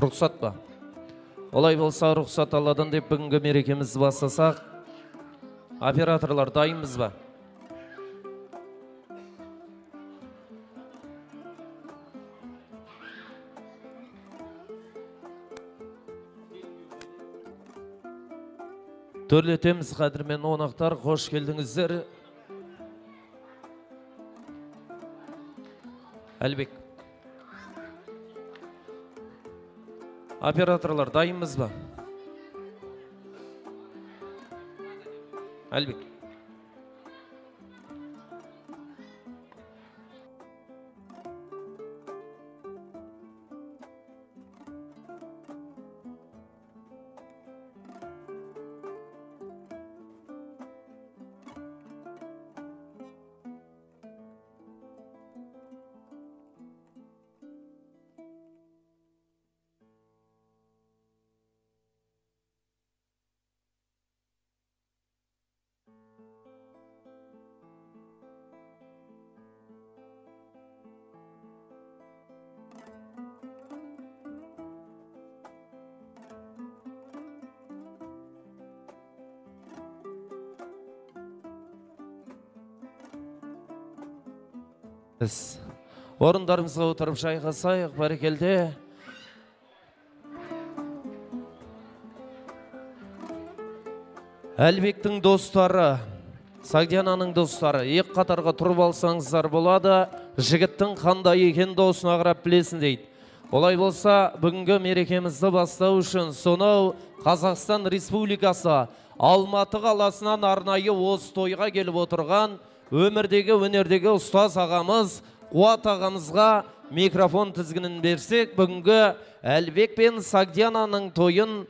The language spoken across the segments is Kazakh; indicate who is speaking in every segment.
Speaker 1: рұқсат па? Олай болса рұқсат алладан деп бүгінгі мерекемізді бастасақ операторлар дайынбыз ба? Төрлетеміз қадірмен қонақтар қош келдіңіздер. Әлбек операторлар дайынбыз ба? Әлбек орындарымызға отырып жайғасайық бәрекелде. Әлбектің достары сагдиананың достары екі қатарға тұрып алсаңыздар болады. Жігіттің қандай екен досына қарап білесін дейді. Олай болса бүгінгі мерекемізді бастау үшін сонау қазақстан республикасы алматы қаласынан арнайы осы тойға келіп отырған өмірдегі өнердегі ұстаз ағамыз қуат ағамызға микрофон тізгінін берсек бүгінгі әлбек пен сагдиананың тойын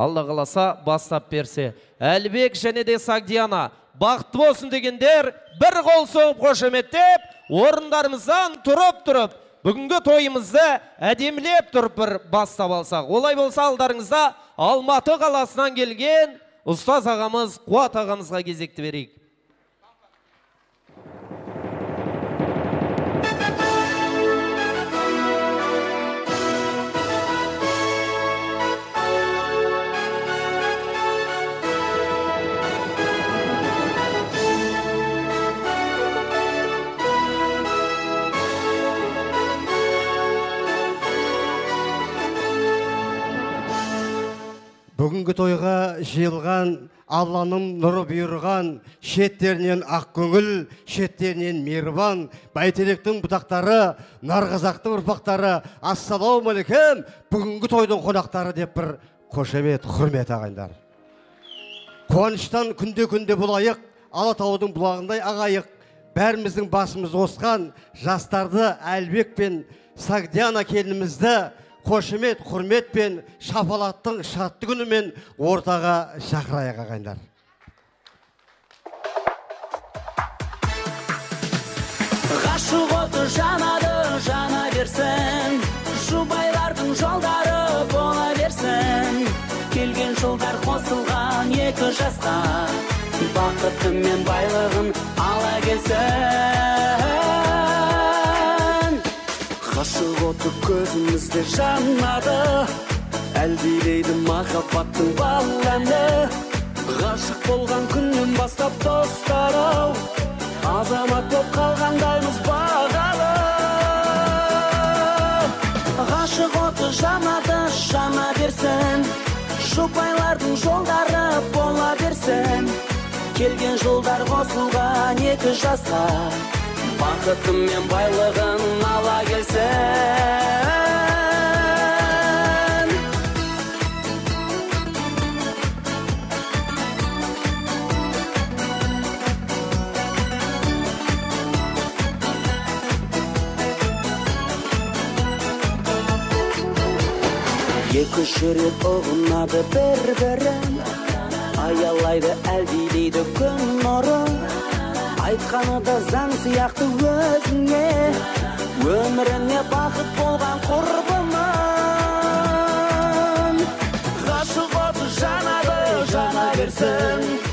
Speaker 1: алла қаласа бастап берсе. Әлбек және де сагдиана бақытты болсын дегендер бір қол соғып қошеметтеп орындарымыздан тұрып тұрып бүгінгі тойымызды әдемілеп тұрып бір бастап алсақ. Олай болса алдарыңызда алматы қаласынан келген ұстаз ағамыз қуат ағамызға кезекті берейік.
Speaker 2: Бүгінгі тойға жиылған алланың нұры бұйырған шеттерінен ақ көңіл шеттерінен мейірбан бәйтеректің бұтақтары нарғазақтың ұрпақтары ассалаумағалейкум бүгінгі тойдың қонақтары деп бір қошемет құрмет ағайындар. Қуаныштан күнде күнде болайық алатаудың бұлағындай ағайық бәріміздің басымыз осқан жастарды әлбек пен сагдиана келінімізді қошемет құрметпен шапалаттың шатты күнімен ортаға шақырайық ағайындар.
Speaker 3: Ғашық оты жанады жана берсін. Жұбайлардың жолдары бола берсін. Келген жылдар қосылған екі жасқа. Бақыты мен байлығын ала келсін. Ғашық оты көзімізде жанады әлдилейді махаббаттың бал әні ғашық болған күннен бастап достар ау азамат боп қалғандаймыз бағалы ғашық оты жанады жана берсін жұбайлардың жолдары бола берсін келген жылдар қосылған екі жасқа бақыты мен байлығын ала келсін. Екі рет ұғынады бір бірін аялайды әлдилейді күн нұрын айтқаны да заң сияқты өзіңе. Өміріне бақыт болған құрбымын. Ғашық оты жанады жана берсін.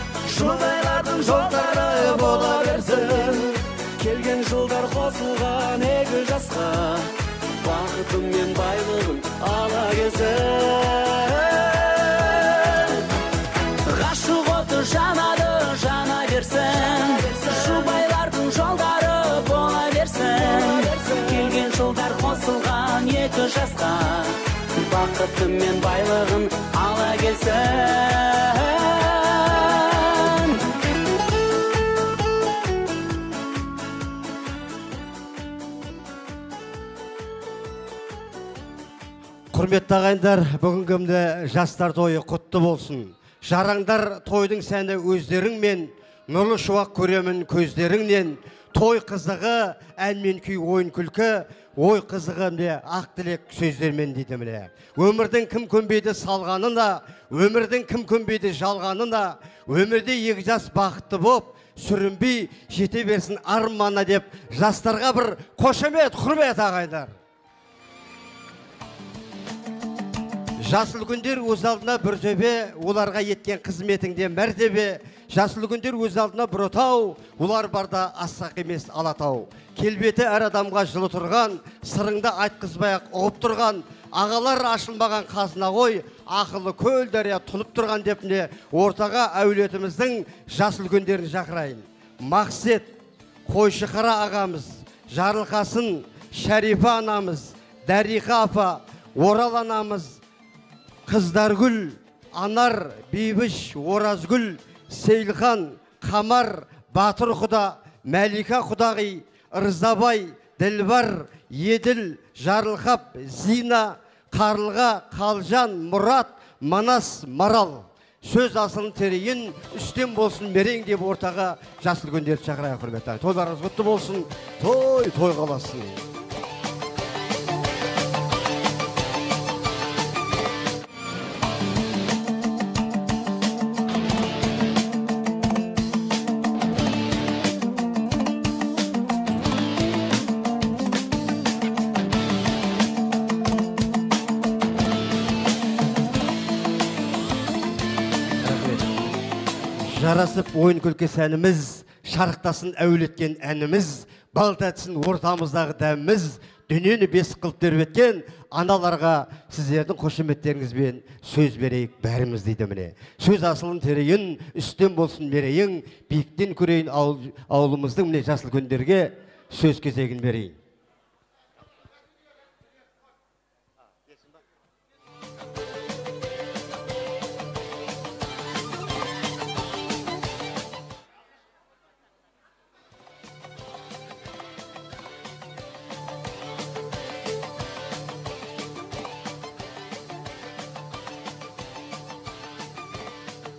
Speaker 3: Бақыты мен байлығын ала келсін.
Speaker 2: Құрметті ағайындар бүгінгі міне жастар тойы құтты болсын. Жараңдар тойдың сәні өздеріңмен нұрлы шуақ көремін көздеріңнен. Той қызығы ән мен күй ойын күлкі ой қызығы міне ақ тілек сөздермен дейді міне. Өмірдің кім көнбейді салғанына өмірдің кім көнбейді жалғанына өмірде екі жас бақытты боп сүрінбей жете берсін арманына деп жастарға бір қошемет құрмет ағайындар. Жасыл күндер өз алдына бір төбе оларға еткен қызметіңде мәртебе. Жасыл күндер өз алдына бір отау олар барда асқақ емес алатау. Келбеті әр адамға жылы тұрған сырыңды айтқызбай ақ ұғып тұрған. Ағалар ашылмаған қазына ғой ақылы көл дария тұнып тұрған деп міне ортаға әулетіміздің жасыл күндерін шақырайын. Мақсет қойшықара ағамыз жарылқасын шәрипа анамыз апа орал анамыз Қыздаргүл, Анар, Бейбіш, Оразгүл, Сейлхан, Қамар, Батыр құда, Мәлика құдағи, Ырзабай, Ділбар, Еділ, Жарылқап, Зина, Қарлыға, Қалжан, Мұрат, Манас, Марал. Сөз асылын терейін, үстем болсын мерең деп ортаға жасыл күндерді шақырайық құрметті. Тойларыңыз құтты болсын, той той қаласын. Жарасып ойын күлкі сәніміз шарықтасын әулеткен әніміз бал тәтсін ортамыздағы дәміміз дүниені бес қылып тербеткен аналарға сіздердің қошеметтеріңізбен сөз берейік бәріміз дейді міне. Сөз асылын терейін үстем болсын мерейің биіктен көрейін ауыл, ауылымыздың міне жасыл күндерге сөз кезегін берейін.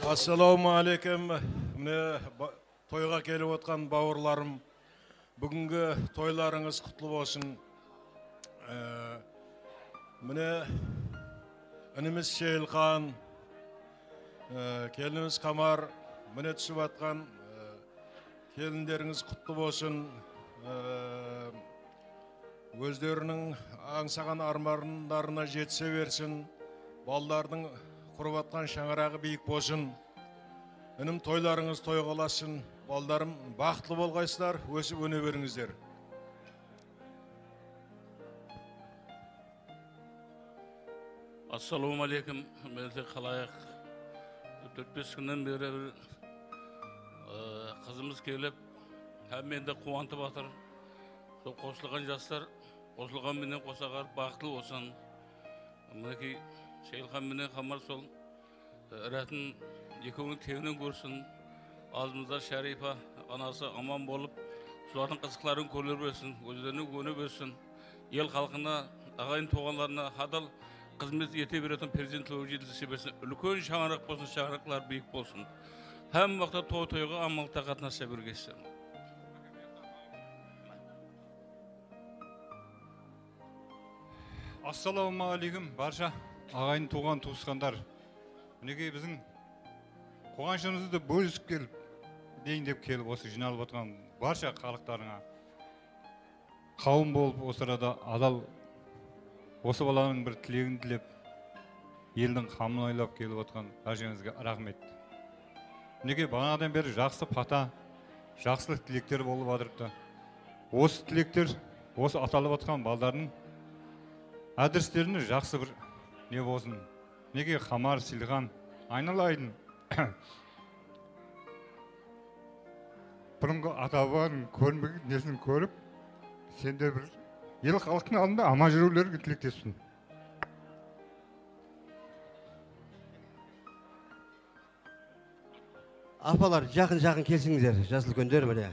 Speaker 4: Ассалаумағалейкум міне тойға келіп отқан бауырларым бүгінгі тойларыңыз құтты болсын. Ә, міне ініміз сейілхан ә, келініміз қамар міне түсіп жатқан ә, келіндеріңіз құтты болсын. Ә, өздерінің аңсаған армандарына жетісе берсін. Балалардың құрып жатқан шаңырағы биік болсын. Інім тойларыңыз той қаласын балдарым бақытлы болғайсыздар өсіп өне беріңіздер.
Speaker 5: Ассалаумағалейкум менде қалайық. Төрт бес күннен бері ә, қызымыз келіп һәм менде қуантып жатыр сол қосылған жастар қосылған менен қосағар бақытлы болсын. Мінекей сейілхан менен қамар сол рәтін екеуінің тегінен көрсін алдымызда шәрипа анасы аман болып солардың қызықтарын көре берсін өздеріне көне берсін ел халқына ағайын туғандарына адал қызмет ете беретін перзентлер жетілсе берсін үлкен шаңырақ болсын шаңырақтар биік болсын һәм уақытта той тойға амалта қатынаса бергесін
Speaker 6: ассалаумағалейкум барша ағайын туған туысқандар мінекей біздің қуанышымызды бөлісіп келіп дейін деп келіп осы жиналып отырған барша халықтарыңа қауым болып осы арада адал осы баланың бір тілегін тілеп елдің қамын ойлап келіп отырған баршаңызға рахмет. Мінекей бағанадан бері жақсы пата жақсылық тілектер болып жатырыпты осы тілектер осы аталып жатқан балдардың адрестеріне жақсы бір не болсын неге қамар силхан айналайын. Бұрынғы ата бабаның көрмеген несін көріп сендер бір ел халықтың алдында аман жүрулеріңе тілектеспін.
Speaker 2: Апалар жақын жақын келсеңіздер жас үлкендер міне.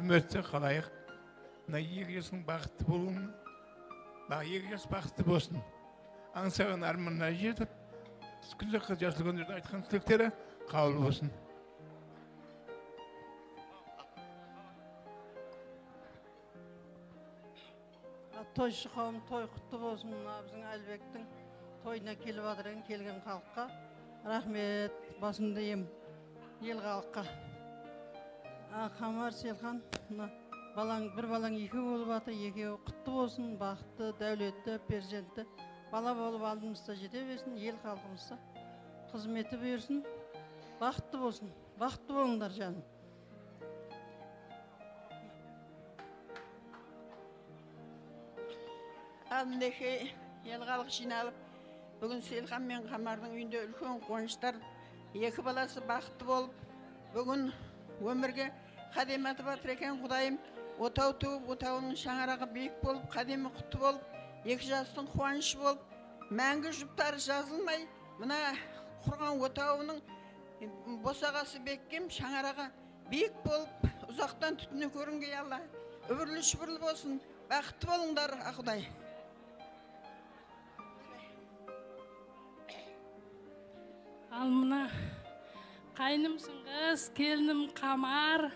Speaker 7: Үмітті қалайық. Мына жасың бақытты болуын жас бақытты болсын. Аңсаған арманына жетіп күнде жас үлкендердің айтқан тілектері қабыл болсын.
Speaker 8: Тойшы қауым той құтты болсын мына біздің әлібектің тойына келіп жатыр екен келген халыққа. Рахмет басымды иемін ел халыққа. Қамар селхан мына балаң бір балаң екеу болып жатыр екеуі құтты болсын бақытты дәулетті перзентті. Бала болып алдымызда жете берсін ел халқымызға қызметі бұйырсын бақытты болсын. Бақытты болыңдар жаным.
Speaker 9: Алдындағы ел халық жиналып бүгін селхан мен қамардың үйінде үлкен қуаныштар. Екі баласы бақытты болып бүгін өмірге қадаматып жатыр екен құдайым. Отау туып отауының шаңырағы биік болып қадемі құтты болып екі жастың қуанышы болып мәңгі жұптары жазылмай мына құрған отауының босағасы беккем шаңырағы биік болып ұзақтан түтіні көрінген алла. Үбірлі шүбірлі болсын. Бақытты болыңдар а құдай.
Speaker 10: Ал мына қайным шыңғыс келінім қамар.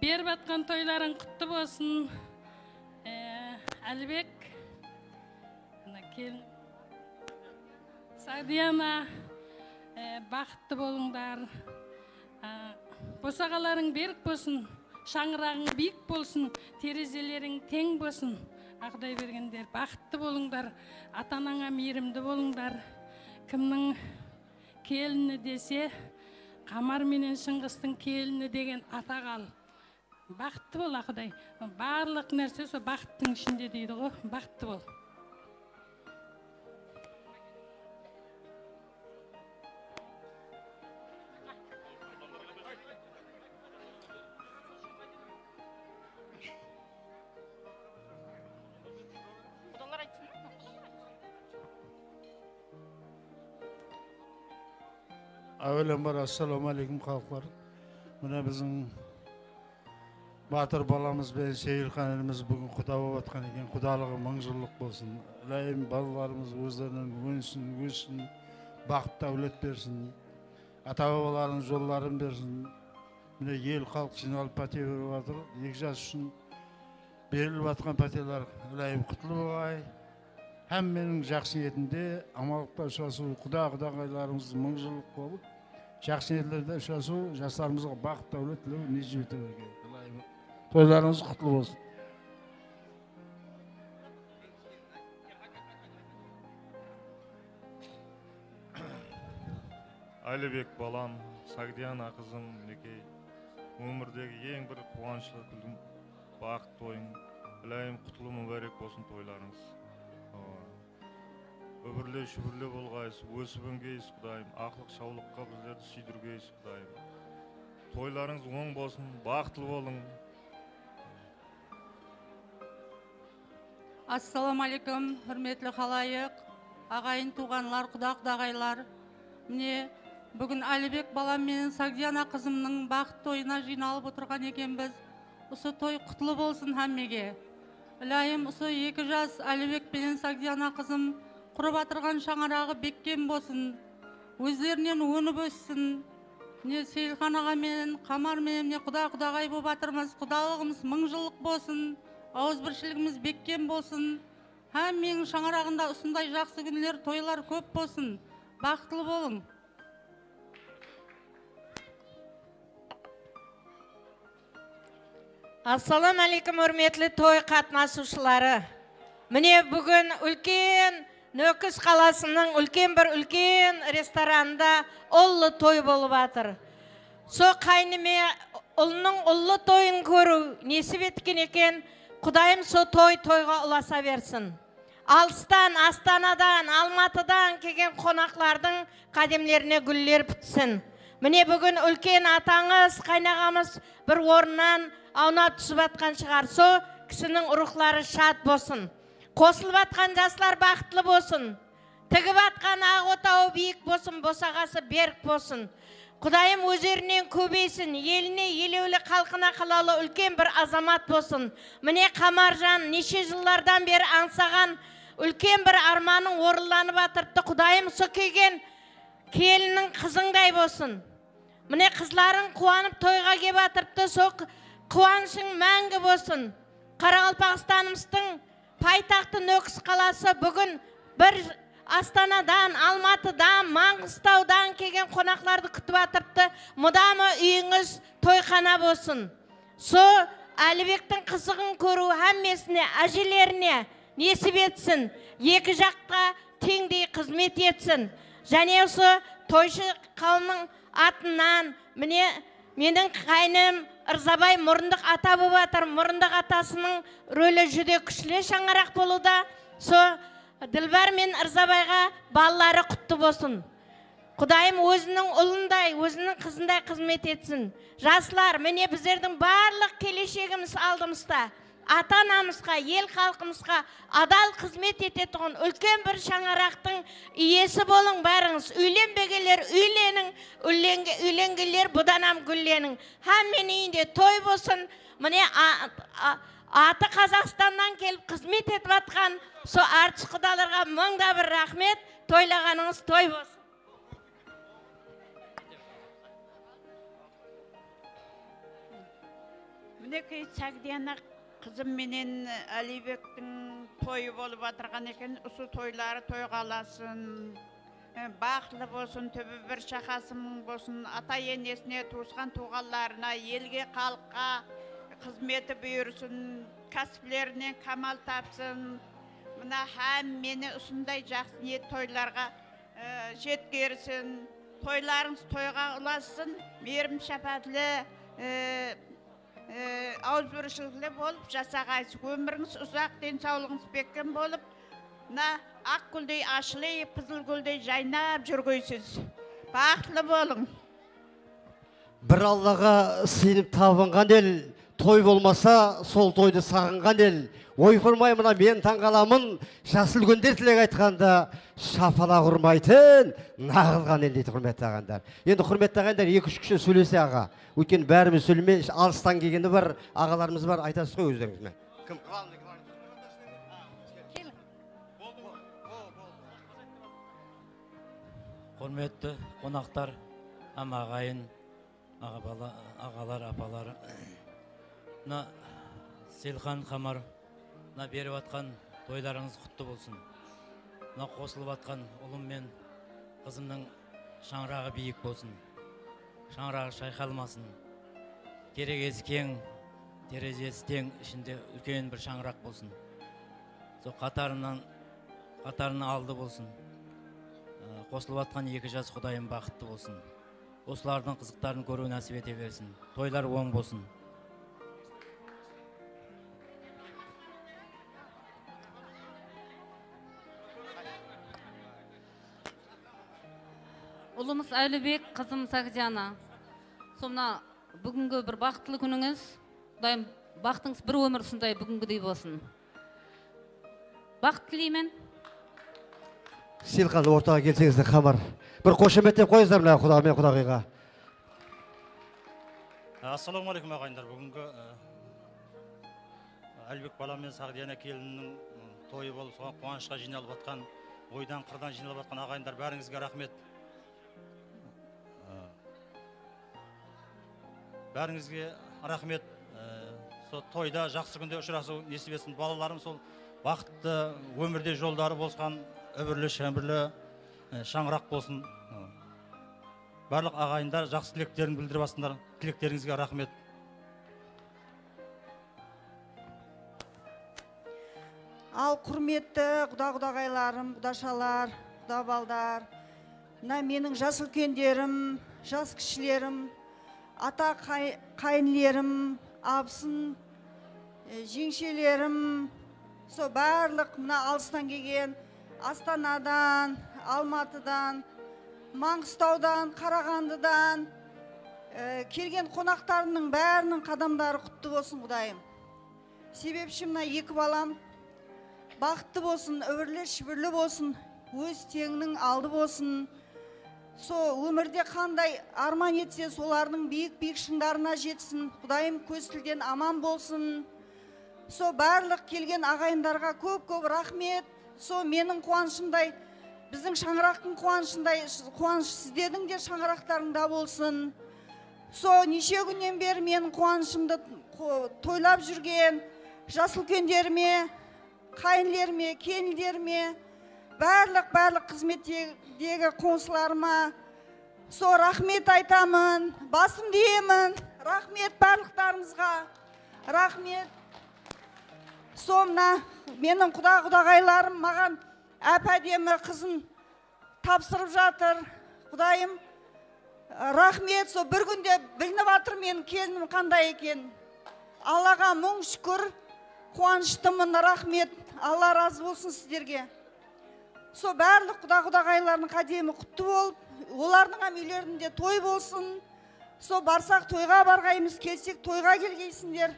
Speaker 10: Беріп жатқан тойларың құтты болсын. Ә, әлібек садияна ә, бақытты болыңдар. Босағаларың берік болсын шаңырағың биік болсын терезелерің тең болсын. Ағдай бергендер бақытты болыңдар. Ата анаңа мейірімді болыңдар. Кімнің келіні десе қамар менен шыңғыстың келіні деген атақ ал. Бақытты бол ақұдай барлық нәрсе сол бақыттың ішінде дейді ғой бақытты бол.
Speaker 4: Әуелен бар ассалаумағалейкум халықтар мына біздің батыр баламыз бен сейілхан ініміз бүгін құда болып жатқан екен. Құдалығы мың жылдық болсын. Ілайым балаларымыз өздерінен өнсін өссін бақыт дәулет берсін. Ата бабаларының жолдарын берсін. Міне ел халық жиналып пәтер беріп жатыр. Екі жас үшін беріліп жатқан пәтерлер құтылы болғай әмменің жақсы ниетінде амандықта ұшырасу құда құдағайларымыз мың жылдық болып жақсы ниеттерде ұшырасу жастарымызға бақыт дәулет тілеу Ылайым. Тойларыңыз құтты болсын
Speaker 11: әлібек балам сагдиана қызым мінекей өмірдегі ең бір қуанышлы күнің бақыт тойың ілайым құтылы мүбәрек болсын тойларыңыз. Үбірле шүбірле болғайсыз өсіп өнгейсіз құдайым ақлық шаулыққа біздерді сүйдіргейсіз құдайым. Тойларыңыз оң болсын бақытлы болың
Speaker 12: ассалаумағалейкум құрметті халайық ағайын туғанлар құда құдағайлар міне бүгін әлібек балам мен сагдиана қызымның бақыт тойына жиналып отырған екенбіз. Осы той құтылы болсын әммеге. Ілайым осы екі жас әлібек пен сагдиана қызым құрып атырған шаңырағы беккен болсын өздерінен өніп өссін. Міне сейілхан аға мен қамар мен міне құда құдағай болып жатырмыз құдалығымыз мың жылдық болсын. Ауызбіршілігіміз беккен болсын. Һәм менің шаңырағында осындай жақсы күндер тойлар көп болсын. Бақытлы болың.
Speaker 13: Ассалаумағалейкум құрметті той қатынасушылары. Міне бүгін үлкен нөкіс қаласының үлкен бір үлкен ресторанында ұлы той болып жатыр со қайныме ұлының ұлы тойын көру несіп еткен екен? Құдайым со той тойға ұласа берсін. Алыстан астанадан алматыдан келген қонақлардың қадемлеріне гүлдер бітсін міне бүгін үлкен атаңыз қайнағамыз бір орыннан аунап түсіп жатқан шығар. Со кісінің рухлары шат болсын. Қосылып жатқан жастар бақытлы болсын. Тігіп жатқан ақ отауы биік болсын босағасы берік болсын. Құдайым өздерінен көбейсін еліне елеулі халқына қалалы үлкен бір азамат болсын. Міне қамаржан неше жылдардан бері аңсаған үлкен бір арманың орындалып жатырыпты құдайым со келген келіннің қызыңдай болсын. Міне қызларың қуанып тойға келіп жатырыпты со қ- қуанышың мәңгі болсын. Қарақалпақстанымыздың пайтақты нөкіс қаласы бүгін бір астанадан алматыдан маңғыстаудан келген қонақтарды күтіп жатырыпты мұдамы үйіңіз тойхана болсын. Со әлібектің қызығын көру әммесіне әжелеріне несіп етсін. Екі жаққа теңдей қызмет етсін. Және осы тойшы қауымның атынан міне менің қайным ырзабай мұрындық ата болып мұрындық атасының рөлі жүде күшлі шаңырақ болуда. Со ділбар мен ырзабайға балалары құтты болсын. Құдайым өзінің ұлындай өзінің қызындай қызмет етсін. Жасылар міне біздердің барлық келешегіміз алдымызда ата анамызға ел халқымызға адал қызмет ететұғын үлкен бір шаңырақтың иесі болың бәріңіз. Үйленбегелер үйленің үйленге- үйленгелер бұданам гүлленің. Һәмменің үйінде той болсын. Міне аты қазақстаннан келіп қызмет етіп жатқан со әртіс құдаларға мың да бір рахмет. Тойлағаныңыз той болсын.
Speaker 9: Мінекей сәгдияна қызым менен әлибектің тойы болып жатырған екен. Осы тойлары тойға аласын Ә, бақытлы болсын түбі бір шақасың болсын. Ата енесіне туысқан туғандарына елге халыққа қызметі бұйырсын. Кәсіплерінен камал тапсын. Мына һәм мені осындай жақсы ниет тойларға ә, жеткерсін тойларыңыз тойға ұлассын. Мейірім шапатлы ә, ә, ауызбіршілігі болып жасағайсыз. Өміріңіз ұзақ денсаулығыңыз бекем болып мына ақ гүлдей ашылып қызыл гүлдей жайнап жүргейсіз. Бақытлы болың.
Speaker 2: Бір аллаға сеніп табынған ел той болмаса сол тойды сағынған ел. Ойпырмай мына мен таңғаламын. Жас үлкендер тілек айтқанда шапалақ ұрмайтын нағылған ел дейді құрметті ағайындар. Енді құрметті ағайындар екі үш кіші сөйлесе аға. Өйткені бәріміз сөйлемей алыстан келгені бар ағаларымыз бар. Айтасыз ғой өздеріңіз кім?
Speaker 14: Құрметті қонақтар ағайын аға бала ағалар апалар. Мына селхан қамар мына беріп жатқан тойларыңыз құтты болсын. Мына қосылып жатқан ұлым мен қызымның шаңырағы биік болсын. Шаңырағы шайқалмасын. Керегесі кең терезесі тең ішінде үлкен бір шаңырақ болсын. Сол қатарынан қатарына алды болсын. Ә, қосылып жатқан екі жас құдайым бақытты болсын. Осылардың қызықтарын көру нәсіп ете берсін. Тойлар оң болсын.
Speaker 15: Ұлымыз әлібек қызым сагдиана сол мына бүгінгі бір бақытлы күніңіз құдайым бақытыңыз бір өмір сондай бүгінгідей болсын. Бақыт тілеймін.
Speaker 2: Селхан ортаға келсеңіздер қамар бір қошеметтеп қойыңыздар мына құда мен құдағиға.
Speaker 16: Ассалаумағалейкум ағайындар. Бүгінгі ә, әлібек бала мен сағдияна келіннің м, тойы болып соған қуанышқа жиналып жатқан ойдан қырдан жиналып жатқан ағайындар бәріңізге рахмет. Бәріңізге рахмет. Ә, сол тойда жақсы күнде ұшырасу несіп етсін балаларым сол бақытты өмірде жолдары болған үбірлі шәмбірлі ә, шаңырақ болсын. Барлық ағайындар жақсы тілектерін білдіріп жатсыңдар тілектеріңізге рахмет.
Speaker 17: Ал құрметті құда құдағайларым құдашалар құда балдар мына менің жас үлкендерім жас кішілерім ата қай, қайынлерім абысын жеңшелерім со барлық мына алыстан келген астанадан алматыдан маңғыстаудан қарағандыдан э, келген қонақтарымның бәрінің қадамдары құтты болсын құдайым. Себепші мына екі балам бақытты болсын үбірлі шүбірлі болсын өз теңінің алды болсын. Со өмірде қандай арман етсе солардың биік биік шыңдарына жетсін. Құдайым көз тілден аман болсын. Со барлық келген ағайындарға көп көп рахмет. Со менің қуанышымдай біздің шаңырақтың қуанышындай қуаныш сіздердің де шаңырақтарыңда болсын. Со неше күннен бері менің қуанышымды тойлап жүрген жас үлкендеріме қайынлеріме келіндеріме барлық барлық қызметтегі қоңсыларыма со рахмет айтамын басымды иемін. Рахмет барлықтарыңызға. Рахмет. Со мына менің құда құдағайларым маған әп әдемі қызын тапсырып жатыр. Құдайым рахмет. Со бір күнде білініп жатыр менің келінім қандай екен. Аллаға мың шүкір қуаныштымын. Рахмет. Алла разы болсын сіздерге. Со барлық құда құдағайлардың қадемі құтты болып олардың ам үйлерінде той болсын. Со барсақ тойға барғаймыз келсек тойға келгейсіңдер.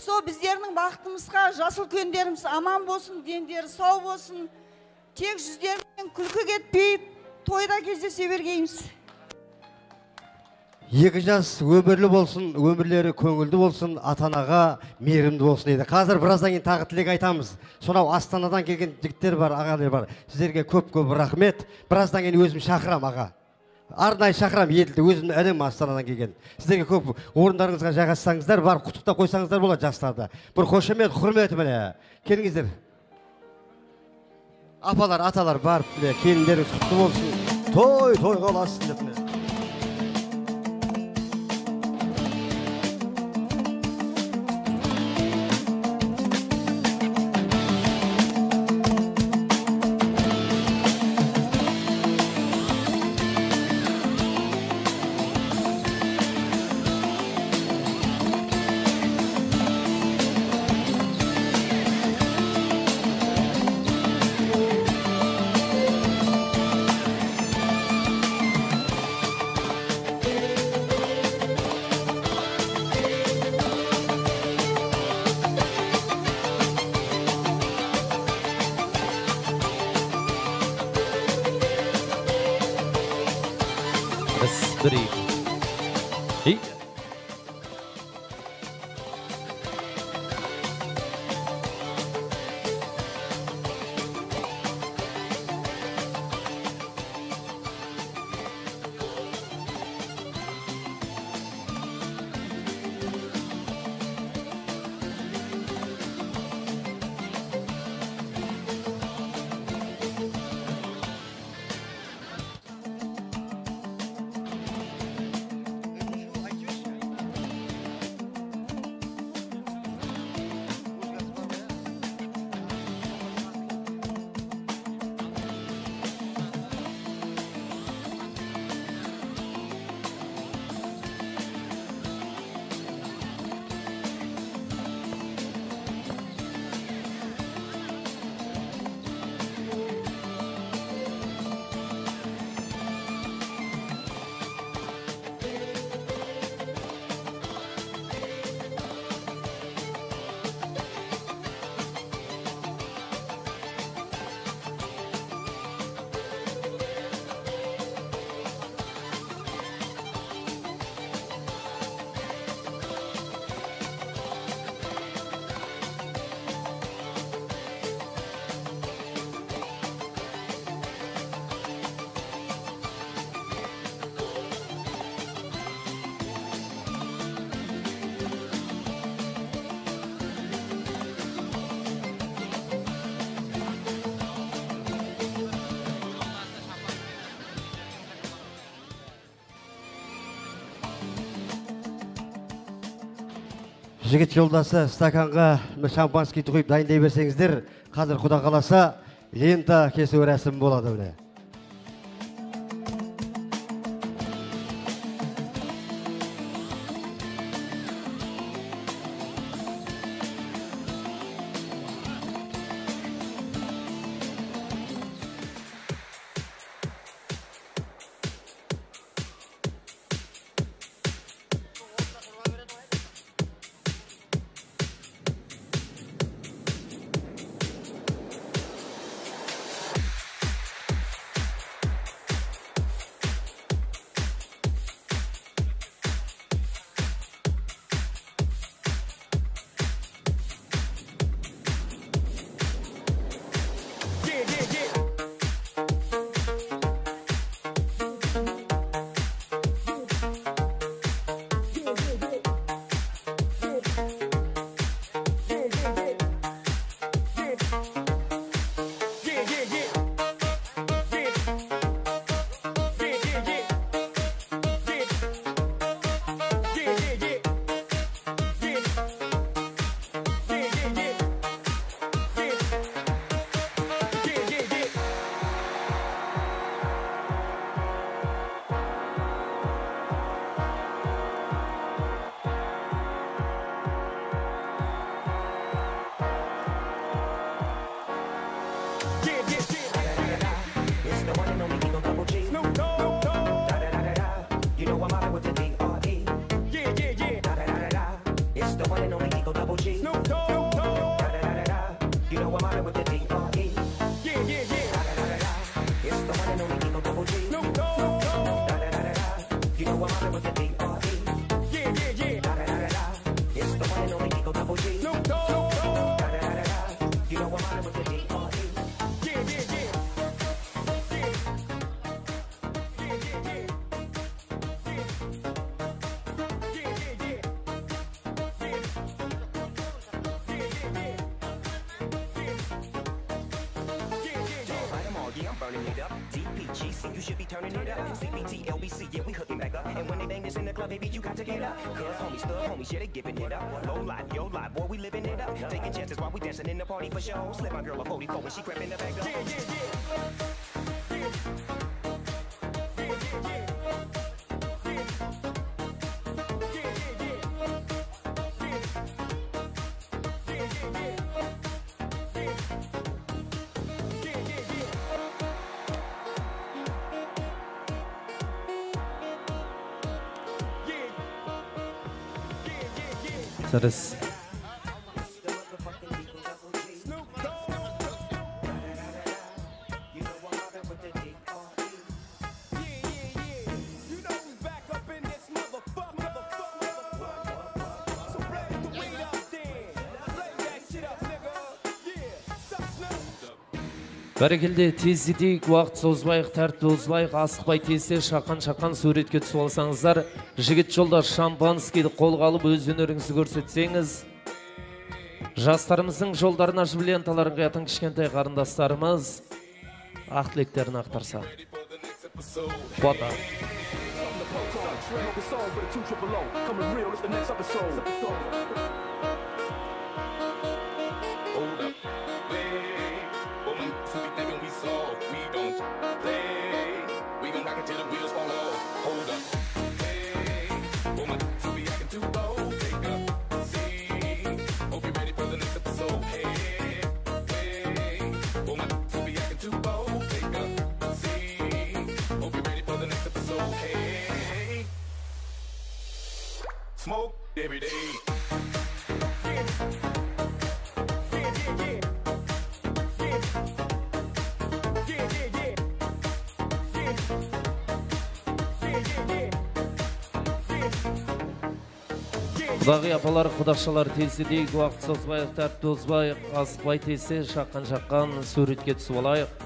Speaker 17: Со біздердің бақытымызға жас үлкендеріміз аман болсын дендері сау болсын. Тек жүздерінен күлкі кетпей тойда кездесе бергейміз.
Speaker 2: Екі жас өмірлі болсын өмірлері көңілді болсын ата анаға мейірімді болсын дейді. Қазір біраздан кейін тағы тілек айтамыз. Сонау астанадан келген жігіттер бар ағалар бар. Сіздерге көп көп рахмет. Біраздан кейін өзім шақырам аға. Арнайы шақырам еділді өзімнің інім астанадан келген. Сіздерге көп орындарыңызға жайғассаңыздар барып құттықтап қойсаңыздар болады жастарды. Бір қошемет құрмет міне келіңіздер. Апалар аталар барып келіндеріңіз құтты болсын. Той тойға ұласын деп
Speaker 1: жігіт жолдасы стаканға мына шампанскийді құйып дайындай берсеңіздер қазір құда қаласа лента кесу рәсімі болады міне.
Speaker 18: Baby, you got to get up. Cause homies, thug homies, yeah, they giving it up. Low life, yo life, boy, we living it up. Taking chances while we dancing in the party for show. Slip my girl a 44 when she crept in the back door.
Speaker 1: Зараз бәрекелді тездетейік уақыт созбайық тәртіп бұзбайық асықпай тезде шақан шақан суретке түсіп алсаңыздар жігіт жолдас шампанскийді қолға алып өз өнеріңізді көрсетсеңіз жастарымыздың жолдарын ашып ленталарын қиятын кішкентай қарындастарымыз ақ тілектерін ақтарса
Speaker 18: episode.
Speaker 1: Апалар құдақшалар тездетейік уақыт созбайық тәртіп бұзбайық асықпай тезде шаққан шаққан суретке түсіп алайық.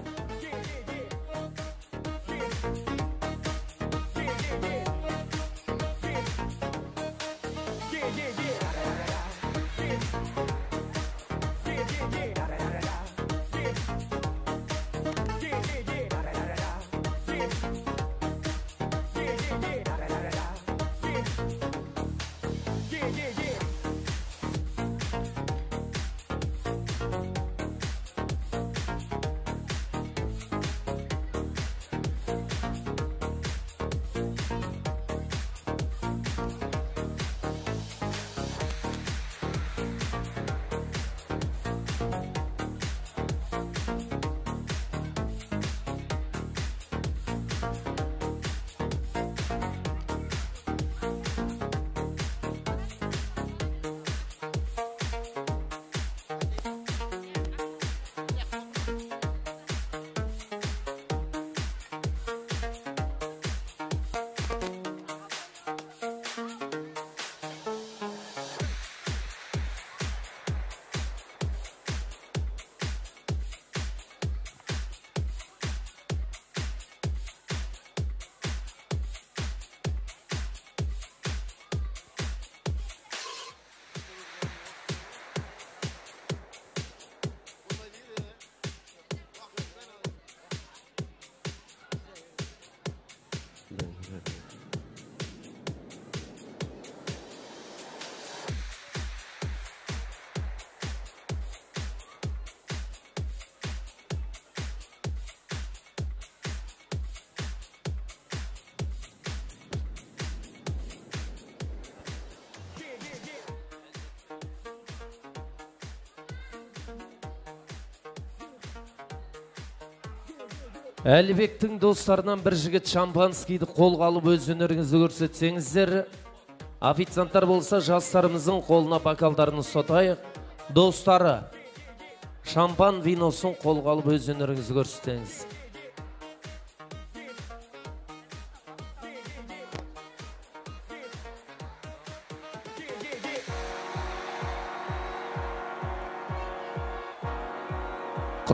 Speaker 1: Әлібектің достарынан бір жігіт шампанскийді қолға алып өз өнеріңізді көрсетсеңіздер официанттар болса жастарымыздың қолына бокалдарын ұстатайық. Достары шампан виносын қолға алып өз өнеріңізді көрсетіңіз.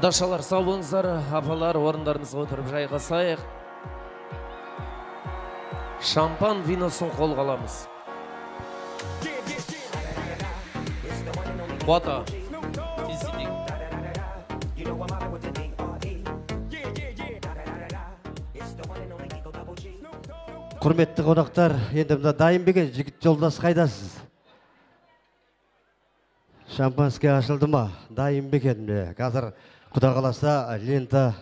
Speaker 1: Құдашалар сау болыңыздар. Апалар орындарыңызға отырып жайғасайық шампан виносын қолға аламыз. Бата.
Speaker 2: құрметті қонақтар енді мына дайын ба жігіт жолдас қайдасыз? Шампанский ашылды ма? Дайын ба екен қазір құда қаласа лента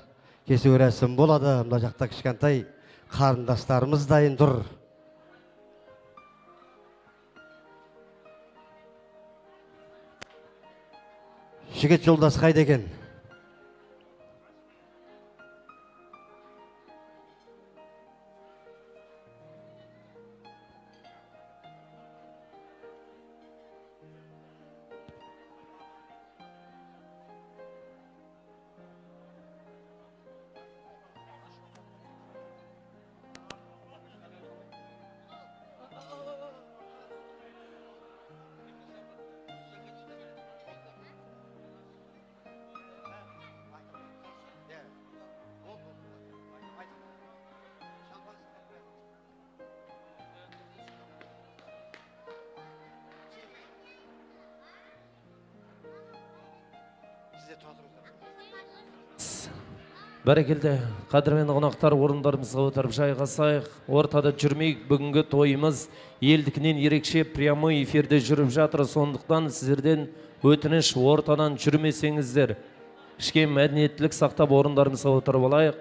Speaker 2: кесу рәсімі болады. Мына жақта кішкентай қарындастарымыз дайын тұр. Жігіт жолдас қайда екен?
Speaker 1: Бәрекелді қадірменді қонақтар орындарымызға отырып жайғасайық ортада жүрмейік бүгінгі тойымыз елдікінен ерекше прямой эфирде жүріп жатыр. Сондықтан сіздерден өтініш ортадан жүрмесеңіздер кішкене мәдениеттілік сақтап орындарымызға отырып алайық.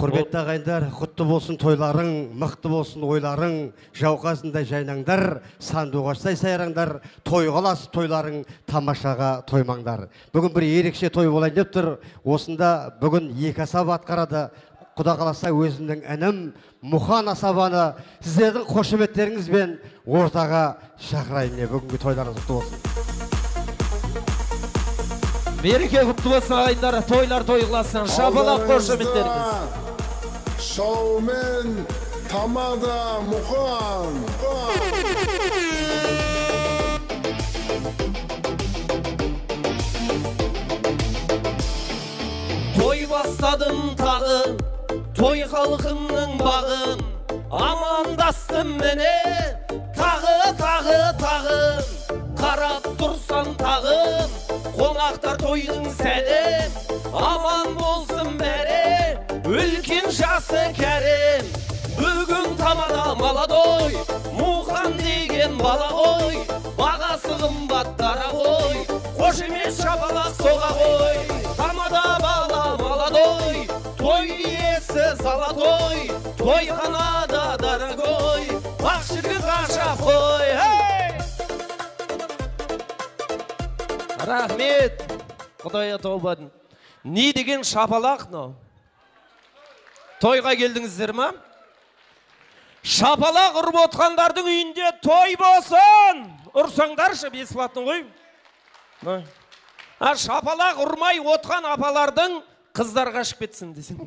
Speaker 2: Құрметті ағайындар құтты болсын тойларың мықты болсын ойларың жауқазындай жайнаңдар сандуғаштай сайраңдар той қаласы тойларың тамашаға тоймаңдар. Бүгін бір ерекше той болайын деп тұр. Осында бүгін екі асаба атқарады. Құда қаласа өзімнің інім мұхан асабаны сіздердің қошеметтеріңізбен ортаға шақырайын міне бүгінгі тойларыңыз құтты болсын.
Speaker 1: Мереке құтты болсын ағайындар. Тойлар той қыласын шапалақ қошеметтеріңіз
Speaker 19: шоумен тамада мұқан
Speaker 1: той бастадым тағы той халқымның бағын амандастым міне тағы тағы тағы қарап тұрсам тағым қонақтар тойдың сәлем аман болсын бәрі үлкен жасы кәрім бүгін тамада молодой мұқан деген бала ғой бағасы қымбат дара ғой қошемет шапалақ соға ғой тамада бала молодой той иесі золотой тойханада дорогой ақ жігіт ғажап қой рахмет құдая тауба не деген шапалақ мынау тойға келдіңіздер ма? Шапалақ ұрып отқандардың үйінде той болсын! Ұрсаңдаршы бесплатно ғой. Ой. а шапалақ ұрмай отқан апалардың қыздар қашып кетсін десең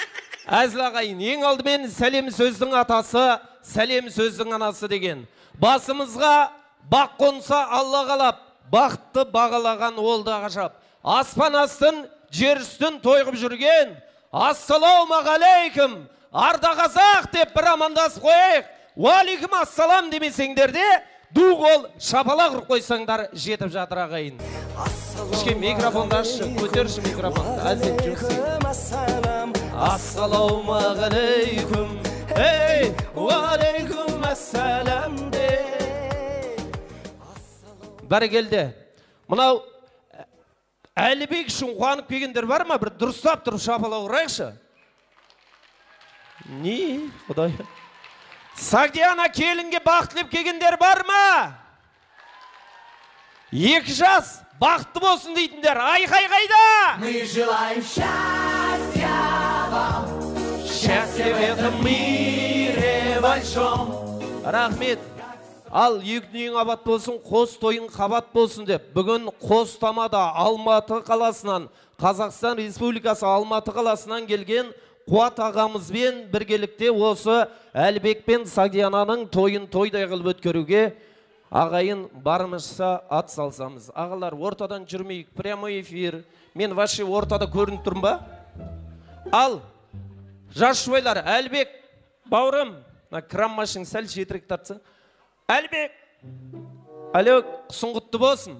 Speaker 1: әзіл ағайын ең алдымен сәлем сөздің атасы сәлем сөздің анасы деген. Басымызға бақ қонса алла қалап бақытты бағалаған ол да ғажап. Аспан астын жер үстін тойғып жүрген ассалаумағалейкум арда қазақ деп бір амандасып қояйық. Уалейкум ассалам демесеңдер де ду қол шапалақ ұрып қойсаңдар жетіп жатыр ағайын. Кішкене микрофонды ашшы көтерші микрофонды әзер жүрсең ассалаумағалейкум ей уалейкум ассалам де. Бәрекелді мынау әлібек үшін қуанып келгендер бар ма? Бір дұрыстап тұрып шапалақ ұрайықшы не құдай? Сагдиана келінге бақыт тілеп келгендер бар ма? Екі жас бақытты болсын дейтіндер. Айқай қайда?
Speaker 3: Мы желаем счастья вам,
Speaker 1: счастья в этом мире большом. Рахмет. Ал екі дүниең абат болсын қос тойың қабат болсын деп бүгін қостамада алматы қаласынан қазақстан республикасы алматы қаласынан келген қуат ағамызбен біргелікте осы әлібек пен сагдиананың тойын тойдай қылып өткеруге ағайын барымызша ат салсамыз. Ағалар ортадан жүрмейік прямой эфир. Мен вообще ортада көрініп тұрмын ба? Ал жас жұбайлар әлібек бауырым мына машинаң сәл шетірек тартса. Әлібек әлі құсың құтты болсын.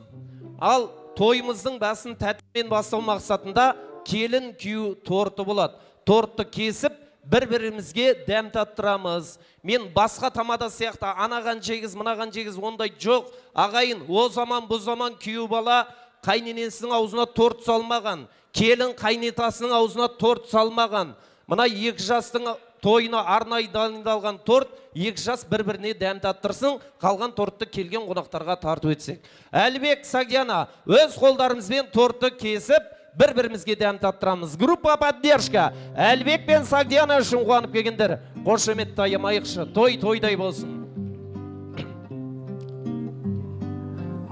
Speaker 1: Ал тойымыздың басын тәттімен бастау мақсатында келін күйеу торты болады. Тортты кесіп бір бірімізге дәм таттырамыз. Мен басқа тамада сияқты анаған жегіз мынаған жегіз ондай жоқ. Ағайын о заман бұл заман күйеу бала қайненесінің аузына торт салмаған. Келін қайнетасының аузына торт салмаған. Мына екі жастың тойына арнайы дайындалған торт екі жас бір біріне дәм таттырсын қалған тортты келген қонақтарға тарту етсек. Әлібек сагдиана өз қолдарымызбен тортты кесіп бір бірімізге дәм таттырамыз группа поддержка. Әлібек пен сагдиана үшін қуанып келгендер қошеметті аямайықшы. Той тойдай болсын.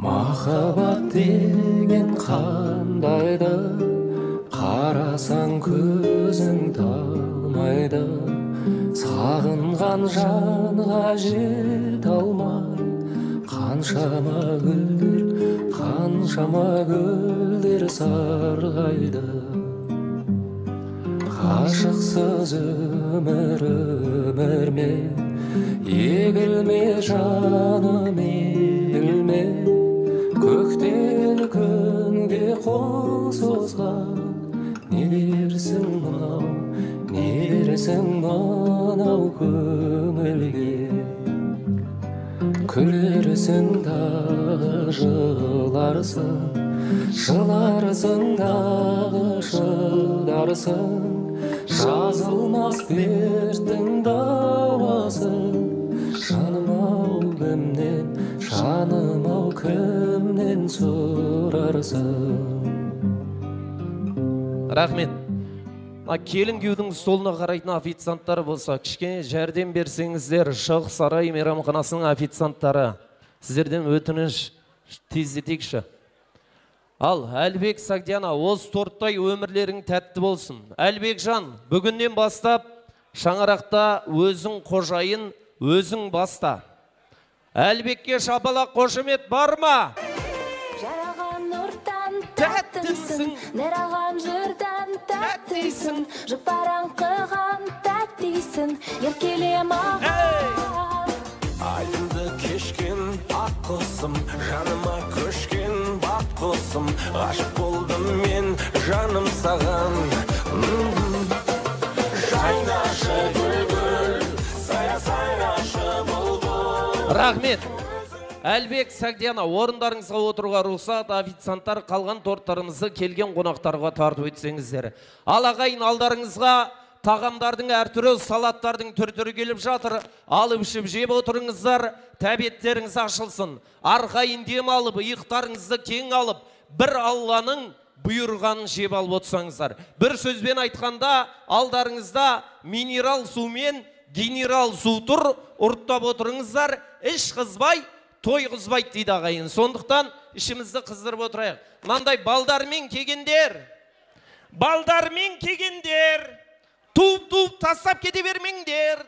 Speaker 20: Махаббат деген қандайды қарасаң көзің талмайды. Сағынған жанға жете алмай қаншама гүлдер қаншама гүлдер сарғайды. Ғашықсыз өмір өмір ме егілме жаным егілме. Көктен күнге қол созған не дерсің мынау дерсің мынау көңілге күлерсің дағы жыларсың жыларсың дағы шыдарсың жазылмас дерттің дауасы жаным ау кімнен жаным ау кімнен сұрарсың
Speaker 1: рахмет мына келін күйеудің столына қарайтын официанттар болса кішкене жәрдем берсеңіздер шығыс сарай мейрамханасының официанттары сіздерден өтініш тездетейікші. Ал әлібек сагдиана осы торттай өмірлерің тәтті болсын. Әлібекжан бүгіннен бастап шаңырақта өзің қожайын өзің баста. Әлібекке шапалақ қошемет бар ма?
Speaker 21: Тәттісің нәраған жырдан тәттісің жұпараң қыған тәттісің еркеле маған.
Speaker 20: Айдынды кешкен ақ құсым жаныма көшкен бақ құсым. Ғашық болдым мен жаным саған. Жайнашы бүлбүл сая сайрашы бұлбұл
Speaker 1: рахмет. Әлбек сагдиана орындарыңызға отыруға рұқсат официанттар қалған торттарымызды келген қонақтарға тарту етсеңіздер. Ал ағайын алдарыңызға тағамдардың әртүрі салаттардың түр түрі келіп жатыр. Алып ішіп жеп отырыңыздар тәбеттеріңіз ашылсын. Арқайын дем алып иықтарыңызды кең алып бір алланың бұйырғанын жеп алып отырсаңыздар. Бір сөзбен айтқанда алдарыңызда минерал су мен генерал су тұр ұрттап отырыңыздар. Іш қызбай той қызбайды дейді ағайын. Сондықтан ішімізді қыздырып отырайық. Мынандай балдармен келгендер. Балдармен келгендер. Туып туып тастап кете бермеңдер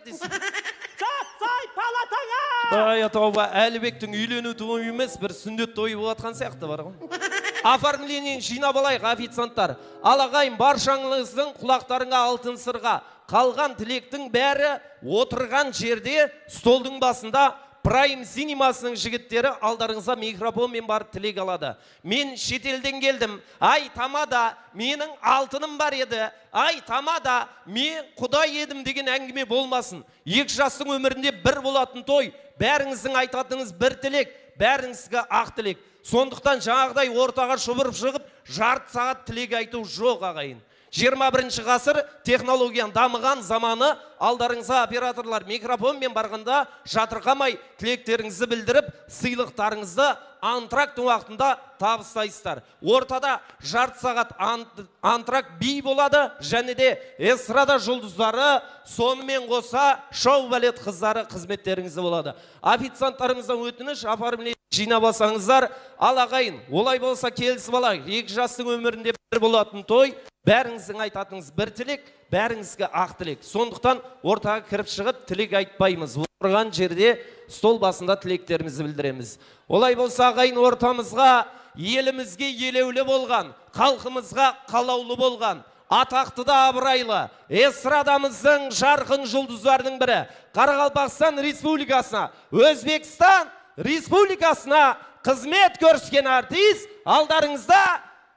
Speaker 3: жатсай палатаңа!
Speaker 1: Ай тауба әлібектің үйлену тойы емес бір сүндет тойы болып жатқан сияқты бар ғой. Оформление жинап алайық официанттар. Ал ағайын баршаңыздың құлақтарыңа алтын сырға. Қалған тілектің бәрі отырған жерде столдың басында прайм синемасының жігіттері алдарыңызға микрофонмен барып тілек алады. Мен шетелден келдім. Ай тамада менің алтыным бар еді. Ай тамада мен құдай едім деген әңгіме болмасын. Екі жастың өмірінде бір болатын той. Бәріңіздің айтатыныңыз бір тілек бәріңізге ақ тілек. Сондықтан жаңағыдай ортаға шұбырып шығып жарты сағат тілек айту жоқ ағайын. 21 ғасыр технологияның дамыған заманы. Алдарыңызға операторлар микрофонмен барғанда жатырқамай тілектеріңізді білдіріп сыйлықтарыңызды антракт уақытында табыстайсыздар ортада жарты сағат ан- антракт би болады және де эстрада жұлдыздары сонымен қоса шоу балет қыздары қызметтеріңізде болады. Официанттарымыздан өтініш оформление жинап алсаңыздар ал ағайын олай болса келісіп алайық. Екі жастың өмірінде бір болатын той бәріңіздің айтатыныңыз бір тілек бәріңізге ақ тілек. Сондықтан ортаға кіріп шығып тілек айтпаймыз. Отырған жерде стол басында тілектерімізді білдіреміз. Олай болса ағайын ортамызға елімізге елеулі болған халқымызға қалаулы болған атақты да абырайлы эстрадамыздың жарқын жұлдыздарының бірі қарақалпақстан республикасына өзбекстан республикасына қызмет көрсеткен артист алдарыңызда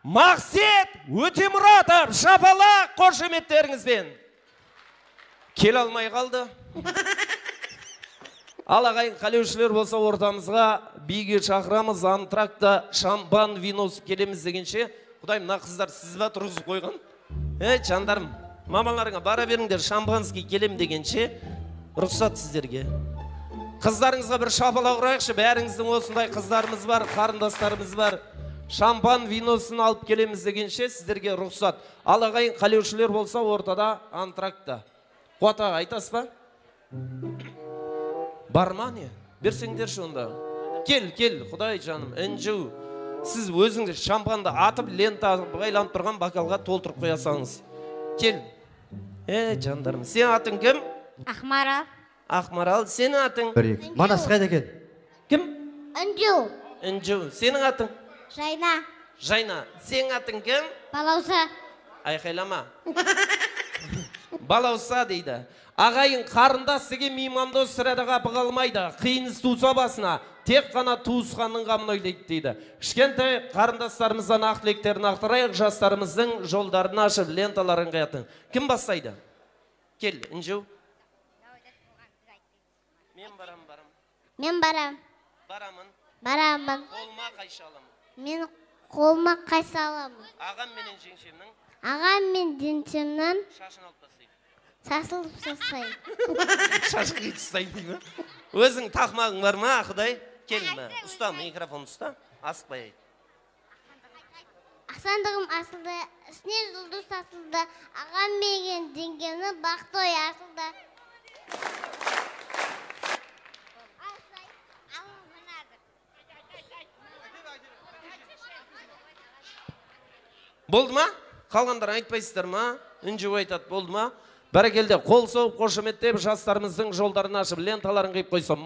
Speaker 1: мақсет өтемұратов шапалақ қошеметтеріңізбен. Келе алмай қалды. Ал ағайын қалеушілер болса ортамызға биге шақырамыз антракта шампан виносы келеміз дегенше құдай мына қыздар сіз ба тұрғызып қойған? Ей жандарым мамаларыңа бара беріңдер шампанский келем дегенше рұқсат сіздерге. Қыздарыңызға бір шапалақ ұрайықшы бәріңіздің осындай қыздарымыз бар қарындастарымыз бар. Шампан виносын алып келеміз дегенше сіздерге рұқсат. Ал ағайын қалеушілер болса ортада антракта. Қуат аға айтасыз ба? Бар ма не? Берсеңдерші онда. Кел кел құдай жаным інжу. Сіз өзіңіз шампанды атып лента байланып тұрған бокалға толтырып қоя салыңыз кел. Е жандарым сенің атың кім?
Speaker 22: Ақмарал.
Speaker 1: Ақмарал сенің атың?
Speaker 2: Бір екі. Манас қайда екен.
Speaker 1: Кім?
Speaker 22: Інжу.
Speaker 1: Інжу. Сенің атың?
Speaker 22: Жайна.
Speaker 1: Жайна. Сенің атың кім?
Speaker 22: Балауса.
Speaker 1: Айқайлама балауса дейді. Ағайын қарындас деген меймандос сірәді қапы қалмайды. Қиын іс туса басына тек қана туысқанның қамын ойлайды дейді. Кішкентай қарындастарымыздан ақ тілектерін ақтарайық жастарымыздың жолдарын ашып ленталарын қоятын кім бастайды? Кел інжу мен барам барам
Speaker 22: мен барам.
Speaker 1: Барамын.
Speaker 22: Барамын.
Speaker 1: Қолыма қайшы аламын.
Speaker 22: Мен қолыма қайсы аламын.
Speaker 1: Ағам менен жеңшемнің
Speaker 22: ағам мен жеңшемнің
Speaker 1: шашын алып тастаймын
Speaker 22: сасылып тастаймын
Speaker 1: шашын қиып тастаймын ма өзің тақмағың бар ма құдай? Кел мына ұста микрофонды ұста. Асықпай айт
Speaker 22: ақсандығым асылды үстіне жұлдыз тасылды ағам менен жеңгемнің бақыты ой асылды.
Speaker 1: Болды ма? Қалғандар айтпайсыздар ма? Үнжіп айтады болды ма? Бәрекелді. Қол соғып қошеметтеп жастарымыздың жолдарын ашып ленталарын қиып қойса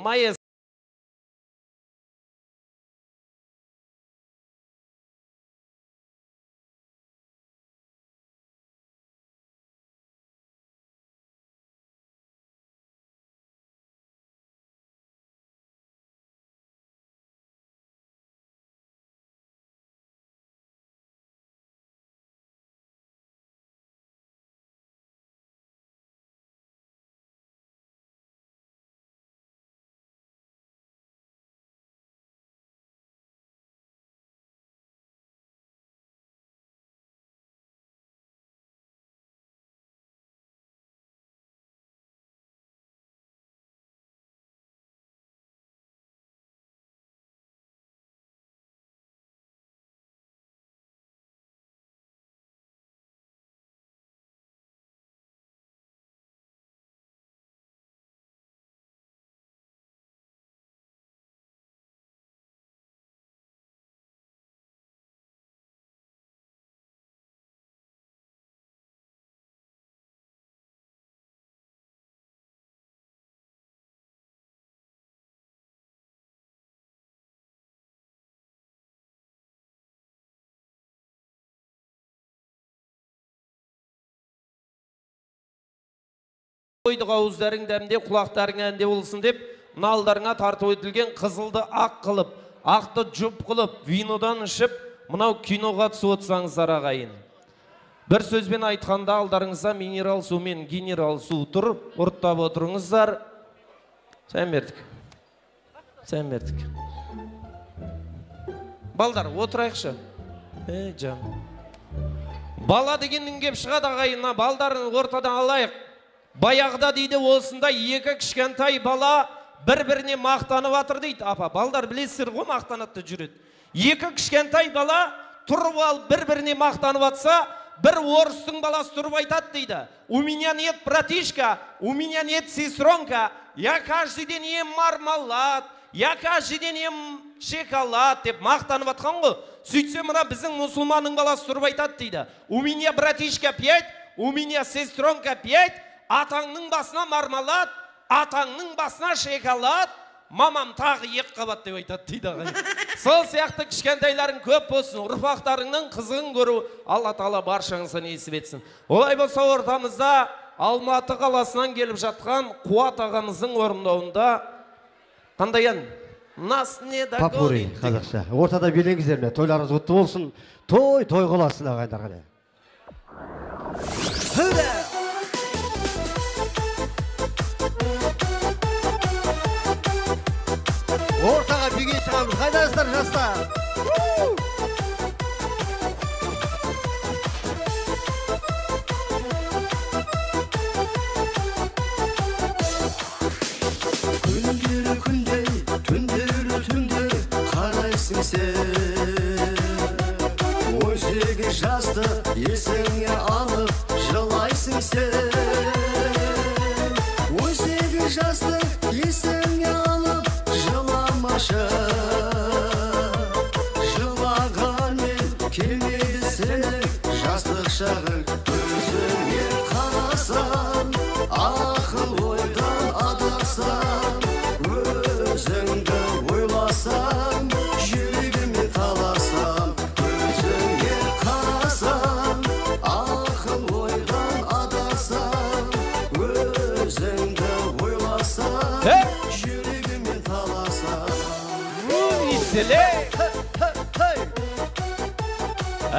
Speaker 1: қойдық ауыздарың дәмде құлақтарың әнде болсын деп мына алдарыңа тартып өтілген қызылды ақ қылып ақты жұп қылып винодан ішіп мынау киноға түсіп отырсаңыздар ағайын. Бір сөзбен айтқанда алдарыңызда минерал су мен генерал су тұр ұрттап отырыңыздар. Сәлем бердік. Сәлем бердік. Балдар отырайықшы. Е жан. Бала дегеннен кеп шығады ағайын балдарын ортадан алайық. Баяғыда дейді осындай екі кішкентай бала бір біріне мақтанып жатыр дейді. Апа балдар білесіздер ғой мақтанады да жүреді. Екі кішкентай бала тұрып алып бір біріне мақтанып жатса бір орыстың баласы тұрып айтады дейді. У меня нет братишка у меня нет сестренка я каждый день ем мармалад я каждый день ем шоколад деп мақтанып жатқан ғой. Сөйтсе мына біздің мұсылманның баласы тұрып айтады дейді. У меня братишка пять у меня сестренка пять атаңның басына мармалад атаңның басына шоколад мамам тағы екі қабат деп айтады дейді ағайын сол сияқты кішкентайларың көп болсын ұрпақтарыңның қызығын көру алла тағала баршаңызға несіп етсін. Олай болса ортамызда алматы қаласынан келіп жатқан қуат ағамыздың орындауында қандай ән нас не догонит?
Speaker 2: Қазақша. Ортада билеңіздер міне тойларыңыз құтты болсын. Той той қыласын ағайындар қане. Ортаға биге шығамыз. Қайдасыздар жастар
Speaker 23: күндері күндей түндері түнде қарайсың сен. Он сегіз жасты есіңе алып жылайсың сен. Жастық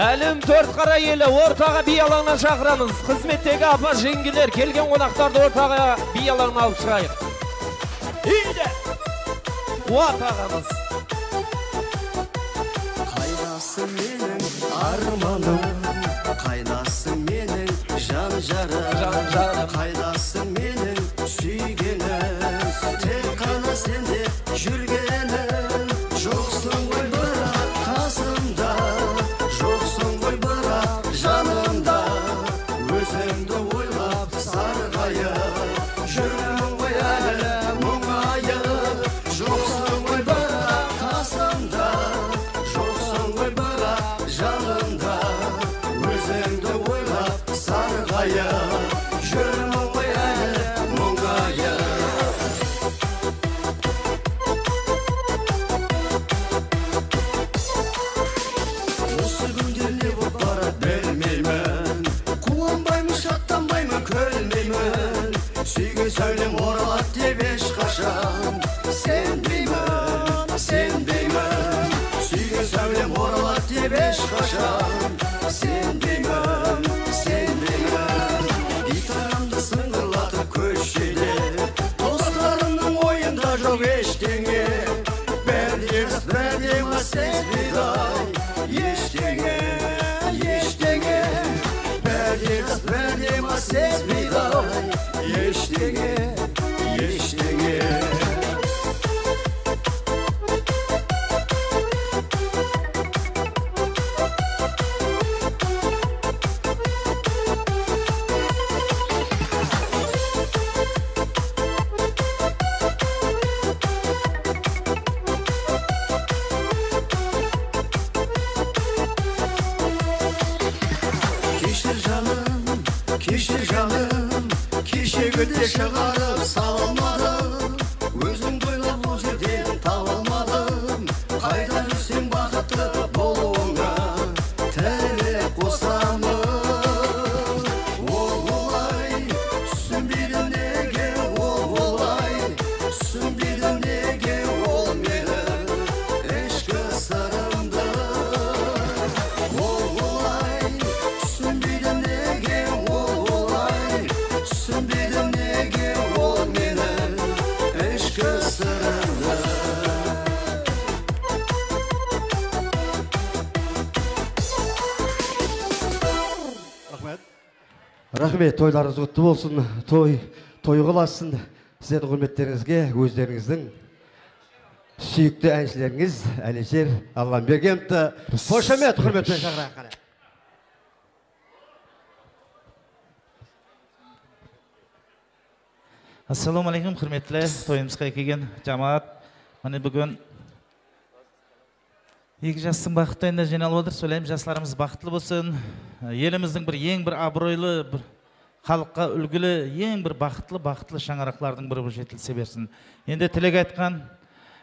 Speaker 1: әлем төрт қара елі ортаға би алаңына шақырамыз. Қызметтегі апа жеңгелер келген қонақтарды ортаға би алаңына алып шығайық. Иде қуат ағамыз.
Speaker 23: Қайдасың менің арманым қайдасың менің жан жарым қайдасың алмадым қайда
Speaker 2: рахмет тойларыңыз құтты болсын той той қыласын сіздердің құрметтеріңізге өздеріңіздің сүйікті әншілеріңіз әлішер алламбергеновті қошемет құрметпен шақырайық қане
Speaker 14: ассалаумағалейкум құрметті тойымызға келген? Жамаат міне бүгін екі жастың бақытты тойына жиналып отыр ойлаймын жастарымыз бақытлы болсын. Еліміздің бір ең бір абыройлы бір халыққа үлгілі ең бір бақытлы бақытлы шаңырақтардың бірі болып жетілсе берсін. Енді тілек айтқан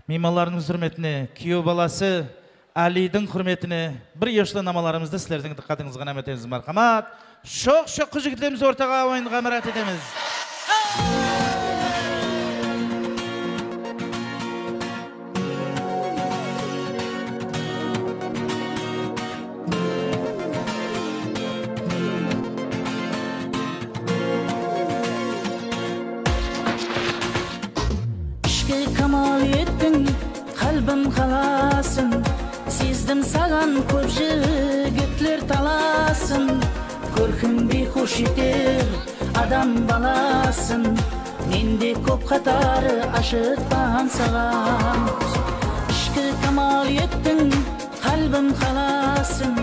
Speaker 14: меймандарымыз құрметіне күйеу баласы әлидің құрметіне бір ештен намаларымызды сіздердің диққатыңызға нәмет етеміз. Мархамат шоқ шоқ қыз жігіттерімізді ортаға ойынға мұрат етеміз.
Speaker 24: Сездім саған көп жігітлер таласын? Көркің бейхуш етер адам баласын. Менде көп қатары ашытпан саған. Ішкі камал еттің қалбым қаласын.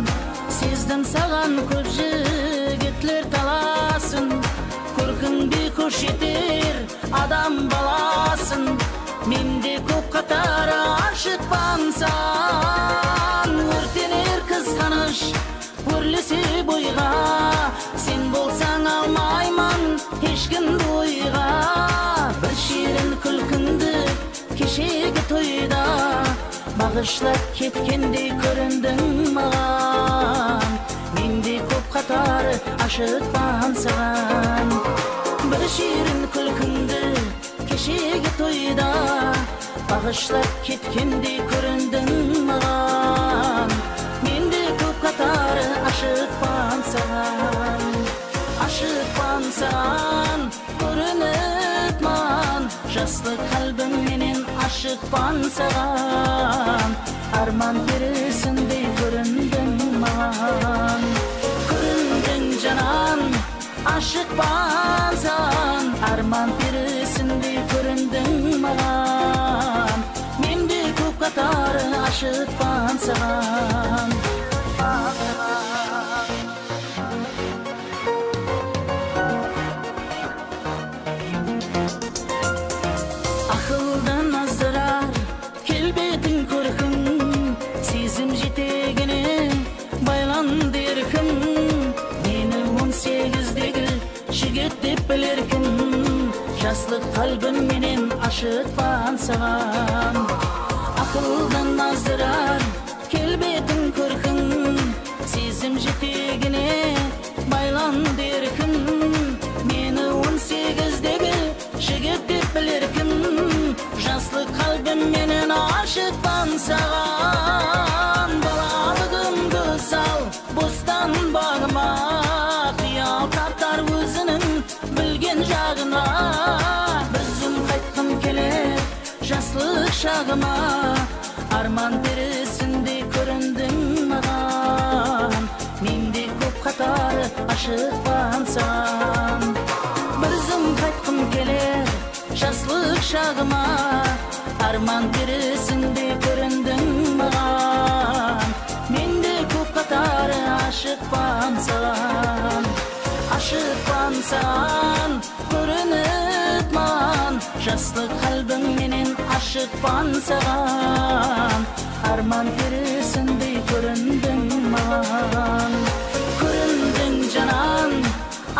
Speaker 24: Сездім саған көп жігітлер таласын. Көркің бейхуш етер адам баласын. Менде көп қатары өртенер қызғаныш өрлесе бойға сен болсаң алмайман ешкімді ойға бір шерін күлкіңді кешегі тойда бағышлап кеткендей көріндің маған менде көп қатары ашытпан саған бір шерін күлкіңді кешегі тойда бағышлап кеткендей көріндің маған көп қатары ашытпан саған ашытпан саған көрініп маған жастық қалбіңменен ашықпан саған арман перісіндей көріндің маған көріндің жанан ашықпан саған арман перісіндей көріндің білеркін жастық қалбімменен ашытпан саған ақылдан аздырар келбетің көркің сезім жетегіне байланды еркін мені он сегіздегі жігіт деп білеркін жастық қалбімменен ашытпан саған балалығым көзал бостан бағыма жаслық шағыма арман перісіндей көріндің маған менде көп қатары ашықпан саған біздің қайтқым келер жаслық шағыма арман перісіндей көріндің маған менде көп қатары ашықпан саған ашықпан саған көрініп жастық қалбіңменен ашықпан саған арман перісіндей көріндің маған. Көріндің жанан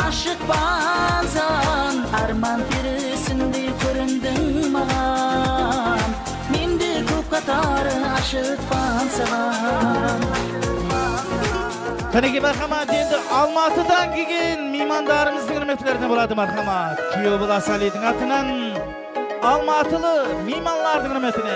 Speaker 24: ашықпан саған арман перісіндей көріндің маған. Менде көп қатары ашықпан саған
Speaker 14: Кәнеке мархамат енді алматыдан келген меймандарымыздың құрметтеріне болады мархамат күйеу баласы әлидің атынан алматылы мейманлардың құрметіне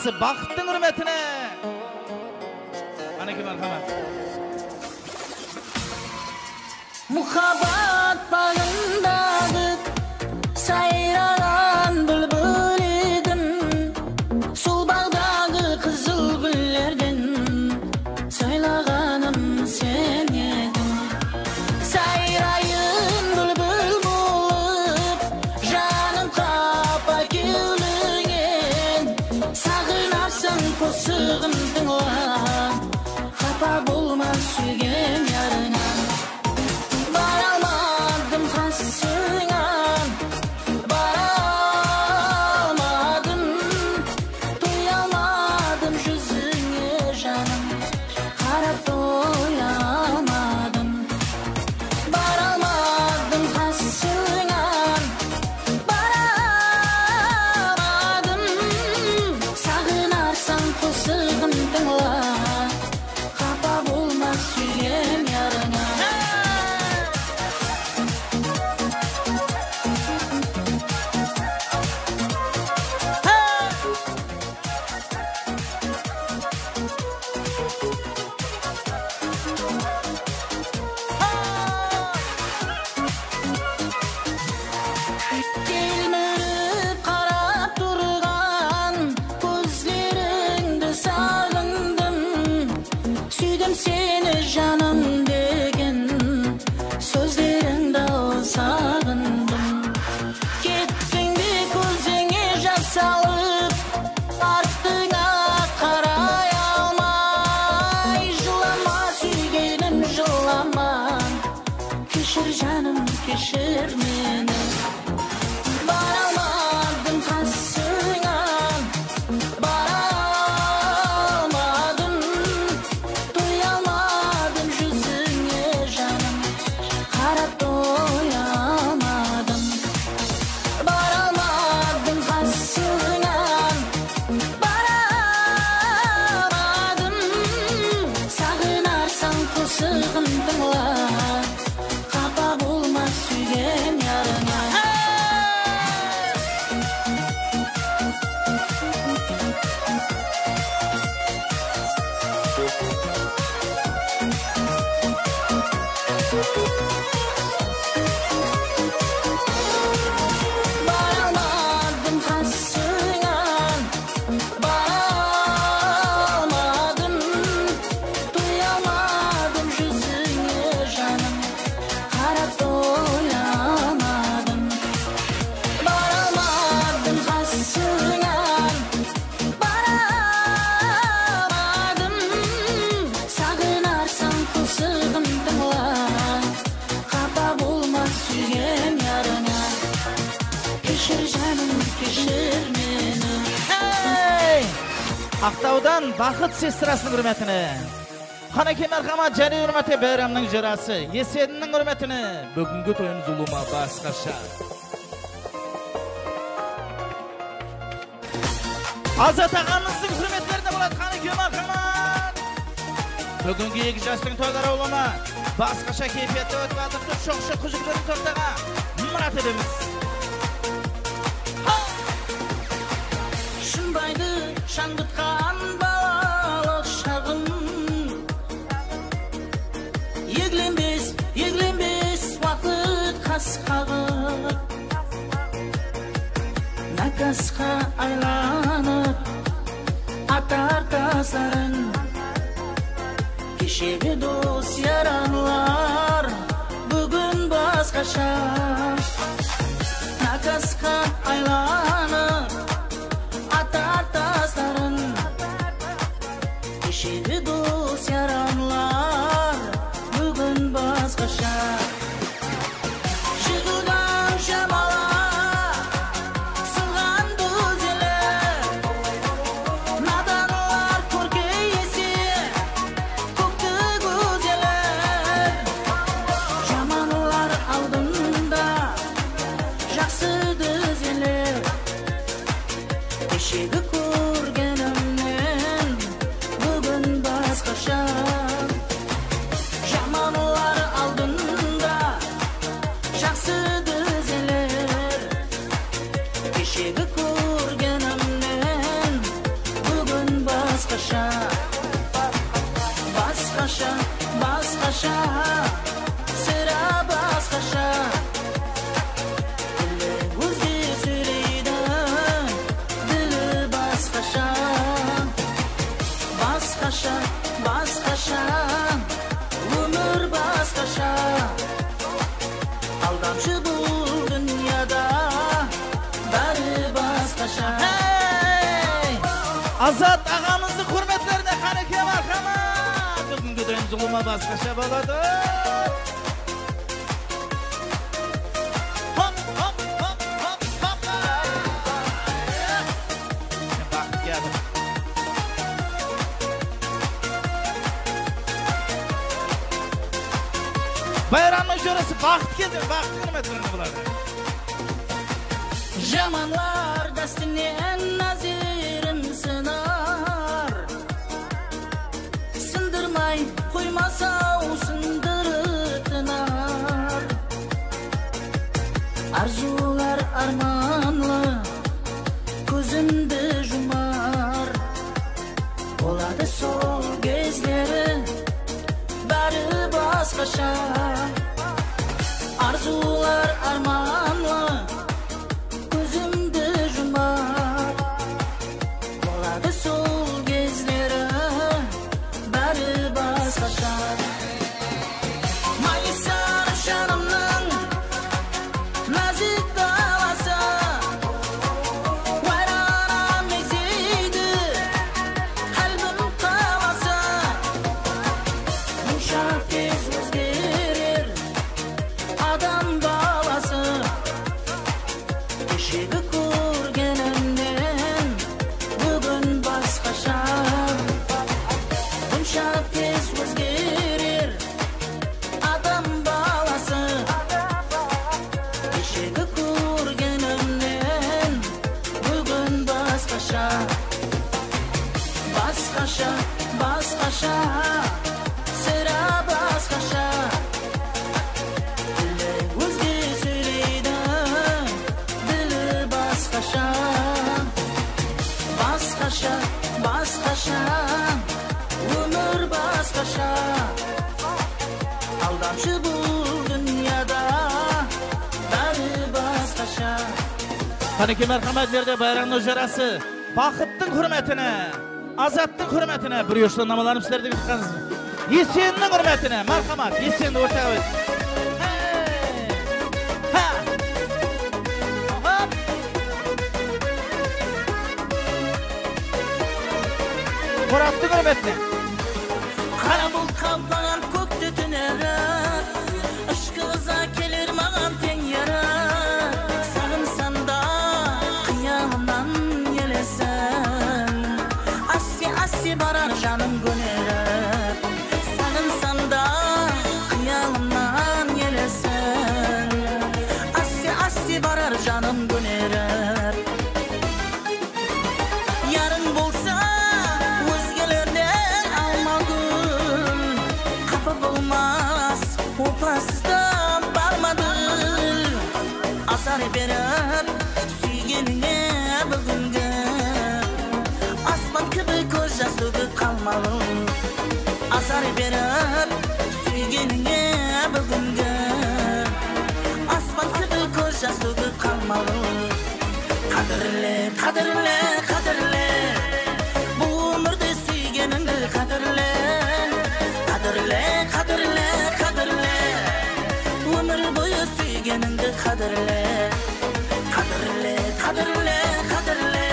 Speaker 24: келген сестрасы
Speaker 14: сестрасының құрметіне қанеке мархамат және үрмәте бәйрамның жырасы есенінің құрметіне бүгінгі тойымыз ұлыма басқаша азат ағамыздың құрметтеріне болады қанеке мархамат бүгінгі екі жастың тойлары ұлыма басқаша кейфиетте өтіп атықты шоқшы құжықтарын тоқтаға мұрат етеміз.
Speaker 24: Шынбайды шаңғытқа сырын кешегі дос яранлар бүгін басқаша накасқа айланып атар тастарын кешегі дос
Speaker 14: әке мәрхамәт берді байрамның жарасы бақыттың құрметіне азаттың құрметіне бір ұшты намаларым сілерді күтқаныңыз есеннің құрметіне мархамат есенді ортаға өз. мұраттың құрметіне
Speaker 25: сүйгеніңді қадірле қадірле қадірле қадірле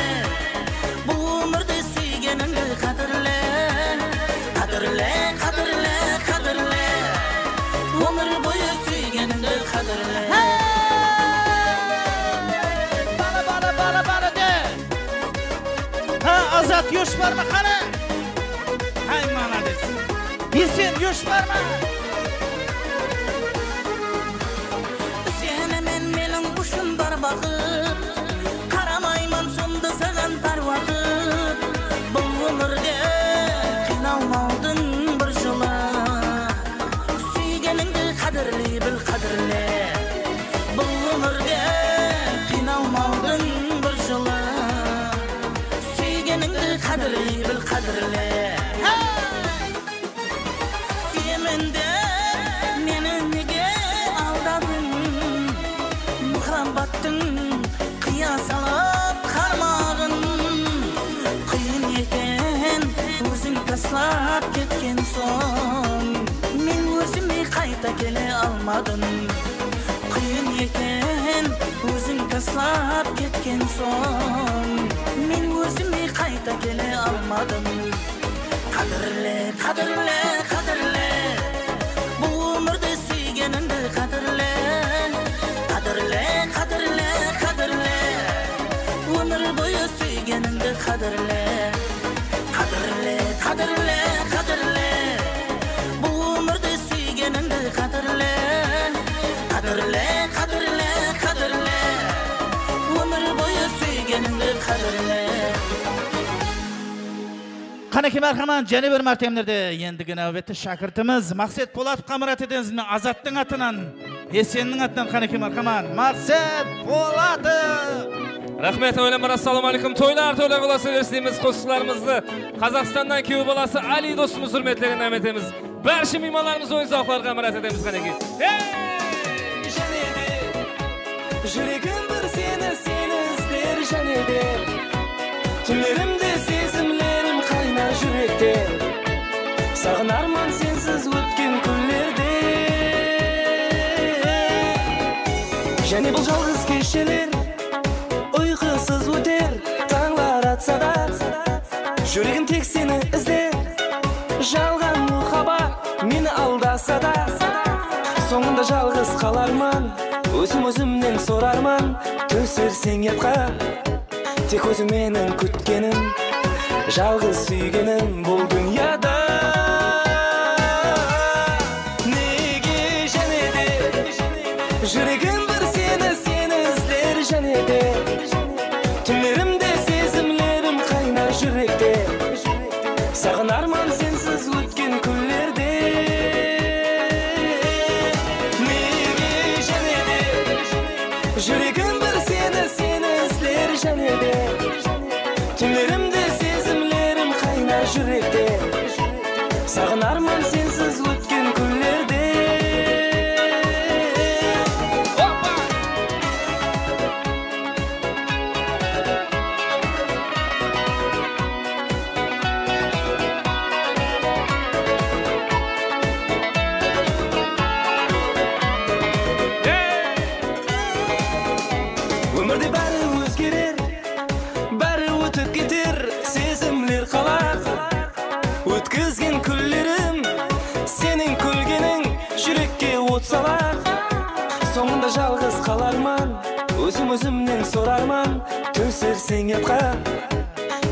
Speaker 25: бұл өмірде сүйгеніңді қадірле қадірле қадірле қадірле өмір бойы сүйгеніңді қадірле
Speaker 14: бала бала бала бала де ha azat yosh bormi qani hay молодец есен yosh bormi
Speaker 25: сенімен келе алмадым қиын екен өзің тастап кеткен соң мен өзіме қайта келе алмадым қадірле қадірле қадірле бұл өмірде сүйгеніңді қадірле қадірле қадірле қадірле өмір бойы сүйгеніңді қадірле
Speaker 14: қанекей мархаман және бір мәртемелерде ендігі нәубетті шәкіртіміз мақсет полатовқа мұрат етеміз азаттың атынан есеннің атынан қанекей мархаман мақсет полатов
Speaker 26: рахмет ойланбар ассалаумағалейкум тойлар тойлар боласын берсін дейміз қосшыларымызды қазақстаннан күйеу баласы али досымыз құрметтерін нәм етеміз барша меймандарымыз ойын сауықтарға мұрат етеміз қанекей
Speaker 25: және де жүрегім бір сені сені іздер және де түнерімде өткен күндерде және бұл жалғыз кешелер ұйқысыз өтер таңдар атса да жүрегім тек сені іздер жалған махаббат мені алдаса да соңында жалғыз қаларман өзім өзімнен сорарман төсерсең ұятқа тек өзің менің күткенім жалғыз сүйгенім бұл дүнияда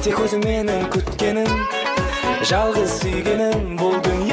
Speaker 25: тек өзің менің күткенім жалғыз сүйгенім бұл дүнияда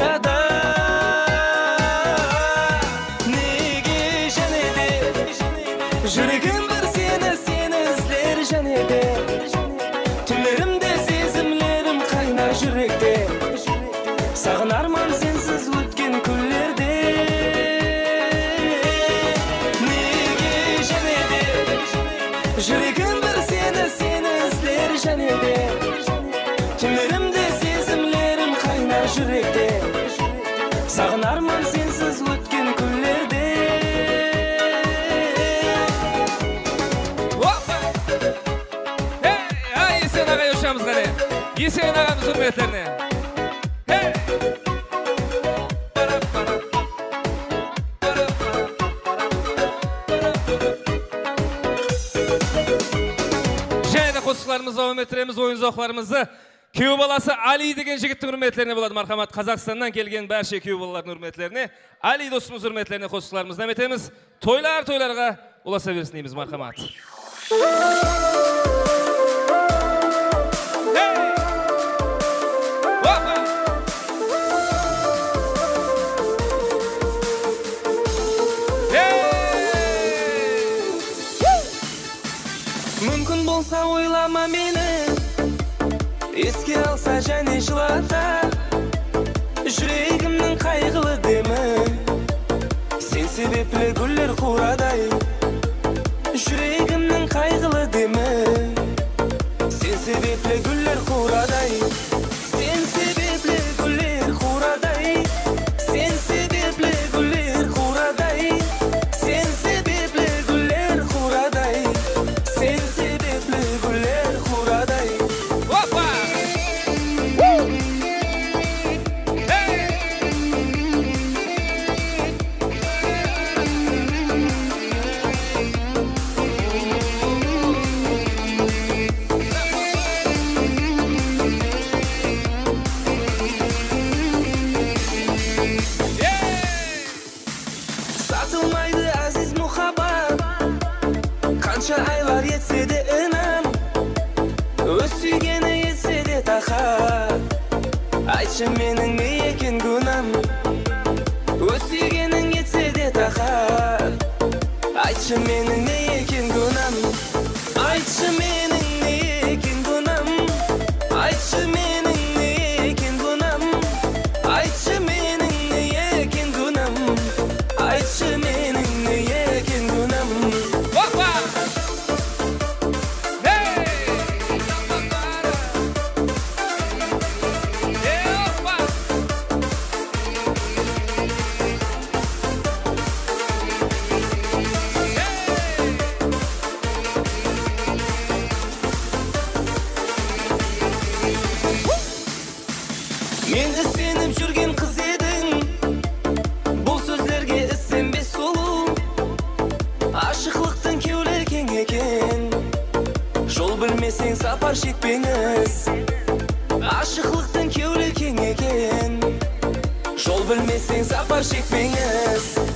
Speaker 26: құрметтеріне және де қосшыларымызды давам ettіреміз ойын зоқларымызды. Күйеу баласы али деген жігіттің құрметтеріне болады мархамат. Қазақстаннан келген барша күйеу балалардың құрметтеріне али досымыз құрметтеріне қосшыларымызды дәм етеміз тойлар тойларға ұласа берсін дейміз мархамат.
Speaker 25: Болса ойлама мені. Еске алса және жылата. Жүрегімнің қайғылы демі. Сен себеплі гүлдер қурадай. Жүрегімнің қайғылы демі. Сен себеплі гүлдер қурадай. Айтшы менің не екен күнәм өз сүйгенің етсе де тақат айтшы менің ашықлықтың кеулі кең екен. Жол білмесең сапар шекпеңіз. Ашықлықтың кеулі кең екен. Жол білмесең сапар шекпеңіз.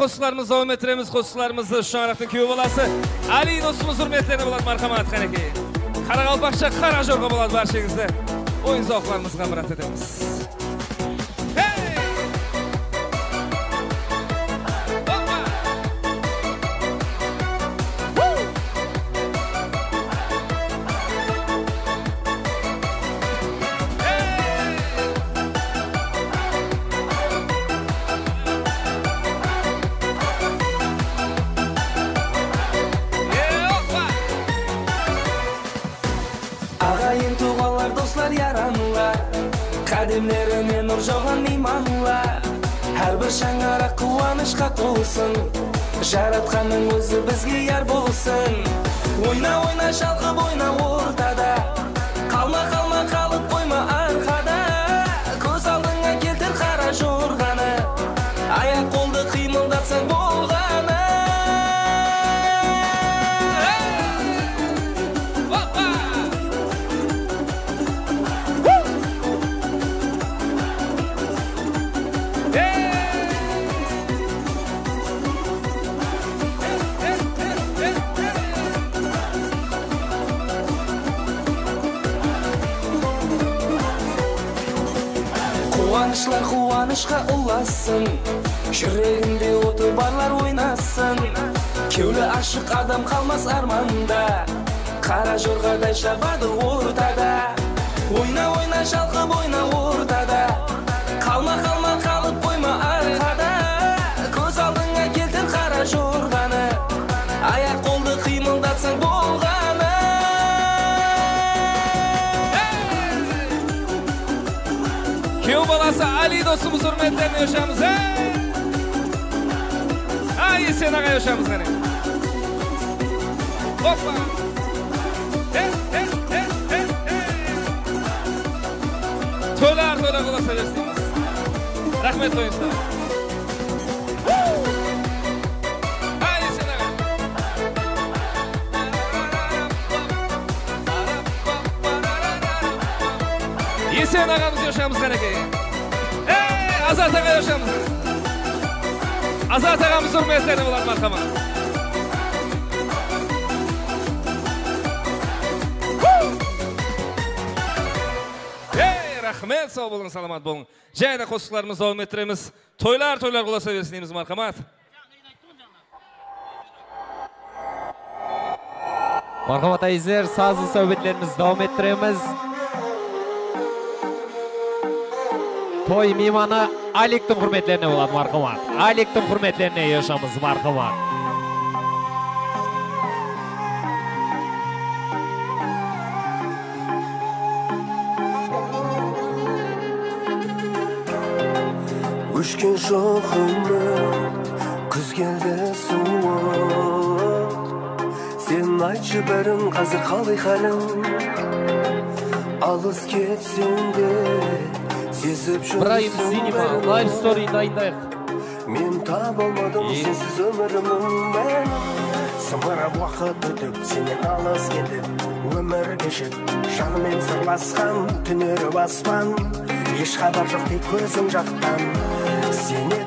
Speaker 26: Қосшыларымызды давам ettіреміз қосшыларымызды шаңырақтың күйеу баласы али досымыз құрметтеріне болады мархамат қанекей қарақалпақша қара жорға болады баршаңызды ойын зауқларымызға мұрат етеміз
Speaker 25: шаңырақ қуанышқа толсын. Жаратқанның өзі бізге яр болсын. Ойна ойна шалқып ойна ортада. Қуанышқа ұласын жүрегінде оты барлар ойнасын кеулі ашық адам қалмас арманда қара жорғадай шабады ортада ойна ойна шал
Speaker 27: күйеу али досымыз құрметтеріне ұшамыз ә а есен ағай ұшамыз қане опа Э, э, э, э, э. тойлар тойлар құласа берсеңіз рахмет тойыңызға а есен ағай есен ағамыз ұшамыз қанекей ей азат ағай ұшамыз азат ағамыз құрметтеріне болады мархамат ей рахмет сау болыңыз саламат болың және де қосқыларымызды давам еттіреміз тойлар тойлар құласа берсін дейміз мархамат
Speaker 1: мархамат аликтің құрметлеріне болады мархамат аликтің құрметлеріне ұшамыз мархамат
Speaker 23: өшкен жоқ күз келді суық сен айтшы бәрін қазір қалай халің? Алыс кетсең де
Speaker 1: Брайм Синема лайв стори дайындайық
Speaker 23: мен таба алмадым сенсіз өмірімнің мәнін сымырап уақыт өтіп сенен алыс кетіп өмір кешіп жанымен сырласқан түнеріп аспан еш хабар жоқ тек көзім жақтан. Сен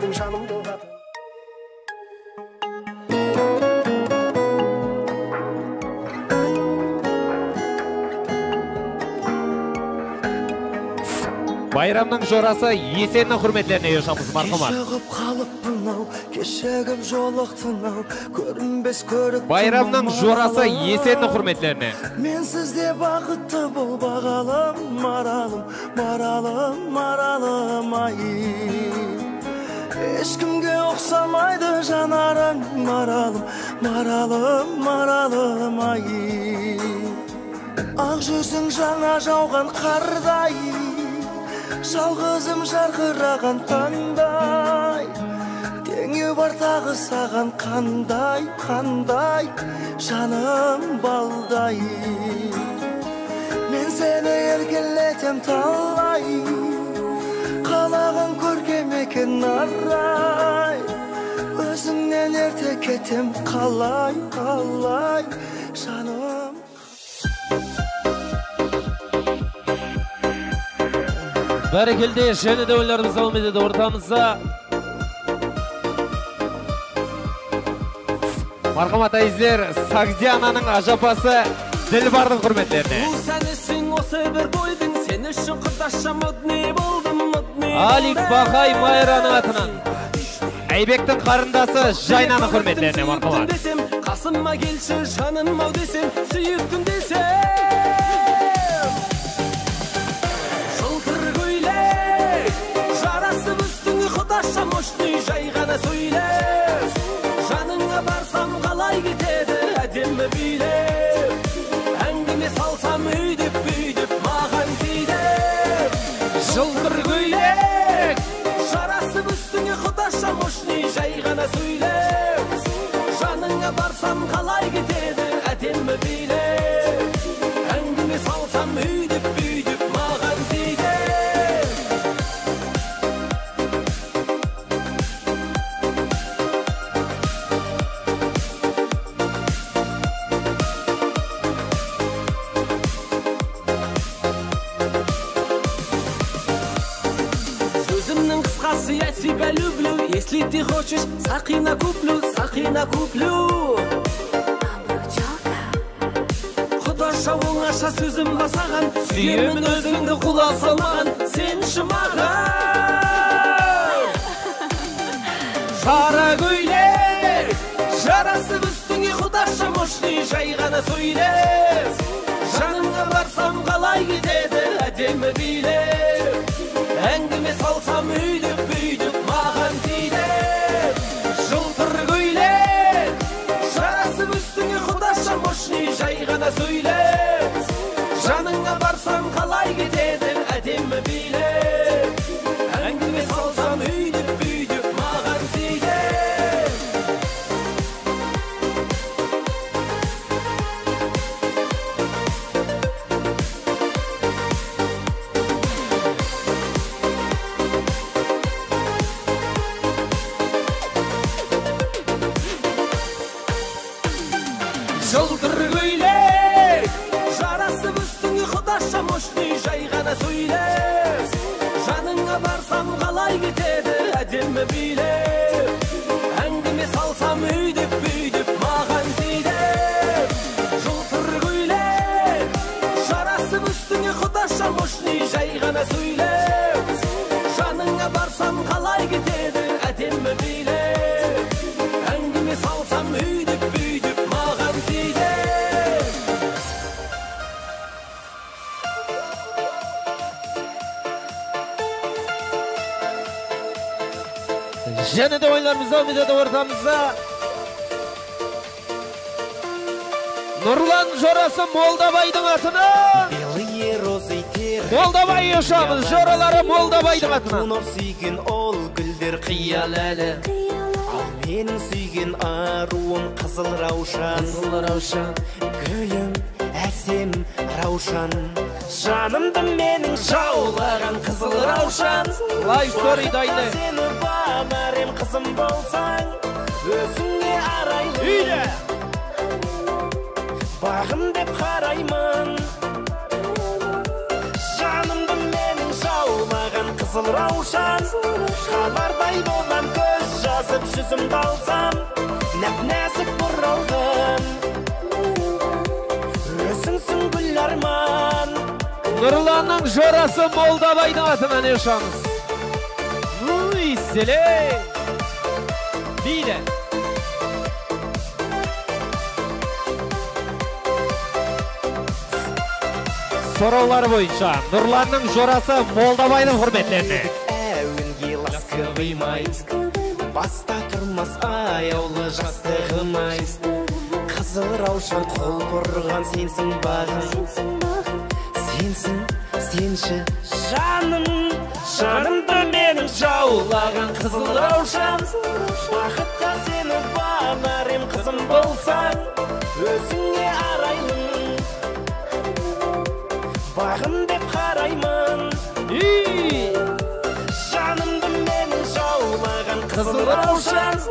Speaker 1: байрамның жорасы есеннің құрметлеріне ұшамыз мархамат
Speaker 23: кешігіп қалыппын ау кешігіп жолықтың ау көрінбес көрік
Speaker 1: байрамның жорасы есеннің құрметлеріне
Speaker 23: менсіз де бақытты бол бағалым маралым маралым маралым ай. Ешкімге ұқсамайды жанарың маралым маралым маралым ай. Ақ жүзің жаңа жауған қардай. Жалғызым жарқыраған таңдай. Теңеу бар тағы саған қандай қандай жаным балдай. Мен сені еркелетем талай қалаған көркем екен арай. Өзіңнен ерте кетем қалай қалай жаным
Speaker 1: бәрекелде және де ойларымыз давам етеді ортамызда мархамат айзер сагдиананың ажапасы ділбардың құрметлеріне
Speaker 25: бұл сәнесің осы бір тойдың сен үшін модный болдым модный
Speaker 1: алик бақай майраның атынан әйбектің қарындасы жайнаның құрметлеріне мархамат
Speaker 25: десем қасыма келші жаным ау десем сүйіктім десем мощный жай ғана сөйлеп жаныңа барсам қалай кетеді әдемі билеп. Әңгіме салсам өйдеп бүйдеп маған тиді. Жылтыр көйлек. Жарасып үстіңе құдаша мощный жай ғана сөйлеп. Жаныңа барсам қалай кетеді сөйлеп Жаныңа барсам қалай кетеді әдемі билеп әңгіме салсам өйдіп бүйдіп маған тиді жылтыр көйлек жарасып үстіңе құдаша мощный жай ғана сөйлеп
Speaker 1: үміт етіп ортамызда нұрлан жорасы молдабайдың атынан
Speaker 28: белые розы тер
Speaker 1: молдабай ұшамыз жоралары молдабайдың атынан
Speaker 28: Туно сүйген ол гүлдер қиял әлі ал менің сүйген аруым қызыл раушан
Speaker 1: қызыл раушан
Speaker 28: гүлім әсем раушан жанымды менің жаулаған қызыл раушан
Speaker 1: Life story дайны.
Speaker 28: Бағарем қызым болсаң өзіңе арайлы үйде бағым деп қараймын жанымды менің жаулаған қызыл раушан хабардай болам көз жазып жүзімді алсам нәп нәзік бұралған өзіңсің гүл арман
Speaker 1: нұрланның жорасы молдабайдың атынан ұшамыз селей биді сұраулар бойынша нұрланның жорасы молдабайдың құрметтеріне
Speaker 28: әуенге ласковый май баста тұрмас аяулы жастығым ай қызыл раушан қол бұрған сенсің бағым. Сенсің сенші жаным жанымды менің жаулаған қызыл раушан. Бақытқа сені бағарем қызым болсаң өзіңе арайлым бағым деп қараймын. Жанымды менің жаулаған қызыл раушан.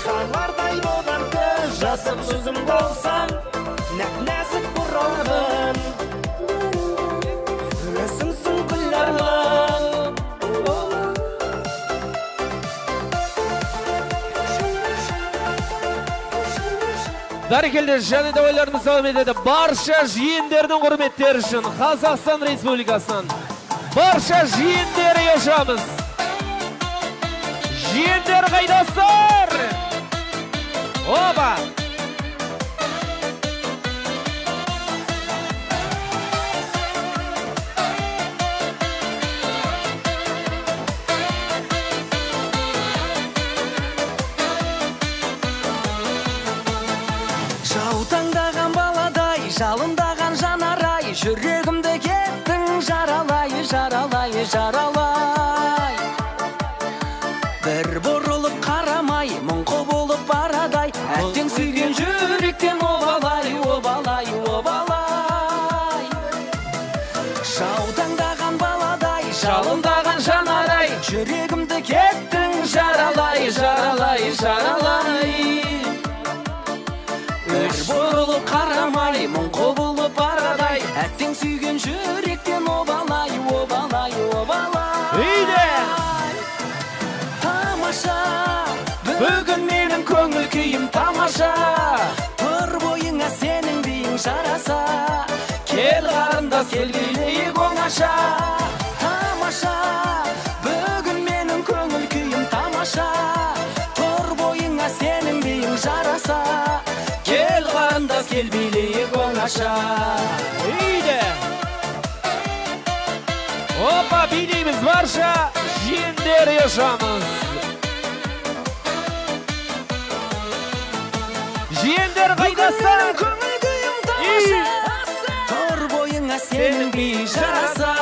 Speaker 28: Хабардай болған көз жасып жүзім болсаң нәп нәзік бұралған.
Speaker 1: Бәрекелді және ойларымызды үміт етіп барша жиендердің құрметтері үшін қазақстан республикасынан. Барша жиендер ұшамыз жиендер қайдасыздар опа! Үйде опа билейміз барша жиендер ұшамыз жиендер қайдасыздар
Speaker 28: көңіл күйім тамаша тұр бойыңа сенің би жараса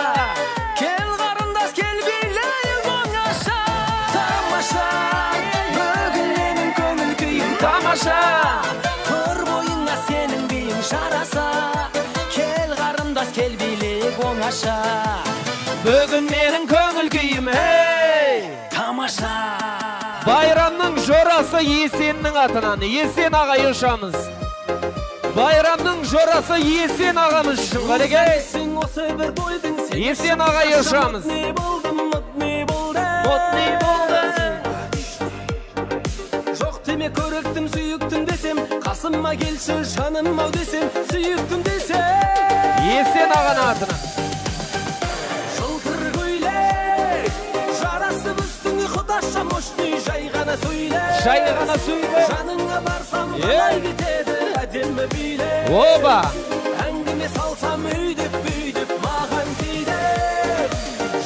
Speaker 28: кел қарындас кел билейік оңаша. Тамаша. Бүгін менің көңіл күйім тамаша. Жараса кел қарындас кел билейік оңаша
Speaker 1: бүгін менің көңіл күйім ей
Speaker 28: тамаша
Speaker 1: байрамның жорасы есеннің атынан есен ағай ұшамыз байрамның жорасы есен ағамыз үшін қалеке
Speaker 28: осы бір бойда
Speaker 1: Есен ағай ұшамыз.
Speaker 25: Жоқ деме көріктім, қасыма келші, жаным ау десем, сүйіктім десем.
Speaker 1: Есен ағаның атына.
Speaker 25: Жылтыр көйлек, жарасып үстіңе құдаша мощный, жай ғана сөйле.
Speaker 1: Жай ғана сөйле.
Speaker 25: Жаныңа барсам қалай кетеді, әдемі биле.
Speaker 1: Оба.
Speaker 25: Әңгіме салсам өйдіп бүйдіп маған тиді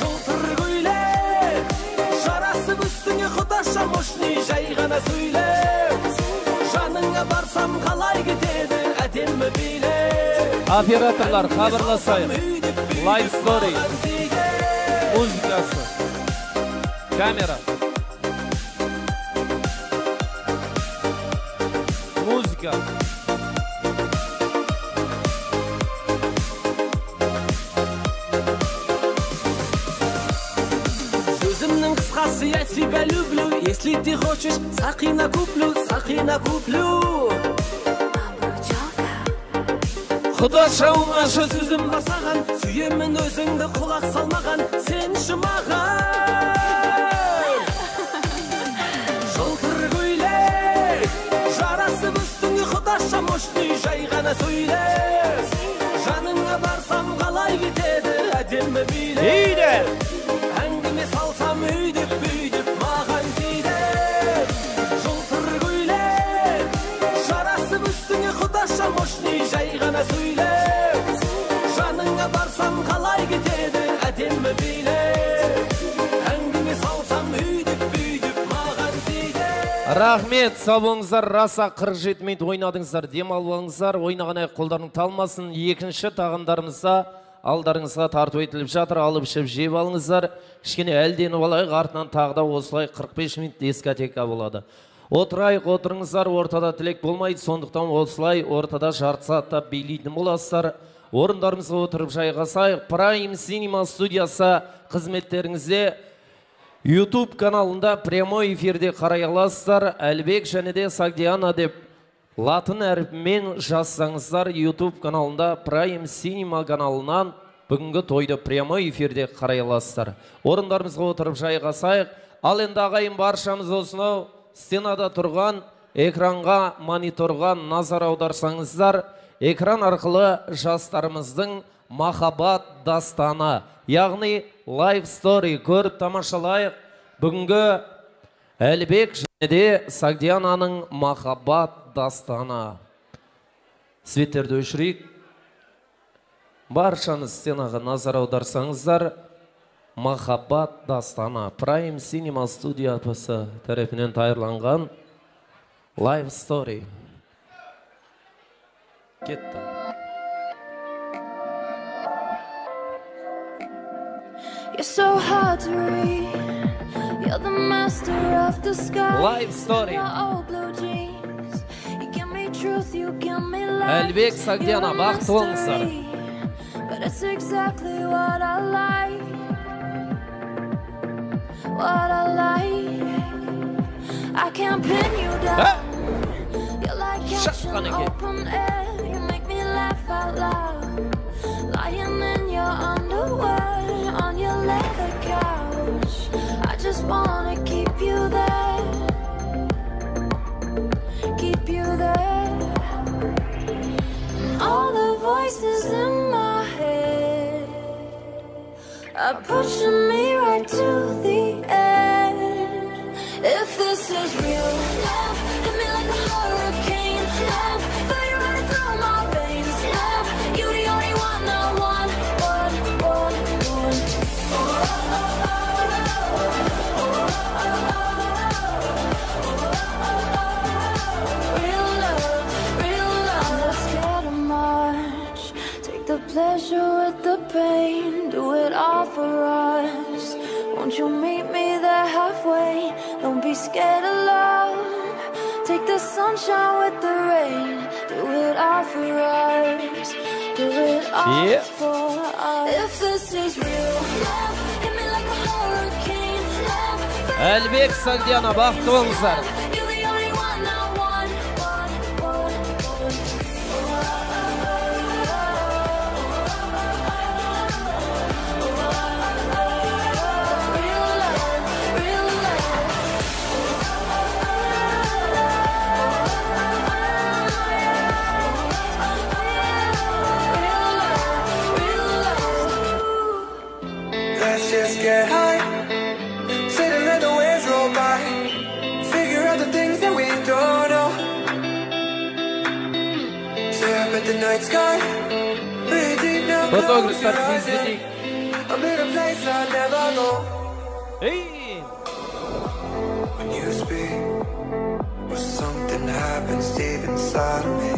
Speaker 25: Жылтыр көйлек жарасып үстіңе құдаша мощный жай ғана жаныңа барсам қалай кетеді әдемі билеп
Speaker 1: Операторлар хабарласайық. Live story. Музыкасы. Камера. Музыка.
Speaker 25: Сөзімнің қысқасы я тебя люблю Если ты хочешь, сақина куплю, сақина куплю Құдаша оңаша сөзім бар саған Сүйемін өзіңді құлақ салмаған. Сен маған Жылтыр көйлек Жарасып үстіңе құдаша мощный Жай ғана сөйлеп Жаныңа барсам қалай кетеді әдемі билеп Әңгіме салсам өйдіп бүйдіп маған
Speaker 1: Рахмет, сау болыңыздар, раса 47 минут ойнадыңыздар, демалып алыңыздар, ойнаған аяқ қолдарың талмасын. Екінші тағамдарымызда алдарыңызға тарту етіліп жатыр, алып ішіп жеп алыңыздар. Кішкене әлденіп алайық, артынан тағы да осылай 45 минут дискотека болады. Отырайық, отырыңыздар, ортада тілек болмайды, сондықтан осылай ортада жарты сағатта билейтін боласыздар. Орындарымызға отырып жайғасайық. Prime Cinema студиясы қызметтеріңізде YouTube каналында прямой эфирде қарай аласыздар. Әлбек және де Сагдиана деп латын әріпімен жазсаңыздар YouTube каналында Prime Cinema каналынан бүгінгі тойды прямой эфирде қарай аласыздар. Орындарымызға отырып жайғасайық. Ал енді ағайын баршамыз осынау стенада тұрған экранға, мониторға назар аударсаңыздар, экран арқылы жастарымыздың махаббат дастаны, яғни лайв стори көріп тамашалайық. Бүгінгі Әлбек және де Сагдиананың махаббат дастаны. Светтерді өшірейік. Баршаңыз стенаға назар аударсаңыздар, махаббат дастаны. Prime Cinema студиясы тарапынан тайырланған Live Get them.
Speaker 21: You're so hard to read. You're the master of the sky.
Speaker 1: Live story.
Speaker 21: But it's exactly what I like. What I like. I can't pin you down. You're like
Speaker 1: catching
Speaker 21: open air. Laugh out loud. Lying in your underwear on your leather couch. I just wanna keep you there. Keep you there. All the voices in my head are pushing me right to the edge. If this is real love, pleasure with the pain. Do it all for us. Won't you meet me there halfway? Don't be scared of love. Take the sunshine with the rain. Do it all for us. Do it all
Speaker 1: Yeah.
Speaker 21: for us. If this is real love, hit me like a hurricane. Love,
Speaker 1: Әлбек Сагдиана, бақытты болыңыздар. Photographer
Speaker 29: visiting. I'm in a place I never.
Speaker 1: Hey.
Speaker 29: When you speak, or something happens deep inside of me.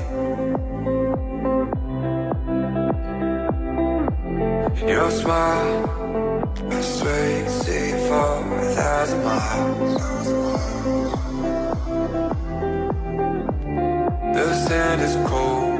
Speaker 29: Your smile, I swear you can see for a thousand miles. The sand is cold.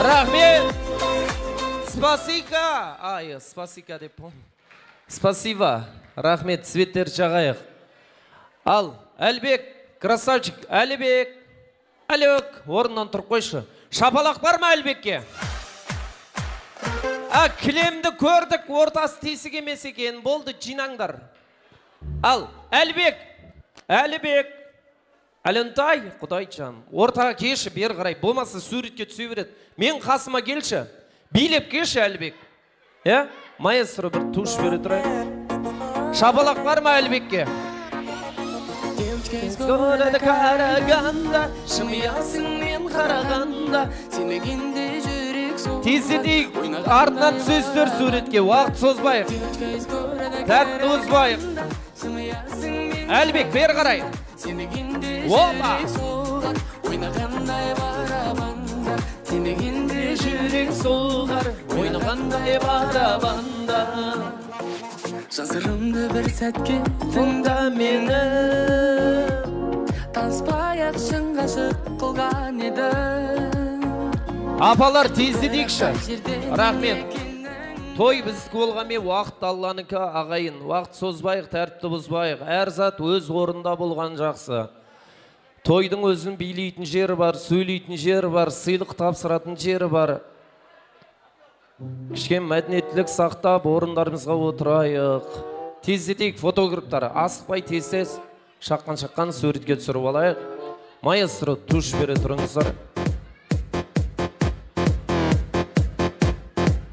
Speaker 1: Рахмет! Спасика! Ай, спасика деп. Спасибо. Рахмет, цветтер жағайық. Ал, Әлбек, красавчик, Әлібек. Әлік, орнынан тұрып қойшы. Шапалақ бар ма Әлбекке? А, кілемді көрдік, ортасы тесік емес екен. Болды, жинаңдар. Ал, Әлбек, Әлібек. Әлінтай, құдайжан, ортаға келші, бері қарай, болмаса суретке түсе береді. Мен қасыма келші, билеп келші Әлібек. Е, маэстро бір туш бере тұрайық. Шапалақ бар ма Әлібекке? Көреді қарағанда, жымиясың мен қарағанда,
Speaker 25: сенбегенде жүрек
Speaker 1: Тездетейік, артынан түсесіздер суретке, уақыт созбайық. Тәртіпті бұзбайық. Әлібек, бері қарай.
Speaker 25: Ойнағандай барабанда
Speaker 1: Сенбегенде жүрек соғар, ойнағандай барабанда.
Speaker 25: жасырымды бір сәтке
Speaker 1: тыңда мені
Speaker 25: таныспай ақ шын ғашық қылған едің
Speaker 1: Апалар тездетейікші. Рахмет. Той біздікі болғанмен уақыт алланікі ағайын. Уақыт созбайық, тәртіпті бұзбайық. Әр зат өз орында болған жақсы. Тойдың өзін билейтін жері бар, сөйлейтін жері бар, сыйлық тапсыратын жері бар. Кішкен мәдениеттілік сақтап, орындарымызға отырайық. Тездетейік фотографтар, асықпай тез-тез шаққан-шаққан суретке түсіріп алайық. Маэстро туш бере тұрыңыздар.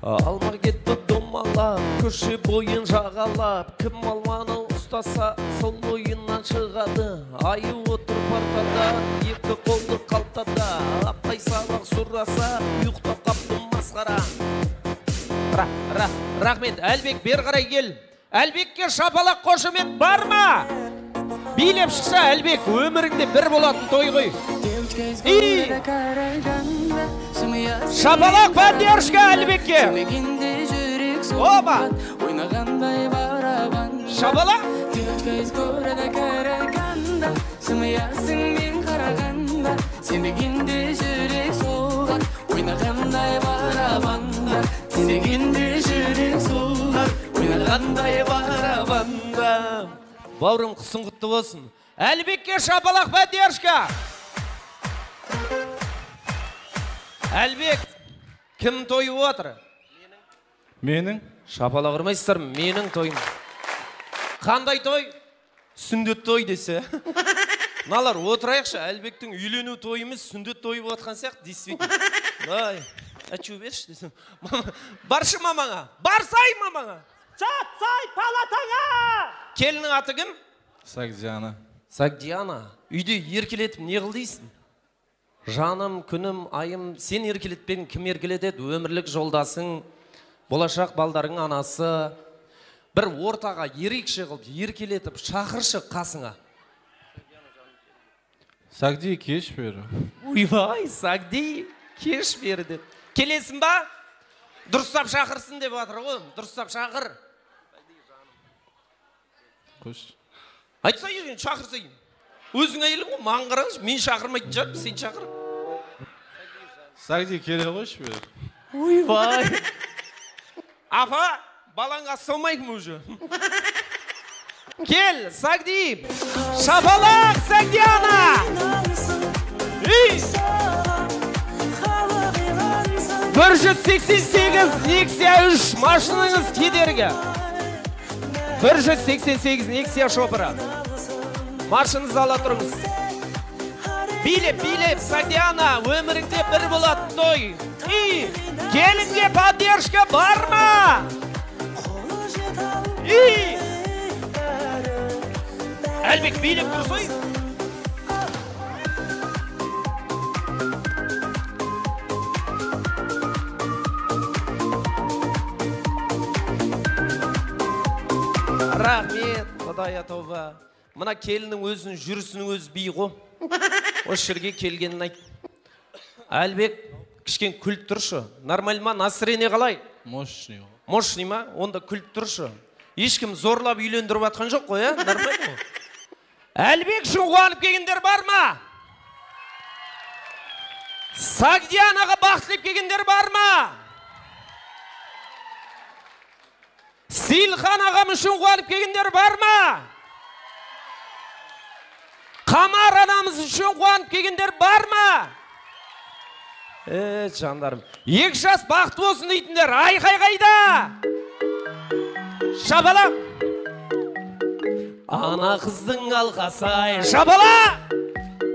Speaker 1: Алма кетті домалап, көше бойын жағалап, кім алманы ұстаса, сол ойыннан шығады. Айы отыр партада, екі қолды қалтада, аптай сабақ сұраса, ұйықтап қаптым масқара. Ра, ра, рахмет, Әлбек, бер қарай кел. Әлбекке шапалақ қошемет бар ма? Билеп шықса, Әлбек, өміріңде бір болатын той ғой. И! Шапалақ поддержка Әлбекке! Опа!
Speaker 25: ойнағандай барабан
Speaker 1: Шапалақ!
Speaker 25: көз көреді қарағанда жымиясың мен қарағанда сенбегенде жүрек соғар ойнағандай барабанда сенбегенде жүрек соғар
Speaker 1: ойнағандай барабанда. Бауырым құсың құтты болсын. Әлбекке шапалақ поддержка! Әлбек, кім тойып отыр?
Speaker 11: Менің?
Speaker 1: Шапалақ ұрмайсыздар, менің тойым. Қандай той? Сүндет той десе. Мыналар отырайықшы, Әлбектің үйлену тойымыз сүндет тойы болып жатқан сияқты, действительно. Ай, әчу берші десем. Баршы мамаңа, барсай мамаңа.
Speaker 3: Жатсай палатаңа!
Speaker 1: Келінің аты кім?
Speaker 11: Сагдиана.
Speaker 1: Сагдиана, үйде еркелетіп не қыл дейсің? Жаным, күнім, айым, сен еркелетпен кім еркелетеді? Өмірлік жолдасың, болашақ балдарың анасы. Бір ортаға ерекше қылып, еркелетіп, шақыршы қасыңа.
Speaker 11: Сагди кеш бері.
Speaker 1: Ойбай, Сагди, кеш бері деді. Келесің ба? Дұрыстап шақырсын деп жатыр ғой. Дұрыстап шақыр.
Speaker 11: Қош.
Speaker 1: Айтса екен, шақырсайын. Өзің әйелің ғой, маған қараңыз, мен шақырмайтын шығармын, сен шақыр.
Speaker 11: Сагди келе қойшы бері.
Speaker 1: Ойбай. Апа, балаңа ассалмайкум уже? Кел сагди шапалақ сагдиана бір жүз сексен сегіз нексия үш машинаңыз кедергі. Бір жүз сексен сегіз нексия шопыры. Машинаңызды ала тұрыңыз. Билеп билеп сагдиана өміріңде бір болады той и келінге поддержка бар ма и әлбек билеп тұрсай рахмет құдая тауба мына келіннің өзінің жүрісінің өзі би ғой осы жерге келгенін айт. Әлбек кішкене күліп тұршы. Нормаль ма? Настроение қалай?
Speaker 30: Мощный
Speaker 1: мощный ма? Онда күліп тұршы. Ешкім зорлап үйлендіріп жатқан жоқ қой иә нормально ғой әлбек үшін қуанып келгендер бар ма? Сагдианаға бақыт тілеп келгендер бар ма? Сейілхан ағам үшін қуанып келгендер бар ма? Қамар анамыз үшін қуанып келгендер бар ма е жандарым екі жас бақытты болсын дейтіндер айқай қайда? Шабала! Ана қыздың алқасы ай. Шабала!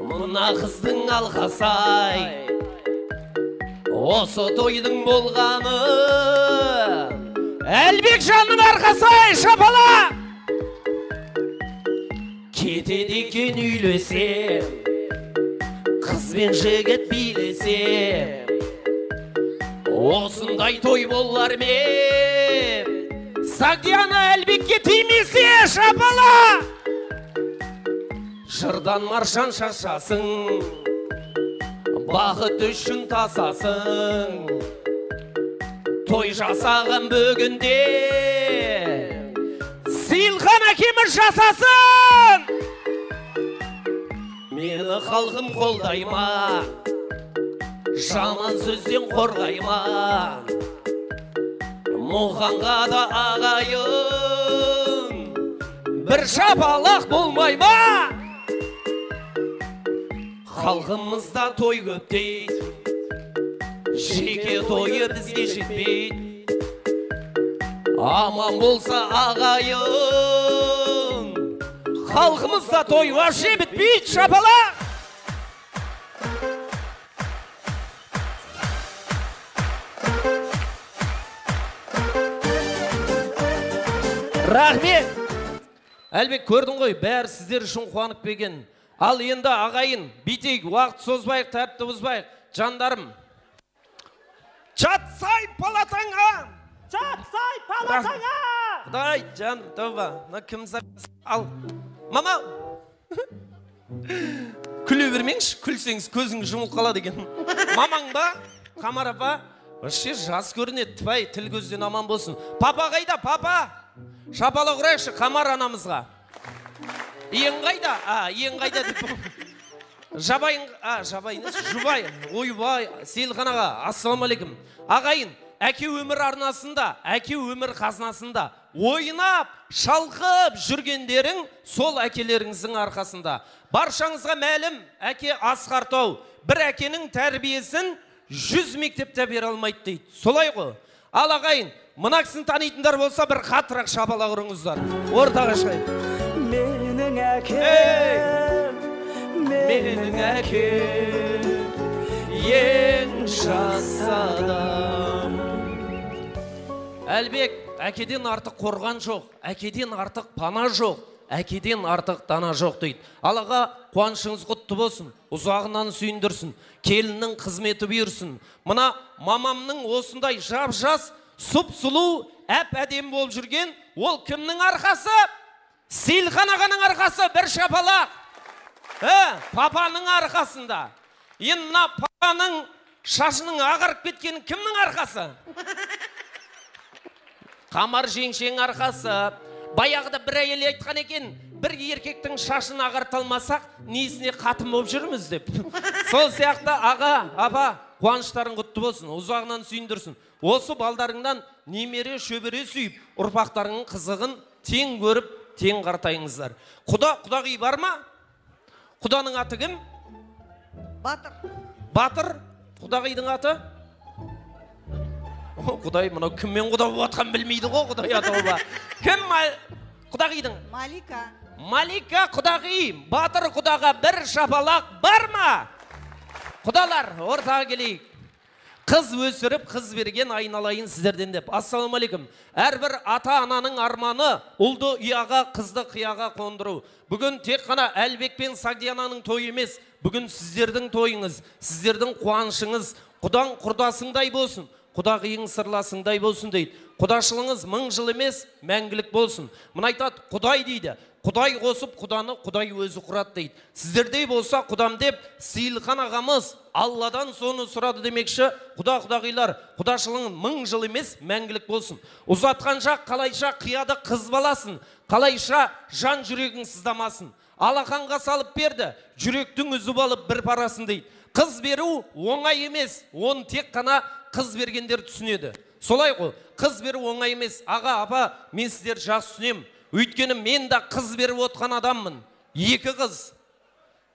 Speaker 1: Мына қыздың алқасы ай. Осы тойдың болғаны. Әлбек жанның арқасы ай шапала кетеді екен үйлесем қыз бен жігіт билесем осындай той болар ме? Сагдиана әлбекке тимесе шапала! Жырдан маршан шашасың бақыт үшін тасасың той жасаған бүгінде сейілхан әкеміз жасасын! Мені халқым қолдай ма? Жаман сөзден қорғай ма? Мұханға да ағайын бір шапалақ болмай ма? Халқымызда той көп дейді жеке тойы бізге жетпейді. Аман болса ағайын халқымызда той вообще бітпейді шапалақ рахмет. Әлбек көрдің ғой бәрі сіздер үшін қуанып келген. Ал енді ағайын бүйтейік уақыт созбайық тәртіпті бұзбайық. Жандарым. Жатсай палатаңа!
Speaker 3: Жатсай палатаңа!
Speaker 1: Құдай жан тәуба мына кім ал мама күле бермеңізші күлсеңіз көзіңіз жұмылып қалады екен. Мамаң ба қамар апа вообще жас көрінеді тфәй тіл көзден аман болсын. Папа қайда папа? Шапалақ ұрайықшы қамар анамызға. Иең қайда? А иең қайда деп жабайың а жабай емес жұбай ойбай сейілхан аға ассалаумағалейкум ағайын әке өмір арнасында әке өмір қазынасында ойнап шалқып жүргендерің сол әкелеріңіздің арқасында. Баршаңызға мәлім әке асқар тау бір әкенің тәрбиесін жүз мектепте бере алмайды дейді. Солай ғой. Ал ағайын мына кісіні танитындар болса бір қаттырақ шапалақ ұрыңыздар ортаға шығайық
Speaker 25: менің әкем
Speaker 1: менің әкем ең жас адам. Әлбек әкеден артық қорған жоқ әкеден артық пана жоқ әкеден артық дана жоқ дейді. Аллаға қуанышыңыз құтты болсын ұзағынан сүйіндірсін келіннің қызметі бұйырсын. Мына мамамның осындай жап жас сұп сұлу әп әдемі болып жүрген ол кімнің арқасы сейілхан ағаның арқасы бір шапалақ ә, папаның арқасында енді мына папаның шашының ағарып кеткені кімнің арқасы қамар жеңшең арқасы баяғыда бір әйел айтқан екен бір еркектің шашын ағарта алмасақ несіне қатын болып жүрміз деп сол сияқты аға апа қуаныштарың құтты болсын ұзағынан сүйіндірсін осы балдарыңнан немере шөбере сүйіп ұрпақтарыңның қызығын тең көріп тең қартайыңыздар. Құда құдағи бар ма? Құданың аты кім?
Speaker 17: Батыр.
Speaker 1: Батыр? Құдағидің аты? О, құдай мынау кіммен құда болып жатқанын білмейді ғой құдай атауға кім құдағидің
Speaker 17: малика.
Speaker 1: Малика құдағи. Батыр құдаға бір шапалақ бар ма? Құдалар ортаға келейік. Қыз өсіріп қыз берген айналайын сіздерден деп. Ассалаумағалейкум әрбір ата ананың арманы ұлды ұяға қызды қияға қондыру. Бүгін тек қана әлбек пен сагдиананың тойы емес бүгін сіздердің тойыңыз сіздердің қуанышыңыз. Құдаң құрдасыңдай болсын құдағиың сырласыңдай болсын дейді. Құдашылығыңыз мың жыл емес мәңгілік болсын. Мына айтады құдай дейді. Құдай қосып құданы құдай өзі құрады дейді. Сіздердей болса құдам деп сейілхан ағамыз алладан соны сұрады демекші. Құда құдағилар құдашылығың мың жыл емес мәңгілік болсын. Ұзатқанша қалайша қияды қыз баласын қалайша жан жүрегің сыздамасын. Алақанға салып берді жүректің үзіп алып бір парасын дейді. Қыз беру оңай емес оны тек қана қыз бергендер түсінеді. Солай ғой қыз беру оңай емес. Аға апа мен сіздерді жақсы түсінемін. Өйткені мен да қыз беріп отқан адаммын. Екі қыз.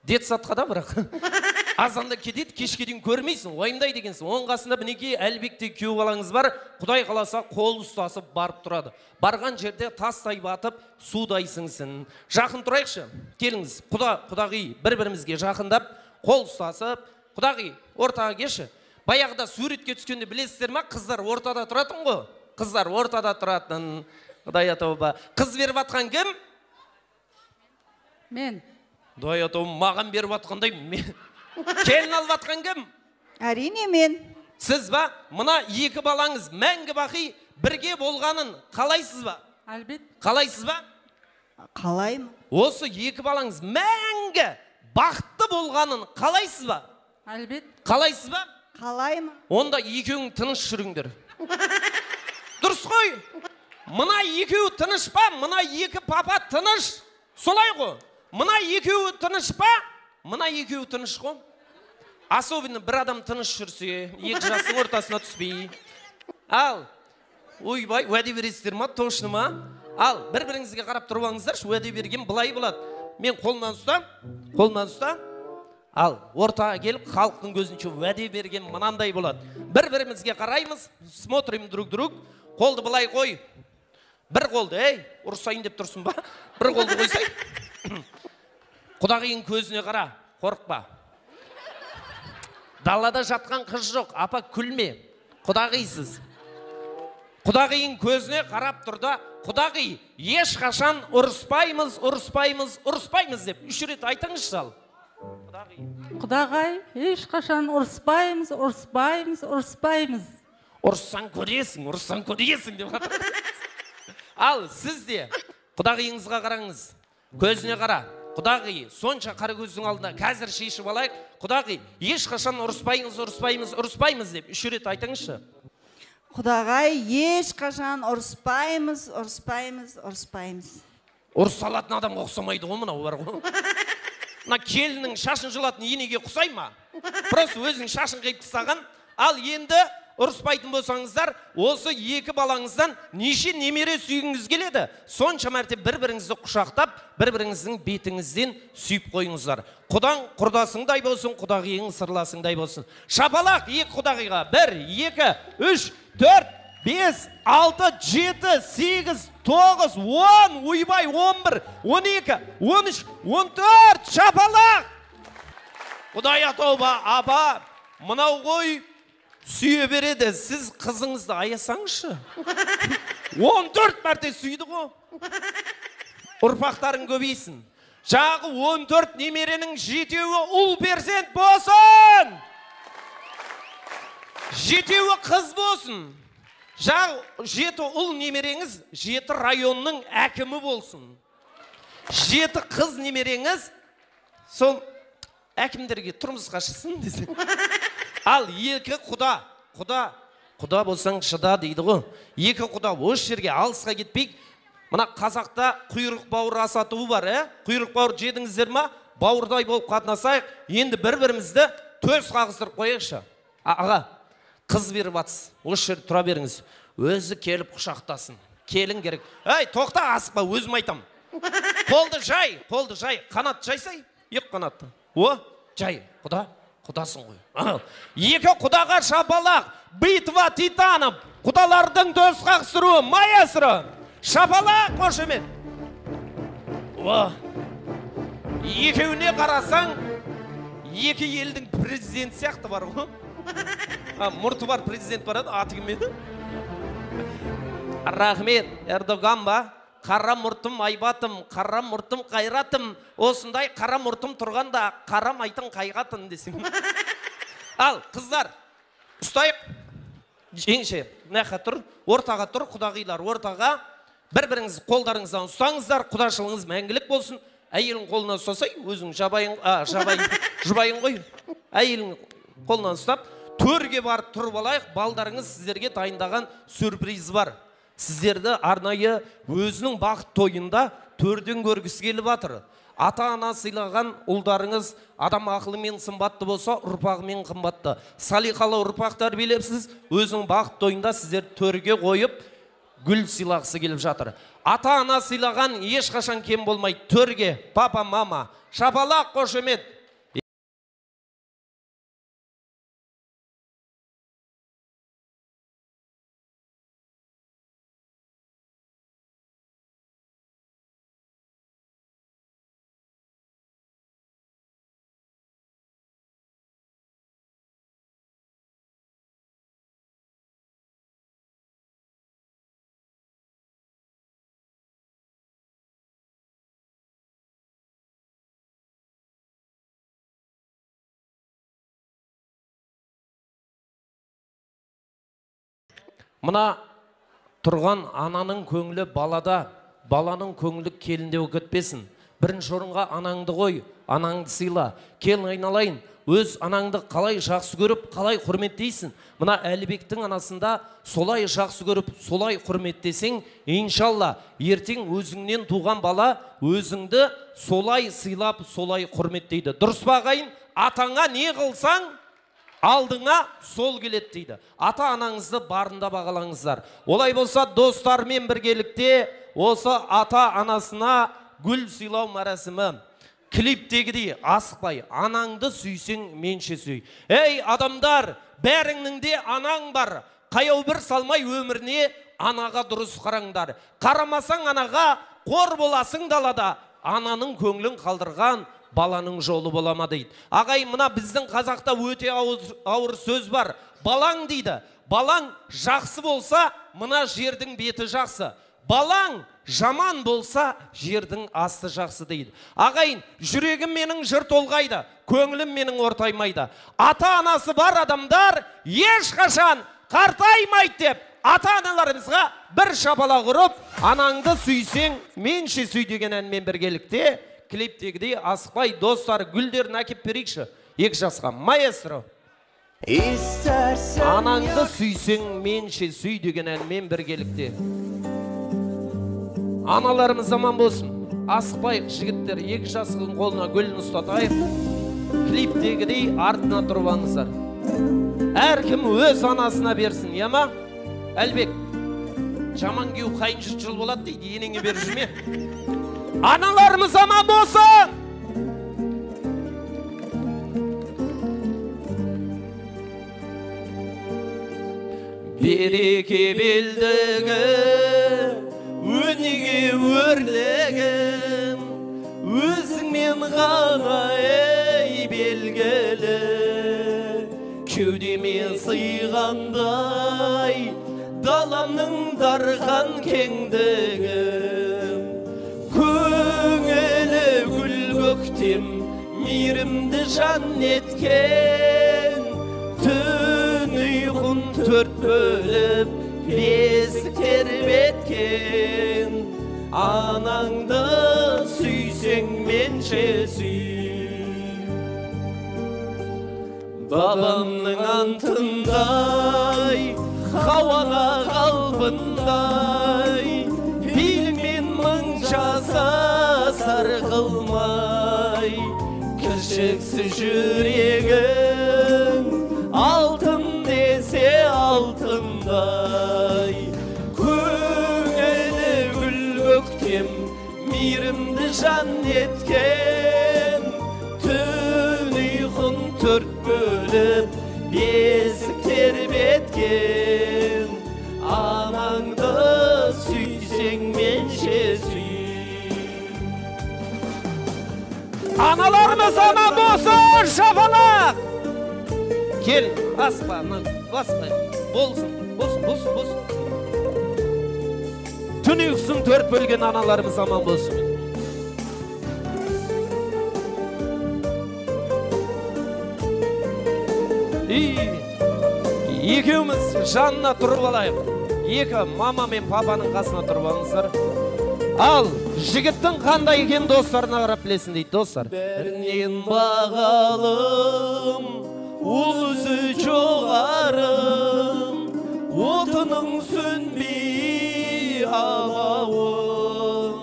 Speaker 1: Детсадқа да бірақ. Азанда кетеді кешке дейін көрмейсің уайымдайды екенсің оның қасында мінекей әлбектей күйеу балаңыз бар. Құдай қаласа қол ұстасып барып тұрады. Барған жерде тастай батып судай сіңсін жақын тұрайықшы. Келіңіз. Құда құдағи бір бірімізге жақындап қол ұстасып құдағи ортаға келші. Баяғыда суретке түскенде білесіздер ма қыздар ортада тұратын ғой. Қыздар ортада тұратын. Құдай тауба қыз беріп жатқан кім?
Speaker 17: Мен.
Speaker 1: Құдай тауба маған беріп жатқандай мен. Келін алып жатқан кім?
Speaker 17: Әрине мен.
Speaker 1: Сіз ба? Мына екі балаңыз мәңгі бақи бірге болғанын қалайсыз ба?
Speaker 17: Әлбет.
Speaker 1: Қалайсыз ба?
Speaker 17: Қалаймын.
Speaker 1: Осы екі балаңыз мәңгі бақытты болғанын қалайсыз ба?
Speaker 17: Әлбет.
Speaker 1: Қалайсыз ба?
Speaker 17: Қалаймын.
Speaker 1: Онда екеуің тыныш жүріңдер. Дұрыс қой. Мына екеуі тыныш па? Мына екі папа тыныш? Солай ғой. Мына екеуі тыныш па? Мына екеуі тыныш қой. Особенно бір адам тыныш жүрсе екі жастың ортасына түспей. Ал ойбай уәде бересіздер ма? Точно ма? Ал бір біріңізге қарап тұрып алыңыздаршы уәде берген былай болады. Мен қолымнан ұста қолымнан ұста. Ал ортаға келіп халықтың көзінше уәде берген мынандай болады. Бір бірімізге қараймыз смотрим друг друг. Қолды былай қой. Бір қолды ей ұрысайын деп тұрсың ба бір қолды қойсай құдағиың көзіне қара қорықпа далада жатқан қыз жоқ апа күлме құдағисыз құдағиың көзіне қарап тұр да құдағи ешқашан ұрыспаймыз ұрыспаймыз ұрыспаймыз деп үш рет айтыңызшы ал
Speaker 30: құдағай ешқашан ұрыспаймыз ұрыспаймыз ұрыспаймыз
Speaker 1: ұрыссаң көресің ұрыссаң көресің деп ал сіз де құдағиыңызға қараңыз көзіне қара. Құдағи сонша қара көздің алдында қазір шешіп алайық. Құдағи ешқашан ұрыспаймыз ұрыспаймыз ұрыспаймыз деп үш рет айтыңызшы.
Speaker 17: Құдағай ешқашан ұрыспаймыз ұрыспаймыз ұрыспаймыз.
Speaker 1: Ұрыса алатын адамға ұқсамайды ғой мынау бар ғой. Мына келіннің шашын жұлатын енеге ұқсай ма? Просто өзінің шашын қиып тастаған. Ал енді ұрыспайтын болсаңыздар осы екі балаңыздан неше немере сүйгіңіз келеді? Сонша мәрте бір біріңізді құшақтап бір біріңіздің бетіңізден сүйіп қойыңыздар. Құдаң құрдасыңдай болсын құдағиың сырласыңдай болсын. Шапалақ екі құдағиға бір екі үш төрт бес алты жеті сегіз тоғыз он ойбай он бір он екі он үш он төрт. Шапалақ! Құдай тауба апа мынау ғой! Сүйе береді сіз қызыңызды аясаңызшы. он төрт мәрте сүйді ғой. Ұрпақтарың көбейсін. Жағы он төрт немеренің жетеуі ұл перзент болсын. Жетеуі қыз болсын. Жағы жеті ұл немереңіз жеті районның әкімі болсын. Жеті қыз немереңіз сол әкімдерге тұрмысқа шықсын десе ал екі құда құда құда болсаң шыда дейді ғой. Екі құда осы жерге алысқа кетпейік. Мына қазақта құйрық бауыр асатуы бар ә? Құйрық бауыр жедіңіздер ма? Бауырдай болып қатынасайық. Енді бір бірімізді төс қағыстырып қояйықшы. Аға қыз беріп жатсыз осы жерде тұра беріңіз. Өзі келіп құшақтасын. Келін керек. Әй тоқта асықпа өзім айтам. Қолды жай қолды жай. Қанат жайсай. Екі қанатты. О жай құда. Құдасың ғой. Екі құдаға шапалақ битва титанов құдалардың төс қақсыруы маэстро шапалақ қошемет. Екеуіне қарасаң екі елдің президент сияқты бар ғой. Мұрты бар президент бар еді аты кім еді рахмет эрдоган ба? Қара мұртым айбатым қара мұртым қайратым осындай қара мұртым тұрғанда қарамайтын қайғатын десең ал қыздар ұстайық жеңше мына жаққа тұр ортаға тұр құдағилар ортаға бір біріңіз қолдарыңыздан ұстаңыздар құдашылығыңыз мәңгілік болсын әйелің қолынан ұстасай өзің жабайың а жабайың жұбайың ғой әйелің қолынан ұстап төрге барып тұрып алайық балдарыңыз сіздерге дайындаған сюрприз бар сіздерді арнайы өзінің бақыт тойында төрден көргісі келіп жатыр ата ана сыйлаған ұлдарыңыз адам ақылымен сымбатты болса ұрпағымен қымбатты. Салиқалы ұрпақ тәрбиелепсіз өзінің бақыт тойында сіздер төрге қойып гүл сыйлағысы келіп жатыр. Ата ана сыйлаған ешқашан кем болмайды төрге папа мама. Шапалақ қошемет! Мына тұрған ананың көңілі балада баланың көңілі келінде кетпесін бірінші орынға анаңды қой анаңды сыйла. Кел айналайын. Өз анаңды қалай жақсы көріп қалай құрметтейсің? Мына әлібектің анасында солай жақсы көріп солай құрметтесең иншалла ертең өзіңнен туған бала өзіңді солай сыйлап солай құрметтейді. Дұрыс па ағайын? Атаңа не қылсаң алдыңа сол келеді дейді. Ата анаңызды барында бағалаңыздар. Олай болса достармен біргелікте осы ата анасына гүл сыйлау мәрәсімі клиптегідей асықпай анаңды сүйсең менше сүй ей адамдар бәріңнің де анаң бар. Қаяу бір салмай өміріне анаға дұрыс қараңдар. Қарамасаң анаға қор боласың далада. Ананың көңілін қалдырған баланың жолы бола ма дейді. Ағай мына біздің қазақта өте ауыр, ауыр сөз бар. Балаң дейді. Балаң жақсы болса мына жердің беті жақсы. Балаң жаман болса жердің асты жақсы дейді. Ағайын жүрегім менің жыр толғайды көңілім менің ортаймайды. Ата анасы бар адамдар ешқашан қартаймайды деп ата аналарымызға бір шапалақ ұрып анаңды сүйсең менше сүй деген әнмен біргелікте клиптегідей асықпай достар гүлдерін әкеп берейікші. Екі жасқа маэстро. Анаңды сүйсең менше сүй деген әнмен біргелікте. Аналарымыз аман болсын. Асықпайық жігіттер. Екі жастың қолына гүлін ұстатайық. Клиптегідей артына тұрып алыңыздар әркім өз анасына берсін иә ма? Әлбек жаман күйеу қайын жұрт жыл болады дейді енеңе беріп жүрме аналарымыз аман болсын береке белдігі өнеге өрлегім өзіңмен ғана ей белгілі кеудеме сыйғандай даламның дархан кеңдігім мейірімді жан еткен түн ұйқын төрт бөліп бесік тербеткен анаңды сүйсең менше сүй бабамның антындай хауана қалпындай Çıksın şu yüreğe аналарымыз аман болсын шапалақ кел баспа мына баспа болсын болсын болсын болсын түн ұйқысын төрт бөлген аналарымыз аман болсын екеуміз жанына тұрып алайық екі мама мен папаның қасына тұрып алыңыздар ал жігіттің қандай екенін достарына қарап білесін дейді достар. Бәрінен бағалым ол өзі жоғарым. Отының сөнбей алауым.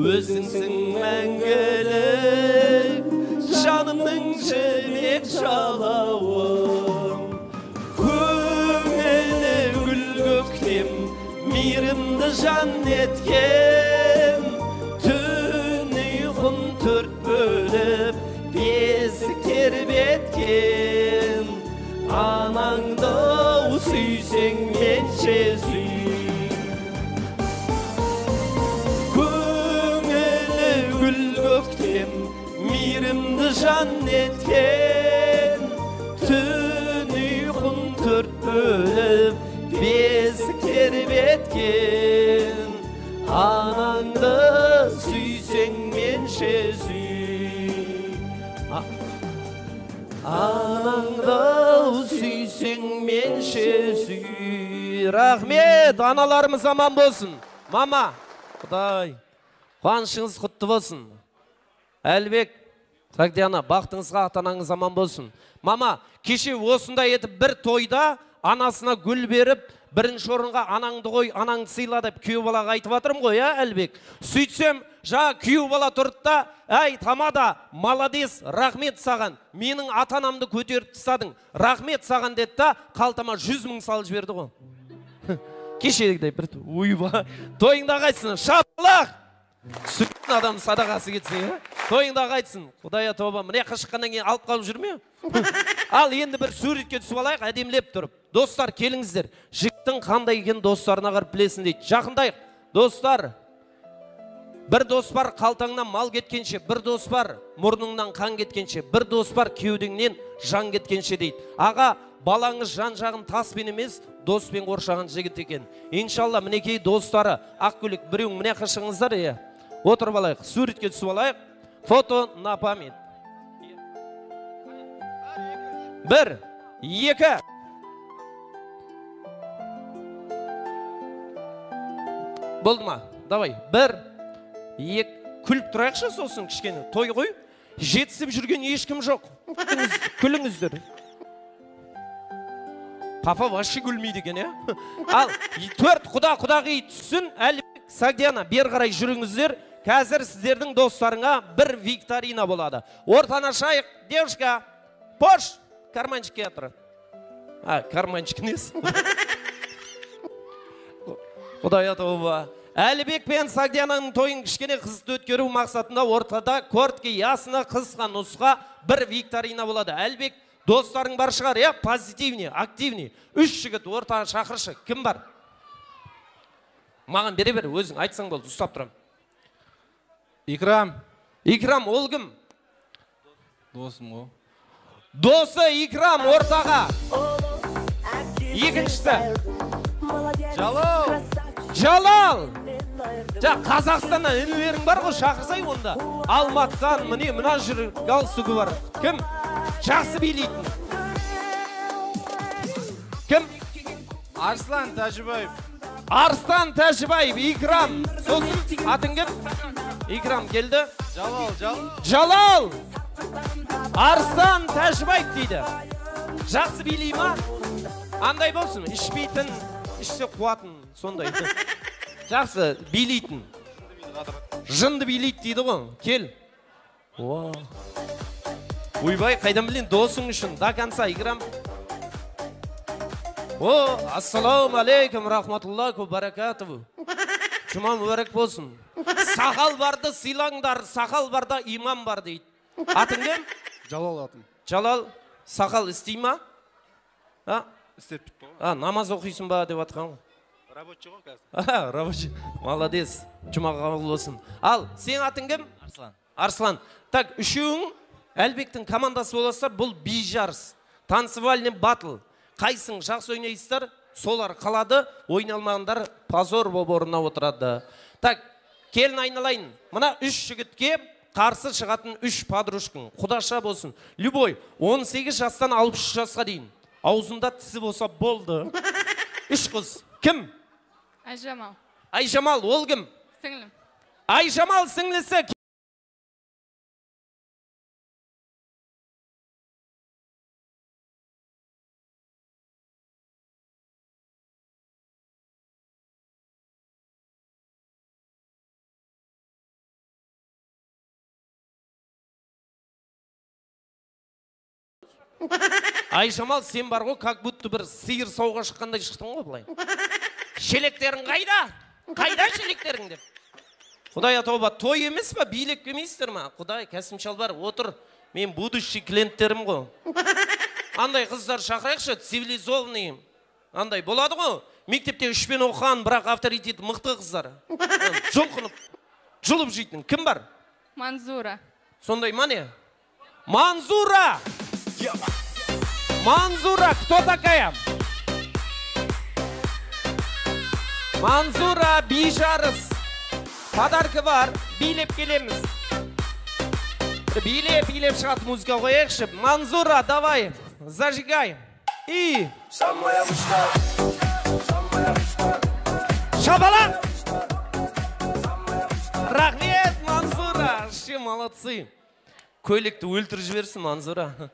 Speaker 1: Өзіңсің мәңгілік жанымның жібек жалауым. Көңілі гүл көктем мейірімді жан еткен. Тербеткен анаңды сүйсең менше сүй көңілі гүл көктем мейірімді жан еткен түн ұйқын төрт бөліп бесік тербеткен анаңды сүйсең менше сүй анаңды сүйсең менше сүй. Рахмет аналарымыз аман болсын. Мама құдай қуанышыңыз құтты болсын. Әлібек сагдиана бақытыңызға ата анаңыз аман болсын. Мама кеше осындай етіп бір тойда анасына гүл беріп бірінші орынға анаңды қой анаңды сыйла деп күйеу балаға айтып жатырмын ғой иә әлібек? Сөйтсем жаңа күйеу бала тұрды да әй тамада молодец рахмет саған менің ата анамды көтеріп тастадың рахмет саған деді да қалтама жүз мың салып жіберді ғой. Кешегідей бір ойбай тойыңда қайтсын шапалақ! Түсірген адам садақасы кетсе иә тойыңда қайтсын құдай тауба мына жаққа шыққаннан кейін алып қалып жүрме ал енді бір суретке түсіп алайық әдемілеп тұрып. Достар келіңіздер. Жігіттің қандай екенін достарына қарап білесін дейді. Жақындайық. Достар бір дос бар қалтаңнан мал кеткенше бір дос бар мұрныңнан қан кеткенше бір дос бар кеудеңнен жан кеткенше дейді. Аға балаңыз жан жағын таспен емес доспен қоршаған жігіт екен. Иншалла мінекей достары ақкөлек біреуің мына жаққа шығыңыздар иә отырып алайық суретке түсіп алайық фото на бір екі. Болды ма? Давай. Бір екі. Күліп тұрайықшы сосын кішкене. Той ғой жетісіп жүрген ешкім жоқ. Күліңіз- күліңіздер. Папа вообще күлмейді екен иә? Ал төрт құда құдағи түссін әлібек сагдиана бері қарай жүріңіздер. Қазір сіздердің достарыңа бір викторина болады. Ортаны ашайық девушка пош карманчикке тұр. А карманчик несі құдай тауба әлібек пен сагдиананың тойын кішкене қызықты өткеру мақсатында ортада кортки ясына қысқа нұсқа бір викторина болады. Әлібек достарың бар шығар иә? Позитивный активный. Үш жігіт ортаға шақыршы. Кім бар? Маған бере бер өзің айтсаң болды ұстап тұрамын
Speaker 31: икрам
Speaker 1: икрам ол кім
Speaker 31: досым ғой
Speaker 1: досы икрам ортаға екіншісі
Speaker 31: жалал
Speaker 1: жалал жа қазақстаннан інілерің бар ғой шақырсай онда алматыдан міне мына жүр галстугі бар кім жақсы билейтін кім
Speaker 31: арслан тәжібаев
Speaker 1: арыстан тәжібаев икрам сосын атың кім икрам келді
Speaker 31: жалал жалал
Speaker 1: жалал арыстан тәжібаев дейді жақсы билей ма андай болсын ішпейтін ішсе қуатын сондай жақсы билейтін жынды билейді дейді ғой кел ойбай қайдан білейін досың үшін до конца играм о ассалауму алейкум рахматуллахи баракатуху жұма мүбәрәк болсын сақал барды сыйлаңдар сақал барда имам бар дейді атың кім
Speaker 31: жалал атым
Speaker 1: жалал сақал істей ма а
Speaker 31: істеп бітті ғой
Speaker 1: а намаз оқисың ба деп жатқан ғой
Speaker 31: рабочий ғой қазір
Speaker 1: А, рабочий молодец жұма қабыл болсын ал сенің атың кім
Speaker 32: арслан
Speaker 1: арслан так үшеуің әлбектің командасы боласыздар бұл би жарыс танцевальный батл қайсың жақсы ойнайсыздар солар қалады ойналмағандар позор болып орнына отырады. Так келін айналайын. Мына үш жігітке қарсы шығатын үш подружкаң құдаша болсын. Любой 18 жастан 63 жасқа дейін. Аузында тісі болса болды. Үш қыз. Кім?
Speaker 33: Айжамал.
Speaker 1: Айжамал ол кім?
Speaker 33: Сіңлім.
Speaker 1: Айжамал сіңлісі. айжамал сен бар ғой как будто бір сиыр сауға шыққандай шықтың ғой былай. Шелектерің қайда? Қайда шелектерің деп? Құдай тауба той емес па билеп келмейсіздер ма? Құдай кәсім шалбар отыр. Мен будущий клиенттерім ғой. Андай қыздар шақырайықшы цивилизованный. Андай болады ғой. Мектепте үшпен оқыған бірақ авторитеті мықты қыздар. Жұлқынып жұлып жейтін. Кім бар?
Speaker 33: Манзура.
Speaker 1: Сондай ма не? Манзура! Манзура кто такая? Манзура бижарыс подарка бар билеп келеміз. Билеп билеп шығады музыка қояйықшы. Манзура давай зажигай и шабалақ рахмет манзура! Вообще молодцы. Көйлекті өлтіріп жіберсін манзура.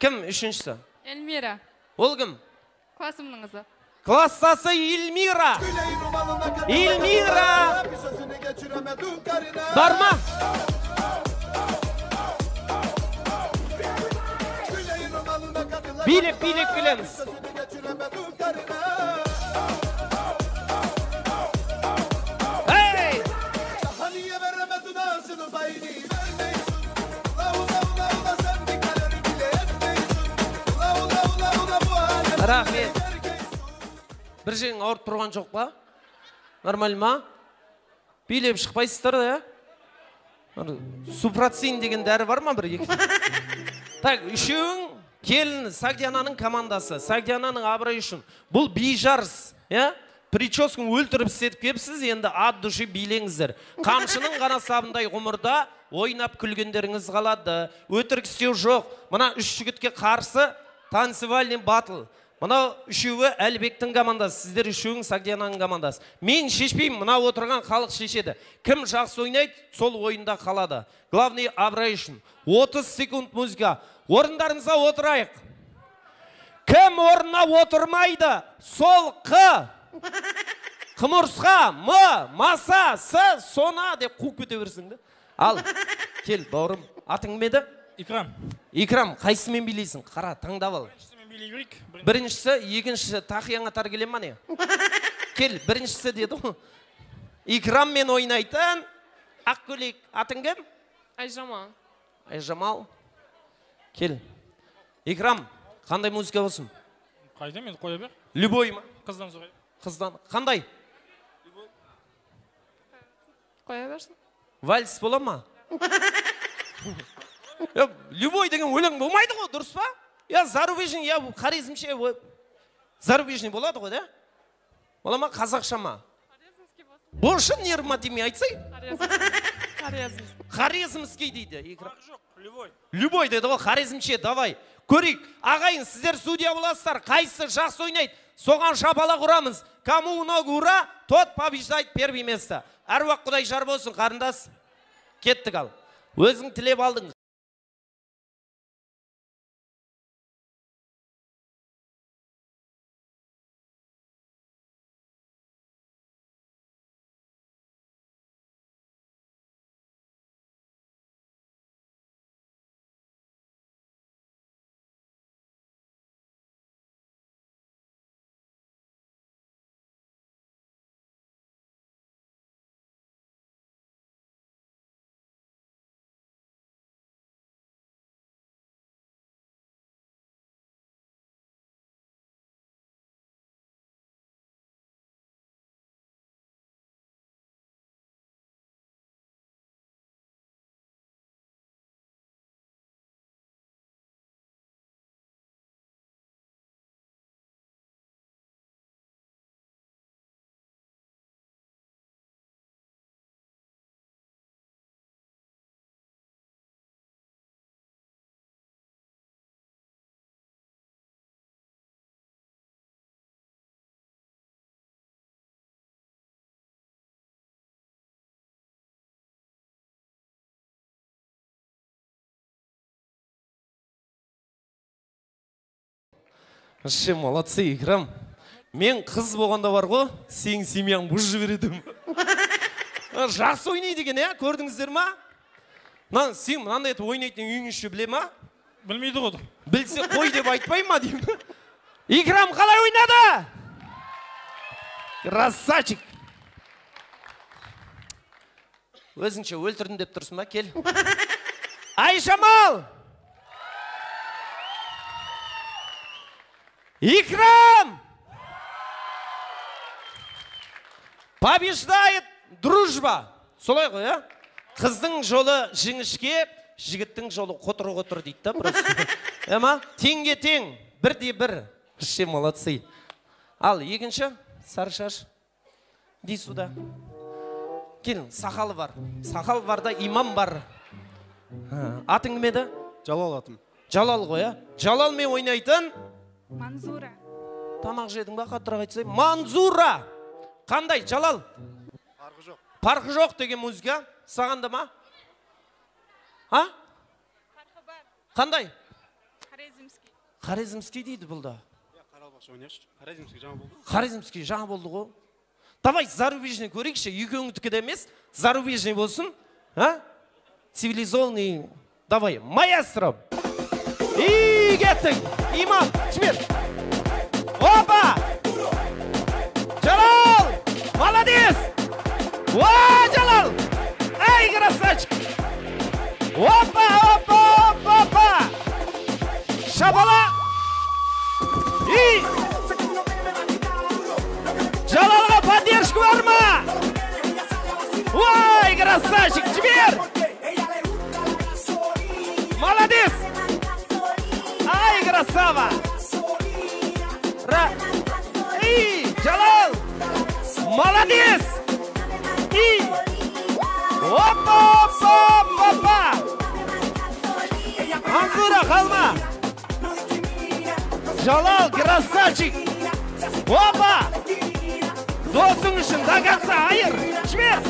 Speaker 1: Кім үшіншісі
Speaker 33: эльмира
Speaker 1: ол кім
Speaker 33: классымның қызы
Speaker 1: класстасы Ильмира. Ильмира. Бар ма? Билеп, билеп келеміз. Рахмет. бір жерің ауырып тұрған жоқ па? Нормально ма? Билеп шықпайсыздар да иә супроцин деген дәрі бар ма бір екі так үшеуің келін сагдиананың командасы. Сагдиананың абыройы үшін. Бұл би жарыс иә? Прическаны өлтіріп істетіп келіпсіз енді от души билеңіздер. Қамшының ғана сабындай ғұмырда ойнап күлгендеріңіз қалады. Өтірік істеу жоқ. Мына үш жігітке қарсы танцевальный батл. Мынау үшеуі әлібектің командасы сіздер үшеуің сагдиананың командасы. Мен шешпеймін мына отырған халық шешеді. Кім жақсы ойнайды сол ойында қалады. Главный абырой үшін 30 секунд музыка. Орындарыңызға отырайық. Кім орнына отырмайды сол қ қымырсқа м маса с сона деп қуып кете берсің да ал кел бауырым атың кім еді?
Speaker 34: Икрам.
Speaker 1: Икрам қайсысымен билейсің? Қара таңдап ал.
Speaker 34: Билей берейік
Speaker 1: біріншісі екіншісі тақияңа тар келе ма не? Кел біріншісі деді ғой. Икраммен ойнайтын ақ көйлек. Атың кім?
Speaker 33: Айжамал.
Speaker 1: Айжамал. Кел. Икрам қандай музыка болсын?
Speaker 34: Қайда мен қоя бер.
Speaker 1: Любой ма?
Speaker 34: Қыздан сұрайық
Speaker 1: қыздан. Қандай?
Speaker 33: Қоя берсін.
Speaker 1: Вальс бола ма? Любой деген өлең болмайды ғой дұрыс па? Я зарубежный я харизмше зарубежный болады ғой да бола ма қазақша ма больше нервно айтсай хорезмский дейді
Speaker 34: любой
Speaker 1: любой деді ғой хорезмше давай көрейік ағайын сіздер судья боласыздар қайсысы жақсы ойнайды соған шапалақ ұрамыз кому много ура тот побеждает первое место әруақ құдай жар болсын қарындас кеттік ал өзің тілеп алдың вообще молодцы икрам мен қыз болғанда бар ғой сенің семьяң бұзып жібереді жақсы ойнайды екен иә көрдіңіздер ма? Мына сен мынандай етіп ойнайтын үйіңізше біле ма?
Speaker 34: Білмейді ғой
Speaker 1: білсе қой деп айтпай ма деймін? Икрам қалай ойнады? Красавчик. Өзіңше өлтірдім деп тұрсың ба? Кел. Айшамал икрам побеждает дружба. Солай ғой иә қыздың жолы жіңішке жігіттің жолы қотыр қотыр дейді да просто. Иә ма теңге тең бірде бір. Вообще молодцы. Ал екінші сары шаш иди сюда. Кел сақалы бар. Сақал бар да имам бар. Атың кім еді?
Speaker 31: Жалал атым.
Speaker 1: Жалал ғой иә жалалмен ойнайтын
Speaker 33: манзура.
Speaker 1: Тамақ жедің ба қаттырақ айтсай? Манзура! Қандай жалал?
Speaker 31: Арғы жоқ.
Speaker 1: Парқы жоқ деген музыка. Саған да ма? А? Қандай?
Speaker 33: Хорезмский.
Speaker 1: Хорезмский дейді бұл да.
Speaker 31: Ойнайықшы. Хорезмский жаңа болды.
Speaker 1: Хорезмский жаңа болды ғой. Давай зарубежный көрейікші. Екеуіңдікі де емес зарубежный болсын а? Цивилизованный. Давай маэстро. И кеттік имам жібер опа жалал молодец о жалал ай красавчик опа опа опа опа шабала и жалалға поддержка бар ма ой красавчик жібер красава Ра... и жалал молодец. И. Опа опа опа манзура қалма жалал красавчик. Опа. Досың үшін до конца. Айыр жібер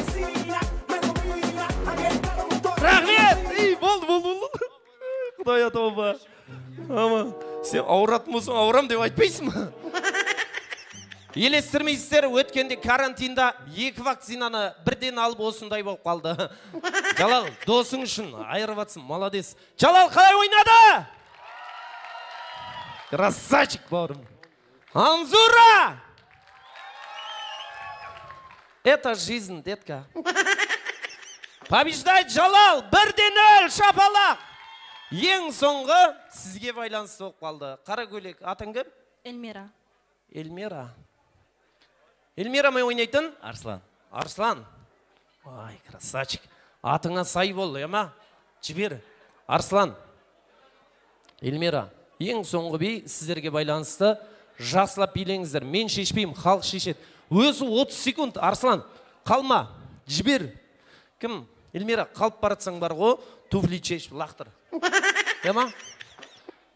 Speaker 1: рахмет. И болды болды болды құдай тауба ама сен ауыратын болсаң ауырам деп айтпайсың ба? Елестірмейсіздер өткенде карантинда екі вакцинаны бірден алып осындай болып қалды. Жалал досың үшін айырып жатсың молодец. Жалал қалай ойнады? Красавчик бауырым. Анзура! Это жизнь детка. Побеждает жалал. Бірде нөл шапалақ. Ең соңғы сізге байланысты болып қалды. Қара көйлек атың кім?
Speaker 32: Эльмира.
Speaker 1: Эльмира. Эльмирамен ойнайтын?
Speaker 35: Арслан.
Speaker 1: Арслан. Ай красавчик. Атыңа сай бол иә ма жібер. Арслан. Эльмира ең соңғы би сіздерге байланысты. Жақсылап билеңіздер. Мен шешпеймін халық шешеді. Өзі 30 секунд. Арслан қалма. Жібер. Кім? Эльмира қалып бара жатсаң бар ғой. Туфли шешіп лақтыр. Иә ма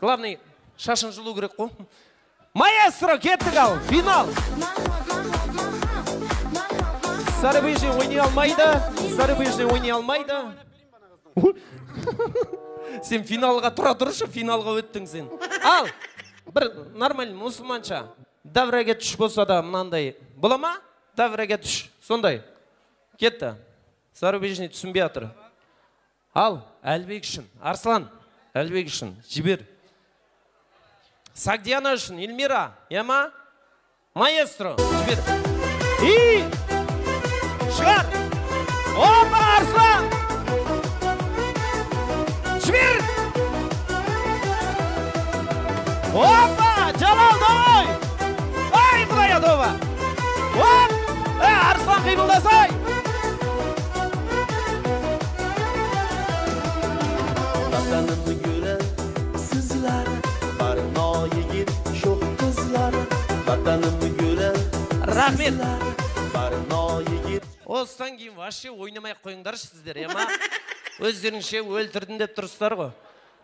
Speaker 1: главный шашын жұлу керек қой маэстро кеттік ал финал. Сарыбыжный ойнай алмайды сарыбыжный ойнай алмайды сен финалға тұра тұршы финалға өттің сен. Ал бір нормальный мұсылманша дәвірәге түш болса да мынандай бола ма? Дәвірәге түш сондай. Кетті. Зарубежный түсінбей жатыр ал әлібек үшін арслан әлібек үшін жібер. Сагдиана үшін эльмира иә ма маэстро жібер. И шығар опа арслан! Жібер! Опа жалал давай! Ай құдай адова оп! Е арслан қимылдасай
Speaker 25: vatanimni go'ra sizlar bir noyigit sho'x qizlar vatanimni go'ra
Speaker 1: рахмет
Speaker 25: bir noyigit
Speaker 1: осыдан кейін вообще ойнамай ақ қойыңдаршы сіздер иә ма өздеріңше өлтірдім деп тұрсыздар ғой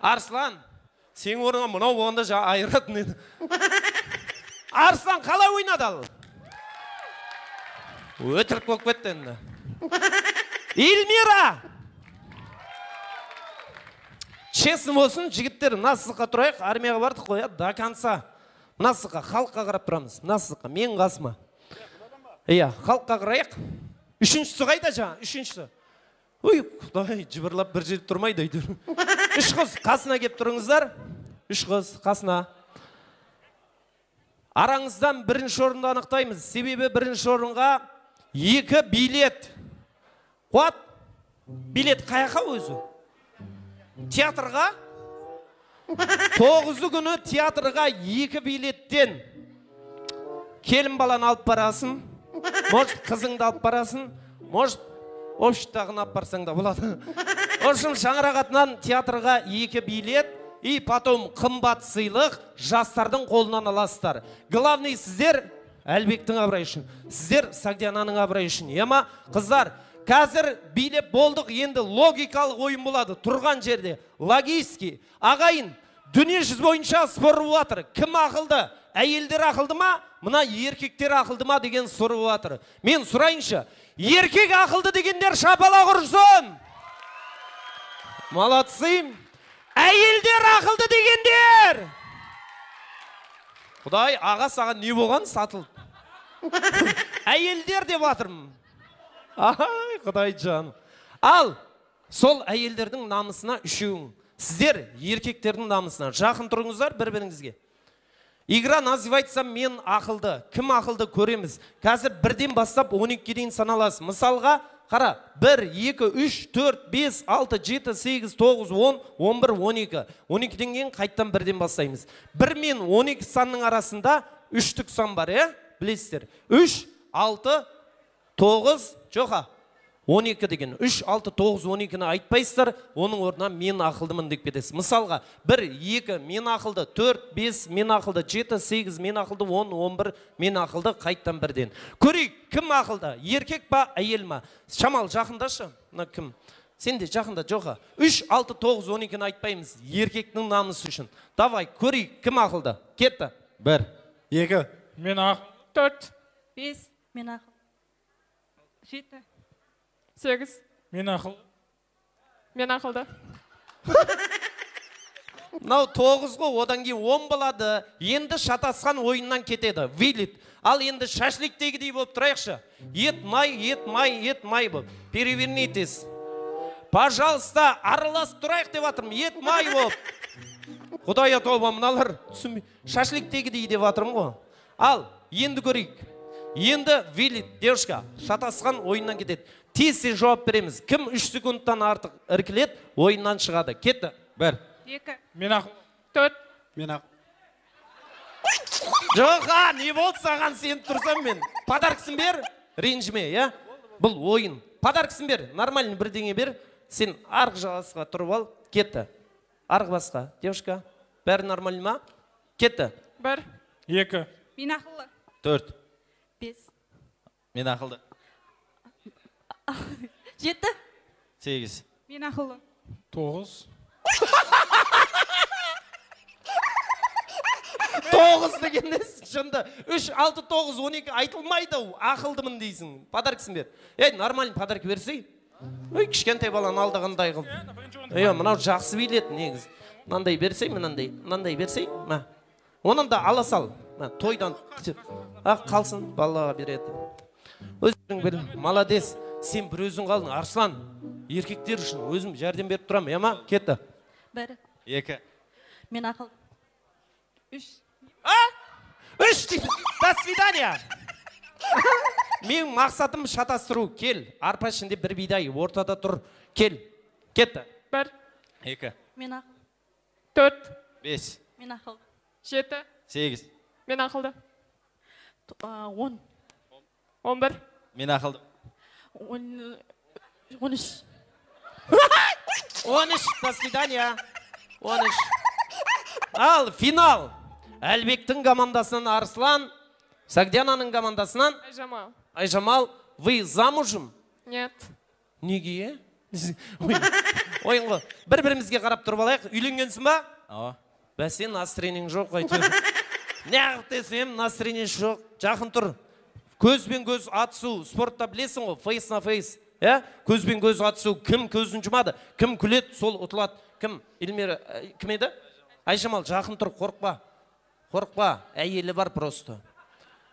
Speaker 1: арслан сенің орныңа мынау болғанда жаңа айыратын еді арслан қалай ойнады ал өтірік болып кетті енді эльмира честно болсын жігіттер мына сызыққа тұрайық армияға бардық қой иә до конца. Мына сызыққа халыққа қарап тұрамыз. Мына сызыққа менің қасыма. Иә халыққа қарайық. Үшіншісі қайда жаңа? Үшіншісі. Ой құдай жыбырлап бір жерде тұрмайды әйтеуір үш қыз қасына келіп тұрыңыздар. Үш қыз қасына. Араңыздан бірінші орынды анықтаймыз. Себебі бірінші орынға екі билет. Қуат. Билет қай өзі? Театрға? Тоғызы күні театрға екі билеттен. Келін баланы алып барасың. Может қызыңды алып барасың. Может общагын алып барсаң да болады. В общем шаңырақ атынан театрға екі билет и потом қымбат сыйлық жастардың қолынан аласыздар. Главный сіздер әлбектің абыройы үшін сіздер сагдиананың абыройы үшін. Иә ма қыздар қазір билеп болдық енді логикалық ойын болады. Тұрған жерде логический ағайын жүзі бойынша спор болып жатыр кім ақылды? Әйелдер ақылды ма? Мына еркектер ақылды ма деген сұр болып жатыр мен сұрайыншы еркек ақылды дегендер шапалақ ұрсын молодцы. Әйелдер ақылды дегендер. Құдай аға саған не болған? Сатылып. Әйелдер деп жатырмын ай құдай жаным ал сол әйелдердің намысына үшеуің сіздер еркектердің намысына жақын тұрыңыздар бір біріңізге игра называется мен ақылды кім ақылды көреміз? Қазір бірден бастап 12-ге дейін саналасыз. Мысалға қара бір екі үш төрт бес алты жеті сегіз тоғыз он он бір он екі. Он екіден кейін қайттан бірден бастаймыз. Бір мен он екі санның арасында үштік сан бар иә? Білесіздер. Үш алты тоғыз жоқа он екі деген үш алты тоғыз он екіні айтпайсыздар оның орнына мен ақылдымын деп кетесіз. Мысалға бір екі мен ақылды төрт бес мен ақылды жеті сегіз мен ақылды он он бір мен ақылды қайттан бірден. Көрейік кім ақылды? Еркек па әйел ма? Шамал жақындашы? Мына кім? Сен де жақында жоқа үш алты тоғыз он екіні айтпаймыз еркектің намысы үшін. Давай көрейік кім ақылды? Кетті. Бір
Speaker 2: екі.
Speaker 34: Мен ақ
Speaker 30: төрт. Бес мен ақыл жеті
Speaker 34: сегіз мен ақыл мен ақылды
Speaker 1: мынау тоғыз ғой одан кейін он болады. Енді шатасқан ойыннан кетеді. Вилит. Ал енді шашликтегідей болып тұрайықшы. Ет май ет май ет май болып. Перевернитесь пожалуйста араласып тұрайық деп жатырмын ет май болып. Құдай тоба мыналар түсінбей. Шашликтегідей деп жатырмын ғой. Ал енді көрейік. Енді вилит девушка шатасқан ойыннан кетеді. Тез тез жауап береміз. Кім үш секундтан артық іркіледі ойыннан шығады. Кетті. Бір
Speaker 30: екі.
Speaker 34: Мен ақыл
Speaker 30: төрт.
Speaker 31: мен ақ
Speaker 1: жоқ а не болды саған сеніп тұрсам мен? Подаркасын бер ренжіме иә? Бұл ойын. Подаркасын бер нормальный бірдеңе бер. Сен арғы жағасқа тұрып ал кетті. Арғы басқа девушка. Бәрі нормально ма? Кетті.
Speaker 34: Бір. Екі.
Speaker 30: Мен ақылы.
Speaker 24: Төрт.
Speaker 30: Бес.
Speaker 24: Мен ақылды.
Speaker 30: Жеті.
Speaker 24: Сегіз.
Speaker 30: Мен ақылы
Speaker 34: тоғыз.
Speaker 1: Тоғыз деген не жынды. Үш алты тоғыз он екі айтылмайды ау. Ақылдымын дейсің. Подаркасын бер. Ей нормальный подарка берсей ой кішкентай баланы алдағандай қылып иә мынау жақсы билет негізі. Мынандай берсей мынандай. Мынандай берсей мә оны да ала сал. Тойдан ақ қалсын балаға береді. Өзің біл. Молодец. Сен бір өзің қалдың. Арслан еркектер үшін өзім жәрдем беріп тұрамын. Иә ма? Кетті
Speaker 30: бір
Speaker 24: екі.
Speaker 30: Мен ақыл. Үш.
Speaker 1: Үш дейді до свидания. Менің мақсатым шатастыру. Кел. Арпа ішінде бір бидай. Ортада тұр. Кел. Кетті
Speaker 34: бір
Speaker 24: екі.
Speaker 30: Мен ақыл.
Speaker 34: Төрт.
Speaker 24: Бес.
Speaker 30: Мен ақыл.
Speaker 34: Жеті.
Speaker 24: Сегіз.
Speaker 34: Мен ақылды.
Speaker 30: Он.
Speaker 34: Он бір.
Speaker 24: Мен ақылды.
Speaker 30: Он он үш.
Speaker 1: Он үш. До свидания. Он үш. Ал финал. Әлбектің командасынан арслан сагдиананың командасынан
Speaker 34: айжамал.
Speaker 1: Айжамал вы замужем?
Speaker 34: Нет.
Speaker 1: Неге? Ойын ғой бір бірімізге қарап тұрып алайық. Үйленгенсің ба?
Speaker 24: Ооба
Speaker 1: бәсе настроениең жоқ әйтеуір. Неғып десем настроение жоқ. Жақын тұр. Көзбен көз атысу спортта білесің ғой фейс на фейс иә? Көзбен көз атысу кім көзін жұмады кім күледі сол ұтылады. Кім эльмира ә, кім еді? Айжамал жақын тұр қорықпа. Қорықпа әйелі бар просто.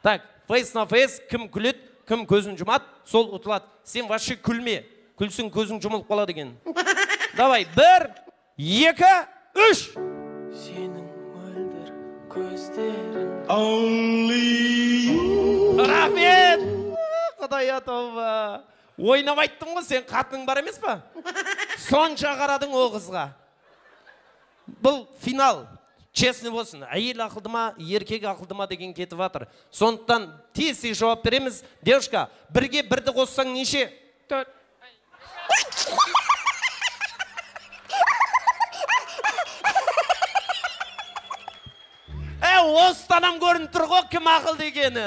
Speaker 1: Так фейс на фейс кім күледі кім көзін жұмады сол ұтылады. Сен вообще күлме. Күлсең көзің жұмылып қалады екен. Давай бір екі үш.
Speaker 25: Сенің мөлдір көздерің
Speaker 1: рахмет құдай тауба ойнап айттым ғой сен қатының бар емес па сонша қарадың о қызға бұл финал честный болсын әйел ақылды ма еркек ақылды ма деген кетіп жатыр сондықтан тез тез жауап береміз девушка бірге бірді қоссаң неше
Speaker 34: төрт
Speaker 1: ә осыдан көрініп тұр ғой кім ақылды екені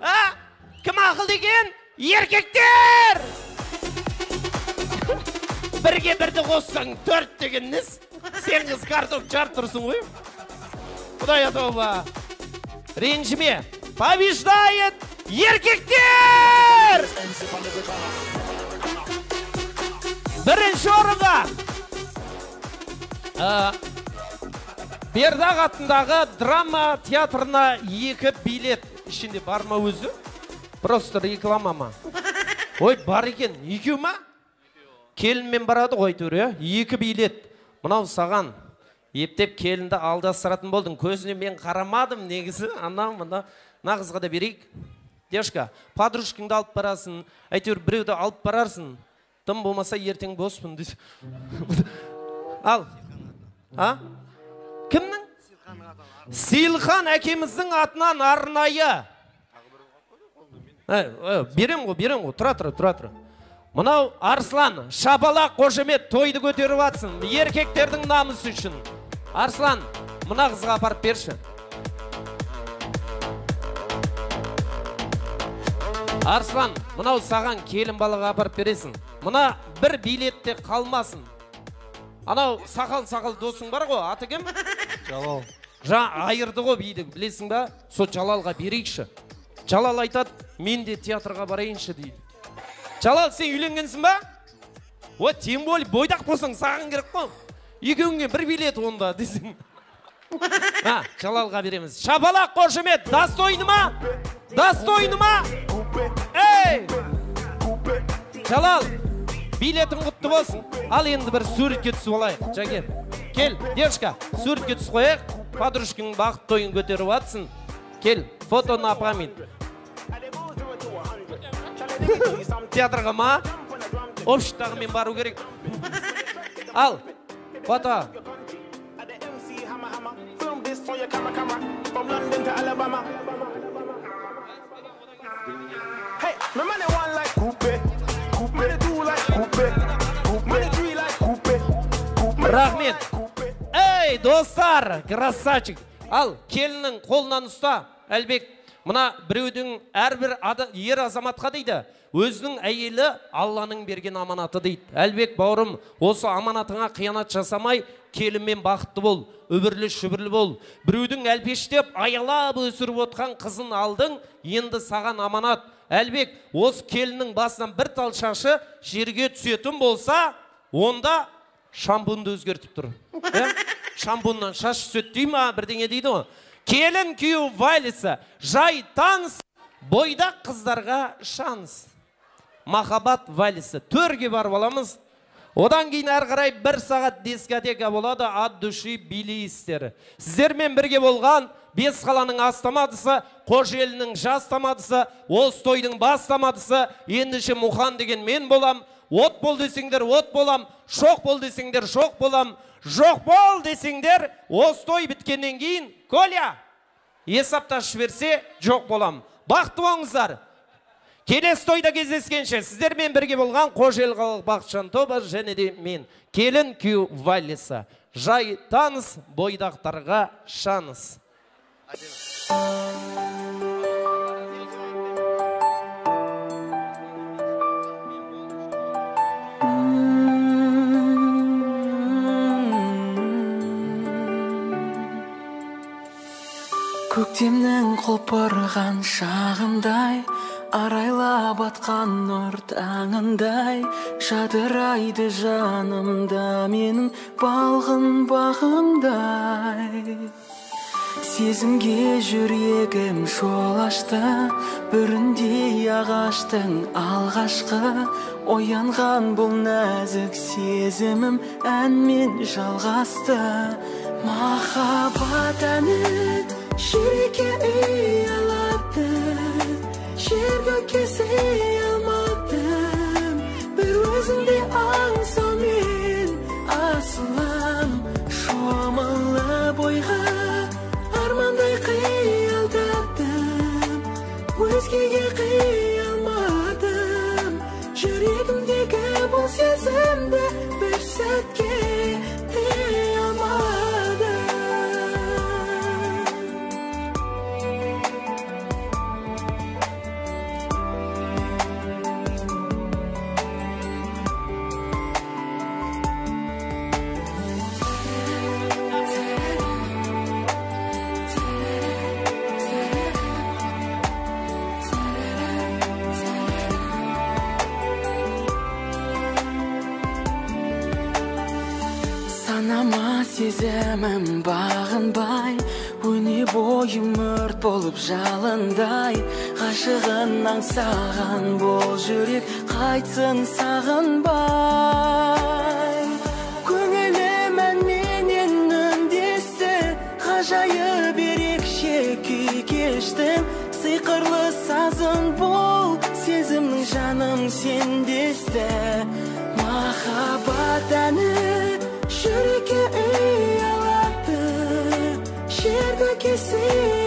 Speaker 1: а? Кім ақылды екен еркектер! Бірге бірді қоссаң төрт деген несі сен қыз картоп жарып тұрсың ғой. Құдай тауба ренжіме. Побеждает еркектер! Бірінші орынға. Бердақ атындағы драма театрына екі билет. Ішінде бар ма өзі? Просто реклама ма? Ой бар екен. Екеу ма? Келінмен барады ғой әйтеуір иә екі билет. Мынау саған ептеп келінді алдастыратын болдың. Көзіне мен қарамадым негізі. Анау мынау. Мына қызға да берейік. Девушка подружкаңды алып барасың. Әйтеуір біреуді алып барарсың. Тым болмаса ертең боспын дейді ал а? Кімнің? Сейілхан әкеміздің атынан арнайы. Берем ғой берем ғой. Тұра тұра тұра тұра. Мынау арслан шапалақ қошемет тойды көтеріп жатсың еркектердің намысы үшін. Арслан мына қызға апарып берші. Арслан мынау саған келін балаға апарып бересің. Мына бір билетте қалмасын. Анау сақал сақал досың бар ғой аты кім?
Speaker 31: Жалал.
Speaker 1: Жаңа айырды ғой биді білесің ба? Сол жалалға берейікші. Жалал айтады мен де театрға барайыншы дейді. Жалал сен үйленгенсің ба? Вот тем более бойдақ болсаң саған керек қой. Екеуіңе бір билет онда десең. А жалалға береміз. Шапалақ қошемет достойны ма? Достойны ма? Ей жалал билетің құтты болсын. Ал енді бір суретке түсіп алайық жәке кел девушка суретке түсіп қояйық. Подружкаң бақыт тойын көтеріп жатсың кел фото на память. Театрға ма? Общагымен бару керек. Ал фото.
Speaker 25: Film this
Speaker 1: рахмет. Ей достар красавчик. Ал келіннің қолынан ұста. Әлбек мына біреудің әрбір ер азаматқа дейді. Өзінің әйелі алланың берген аманаты дейді. Әлбек бауырым осы аманатыңа қиянат жасамай келінмен бақытты бол үбірлі шүбірлі бол. Біреудің әлпештеп аялап өсіріп отқан қызын алдың енді саған аманат. Әлбек осы келіннің басынан бір тал шашы жерге түсетін болса онда шампунды өзгертіп тұр. Шампуннан шаш түседі дей ма бірдеңе дейді ғой. Келін күйеу валиса жай таныс бойдақ қыздарға шанс. Махаббат валисы төрге барып аламыз. Одан кейін әрі қарай бір сағат дискотека болады от души билейсіздер сіздермен бірге болған бес қаланың астамадысы қош елінің жас тамадысы осы тойдың бас тамадысы мұхан деген мен болам. От бол десеңдер от болам. Шоқ бол десеңдер шоқ болам. Жоқ бол десеңдер осы той біткеннен кейін коля есаптасып жіберсе жоқ болам. Бақытты болыңыздар келесі тойда кездескенше сіздермен бірге болған қожел қалалық бақытжан тобы және де мен. Келін күйеу валиса. Жай таныс бойдақтарға шаныс.
Speaker 25: Көктемнің құлпырған шағындай арайлап атқан нұр таңындай жадырайды жанымда менің балғын бағымдай.
Speaker 2: Сезімге жүрегім жол ашты бүріндей ағаштың алғашқы. Оянған бұл нәзік сезімім әнмен жалғасты. Махаббат әні жүрекке жер көкке сый алмадым бір өзіңді аңсаумен асылым шомылып ойға армандай қиялдадым өзгеге қия алмадым жүрегімдегі бұл сезімді бір сәтке сезімім бағынбай өне бойым өрт болып жалындай. Ғашығын аңсаған бұл жүрек қайтсын сағынбай көңілім әнменен үндесті ғажайып ерекше күй кештім. Сиқырлы сазын бұл сезімнің жаным сендесті. Махаббат әні жүрекке жер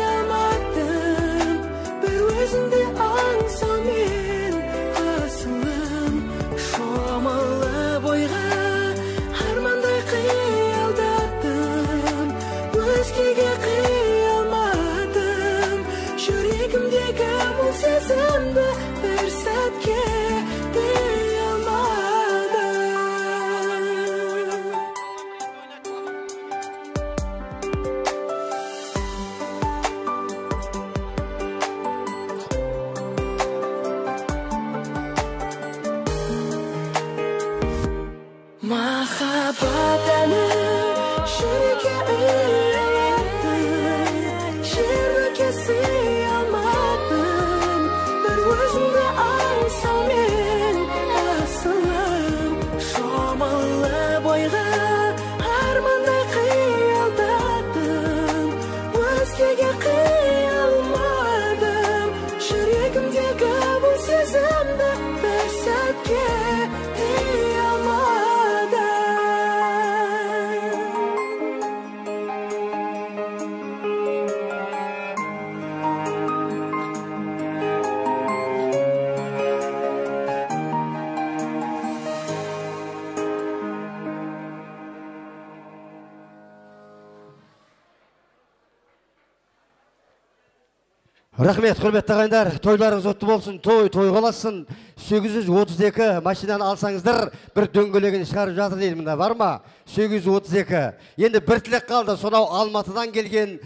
Speaker 36: рахмет құрметті ағайындар тойларыңыз отты болсын той той қаласын 832 машинаны алсаңыздар бір дөңгелегін шығарып жатыр дейді мында бар ма? 832 енді бір тілек қалды сонау алматыдан келген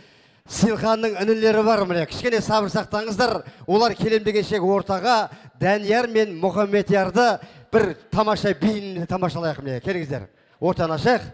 Speaker 36: силханның інілері бар міне. Кішкене сабыр сақтаңыздар. Олар келем дегенше ортаға дәнияр мен мұхаммедиярды бір тамаша биін тамашалайық міне. Келіңіздер. Ортаны ашайық.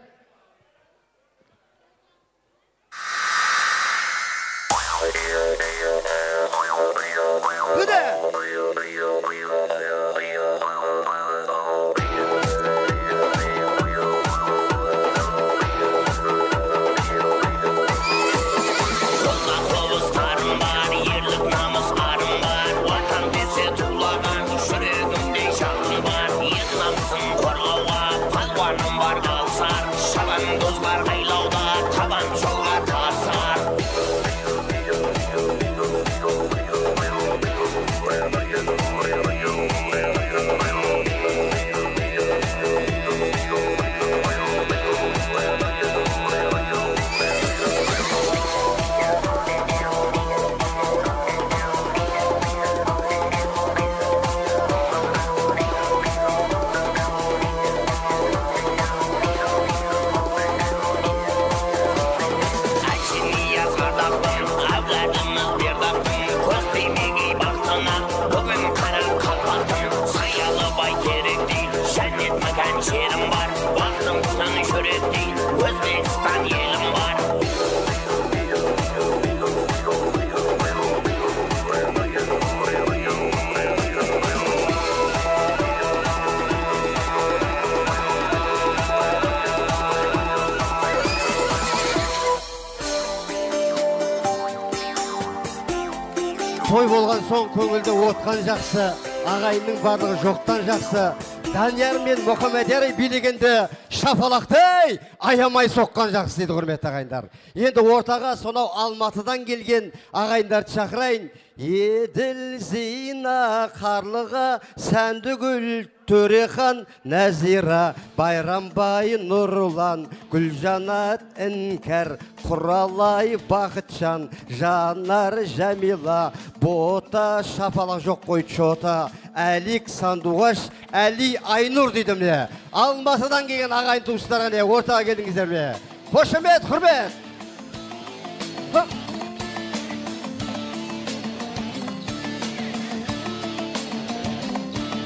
Speaker 2: Көңілді отқан жақсы ағайынның барлығы жоқтан жақсы. Данияр мен мұхаммедияр билегенде шапалақтай аямай соққан жақсы дейді құрметті ағайындар. Енді ортаға сонау алматыдан келген ағайындарды шақырайын. Еділ зина қарлыға сәндігүл төрехан нәзира байрамбай нұрлан гүлжанат іңкәр құралай бақытжан жанар жәмила бота шапалақ жоқ қой чота әлик сандуғаш әли айнұр дейді міне. Алматыдан келген ағайын туыстар міне ортаға келдіңіздер міне. Қошемет құрмет.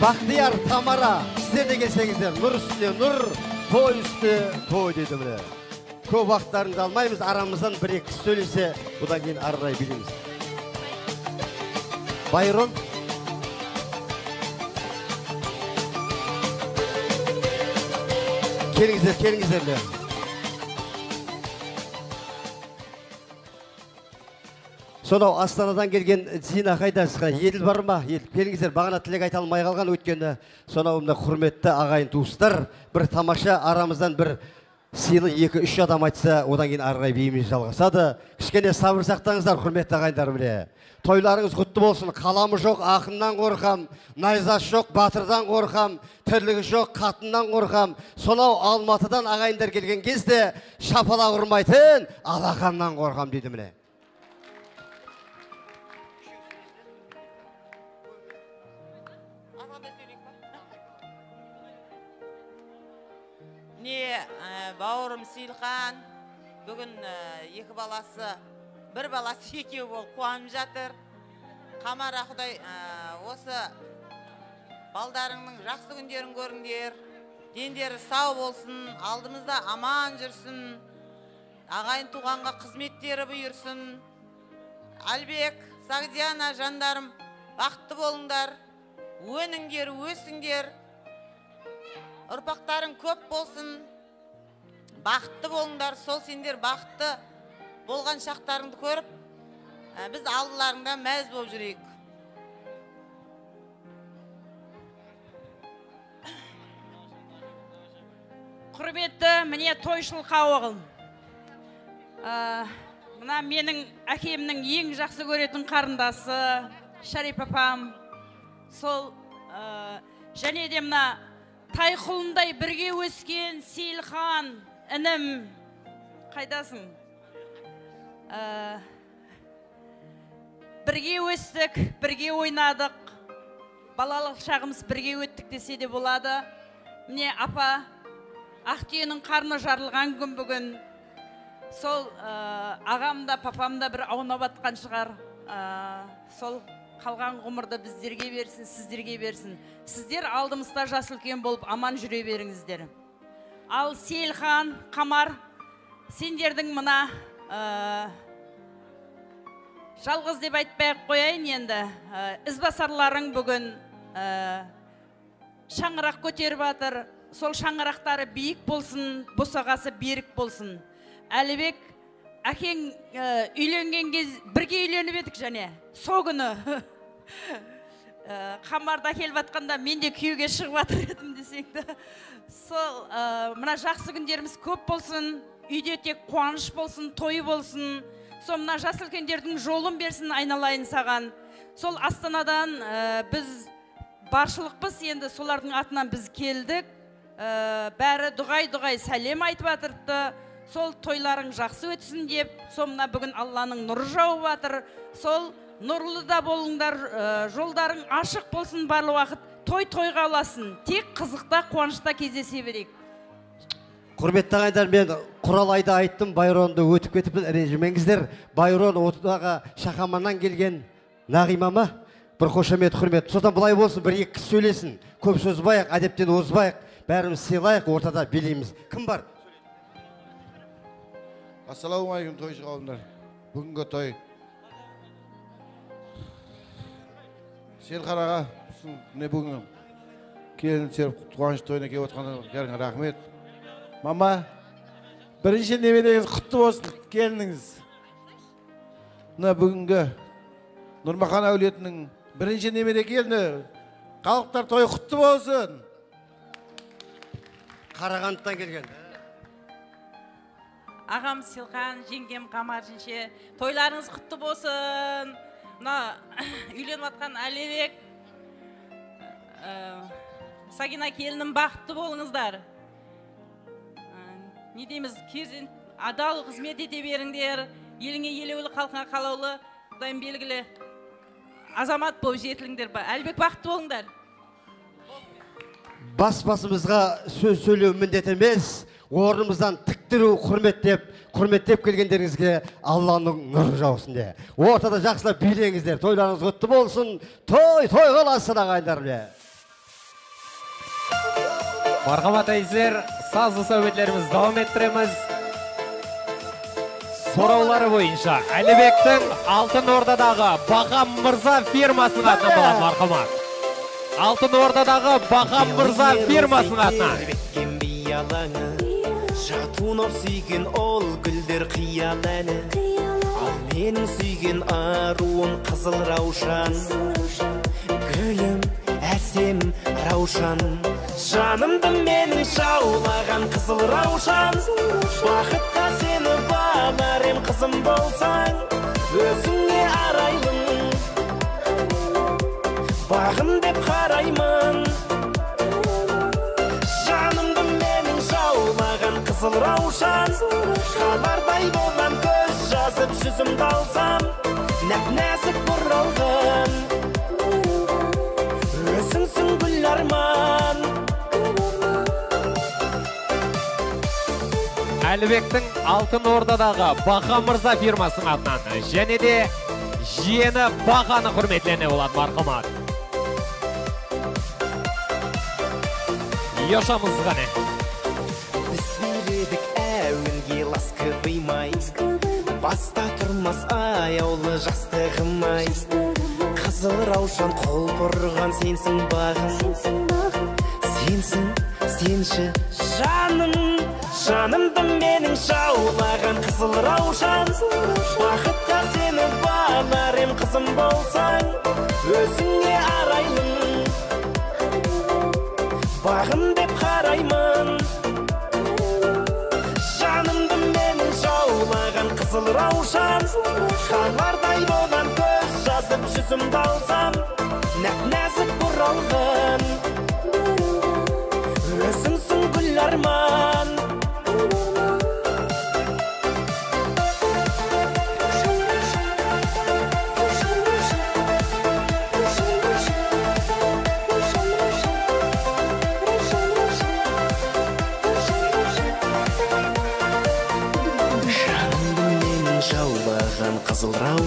Speaker 2: Бақтияр тамара сіздер де келсеңіздер нұр үстіне нұр той үстіне той дейді міне көп уақыттарыңды алмаймыз арамыздан бір екі сөйлесе одан кейін ары билейміз байрон келіңіздер келіңіздер міне сонау астанадан келген зина қайдасыз еділ бар ма? Еділ келіңіздер бағана тілек айта алмай қалған өйткені сонау мына құрметті ағайын туыстар бір тамаша арамыздан бір сыйлы екі үш адам айтса одан кейін ары қарай биіміз жалғасады. Кішкене сабыр сақтаңыздар құрметті ағайындар міне. Тойларыңыз құтты болсын. Қаламы жоқ ақыннан қорқам. Найзасы жоқ батырдан қорқам. Тірлігі жоқ қатыннан қорқам. Сонау алматыдан ағайындар келген кезде шапалақ ұрмайтын алақаннан қорқам дейді міне.
Speaker 35: Ә, бауырым сейілхан бүгін ә, екі баласы бір баласы екеу болып қуанып жатыр. Қамар құдай осы балдарыңның жақсы күндерін көріңдер. Дендері сау болсын алдымызда аман жүрсін. Ағайын туғанға қызметтері бұйырсын. Әлбек сагдиана жандарым бақытты болыңдар. Өніңдер өсіңдер. Ұрпақтарың көп болсын. Бақытты болыңдар. Сол сендер бақытты болған шақтарыңды көріп ә, біз алдыларыңда мәз болып жүрейік.
Speaker 37: Құрметті міне тойшыл қауығым. Ә, мына менің әкемнің ең жақсы көретін қарындасы шарипа апам. Сол ә, және де мына тайқұлындай бірге өскен сейілхан інім. Қайдасың? Ә, бірге өстік бірге ойнадық. Балалық шағымыз бірге өттік десе де болады. Міне апа ақтүйенің қарны жарылған күн бүгін. Сол ә, ағам да папам да бір аунап атқан шығар. Ә, сол қалған ғұмырды біздерге берсін сіздерге берсін. Сіздер алдымызда жас үлкен болып аман жүре беріңіздер. Ал сейілхан қамар сендердің мына ә, жалғыз деп айтпай ақ қояйын енді. Ә, ізбасарларың бүгін ә, шаңырақ көтеріп жатыр сол шаңырақтары биік болсын босағасы берік болсын. Әлібек әкең ә, үйленген кез бірге үйленіп едік және. Сол күні. ә, қамарды әкеліп жатқанда мен де күйеуге шығып жатыр едім десең де сол ә, мына жақсы күндеріміз көп болсын үйде тек қуаныш болсын той болсын. Сол мына жас үлкендердің жолын берсін айналайын саған. Сол астанадан ә, біз баршылықпыз енді солардың атынан біз келдік. Ә, бәрі дұғай дұғай сәлем айтып жатырды сол тойларың жақсы өтсін деп сол мына бүгін алланың нұры жауып жатыр сол нұрлы да болыңдар ә, жолдарың ашық болсын барлық уақыт. Той тойға ұласын тек қызықта қуанышта кездесе берейік.
Speaker 2: Құрметті ағайындар мен құралайды айттым байронды өтіп кетіппін. Ренжімеңіздер байрон отаға шақаманнан келген нағима ма бір қошемет құрмет. Содан былай болсын бір екі кісі сөйлесін. Көп созбайық әдептен озбайық. Бәріміз сыйлайық ортада билейміз. Кім бар?
Speaker 38: Ассалаумағалейкум тойшы қауымдар бүгінгі той селхан аға сіздің міне бүгін келін серіп қуаныш тойына келіп отқандарыңа рахмет. Мама бірінші немереңіз құтты болсын келініңіз. Мына бүгінгі нұрмахан әулетінің бірінші немере келіні халықтар той құтты болсын.
Speaker 2: Қарағандыдан келген.
Speaker 37: Ағам силхан жеңгем қамар жеңше тойларыңыз құтты болсын. Мына үйленіп жатқан әлебек ә, сагина келінім бақытты болыңыздар. Ә, не дейміз кезін адал қызмет ете беріңдер. Еліңе елеулі халқыңа қалаулы құдайым белгілі азамат болып жетіліңдер әлібек бақытты болыңдар.
Speaker 2: Бас басымызға сөз сөйлеу міндет емес. Орнымыздан тік тұру құрметтеп құрметтеп келгендеріңізге алланың нұры жаусын де ортада жақсылап билеңіздер. Тойларыңыз құтты болсын. Той той қаласын ағайындар бе
Speaker 1: мархабат әйзер сазды сәуетлеріміз давам еттіреміз. Сұраулары бойынша әлібектің алтын ордадағы бақам мырза фирмасының атынан болады мархабат. Алтын ордадағы бақам мырза фирмасының атынан.
Speaker 28: Жатунов сүйген ол гүлдер қиял әні ал менің сүйген аруым қызыл раушан. Гүлім әсем раушан. Жанымды менің жаулаған қызыл раушан. Бақытқа сені балар хабардай болам көз жазып жүзімді алсам нәп нәзік бұралған өзіңсің гүл арман
Speaker 1: әлібектің алтын ордадағы бақа мырза фирмасының атынан және де жиені бақаны құрметлене болады мархамат ешамыз ғане
Speaker 28: баста тұрмас аяулы жастығым ай. Қызыл раушан құлпырған сенсің бағым. Сенсің сенші жаным. Жанымды менің жаулаған қызыл раушан бақытқа сені балар ем қызым болсаң өзіңе арайлым бағым деп раушан хабардай болам көз жазып жүзімді алсам нәп нәзік бұралған өзіңсің гүл арман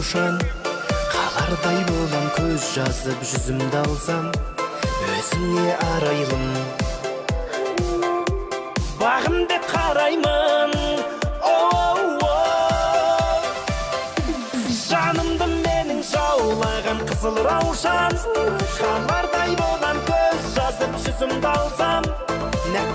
Speaker 28: қалардай болам көз жазып жүзімді алсам өзіңе арайлым бағым деп қараймын жанымды менің жаулаған қызыл раушан хабардай болам көз жазып жүзімді алсам нәп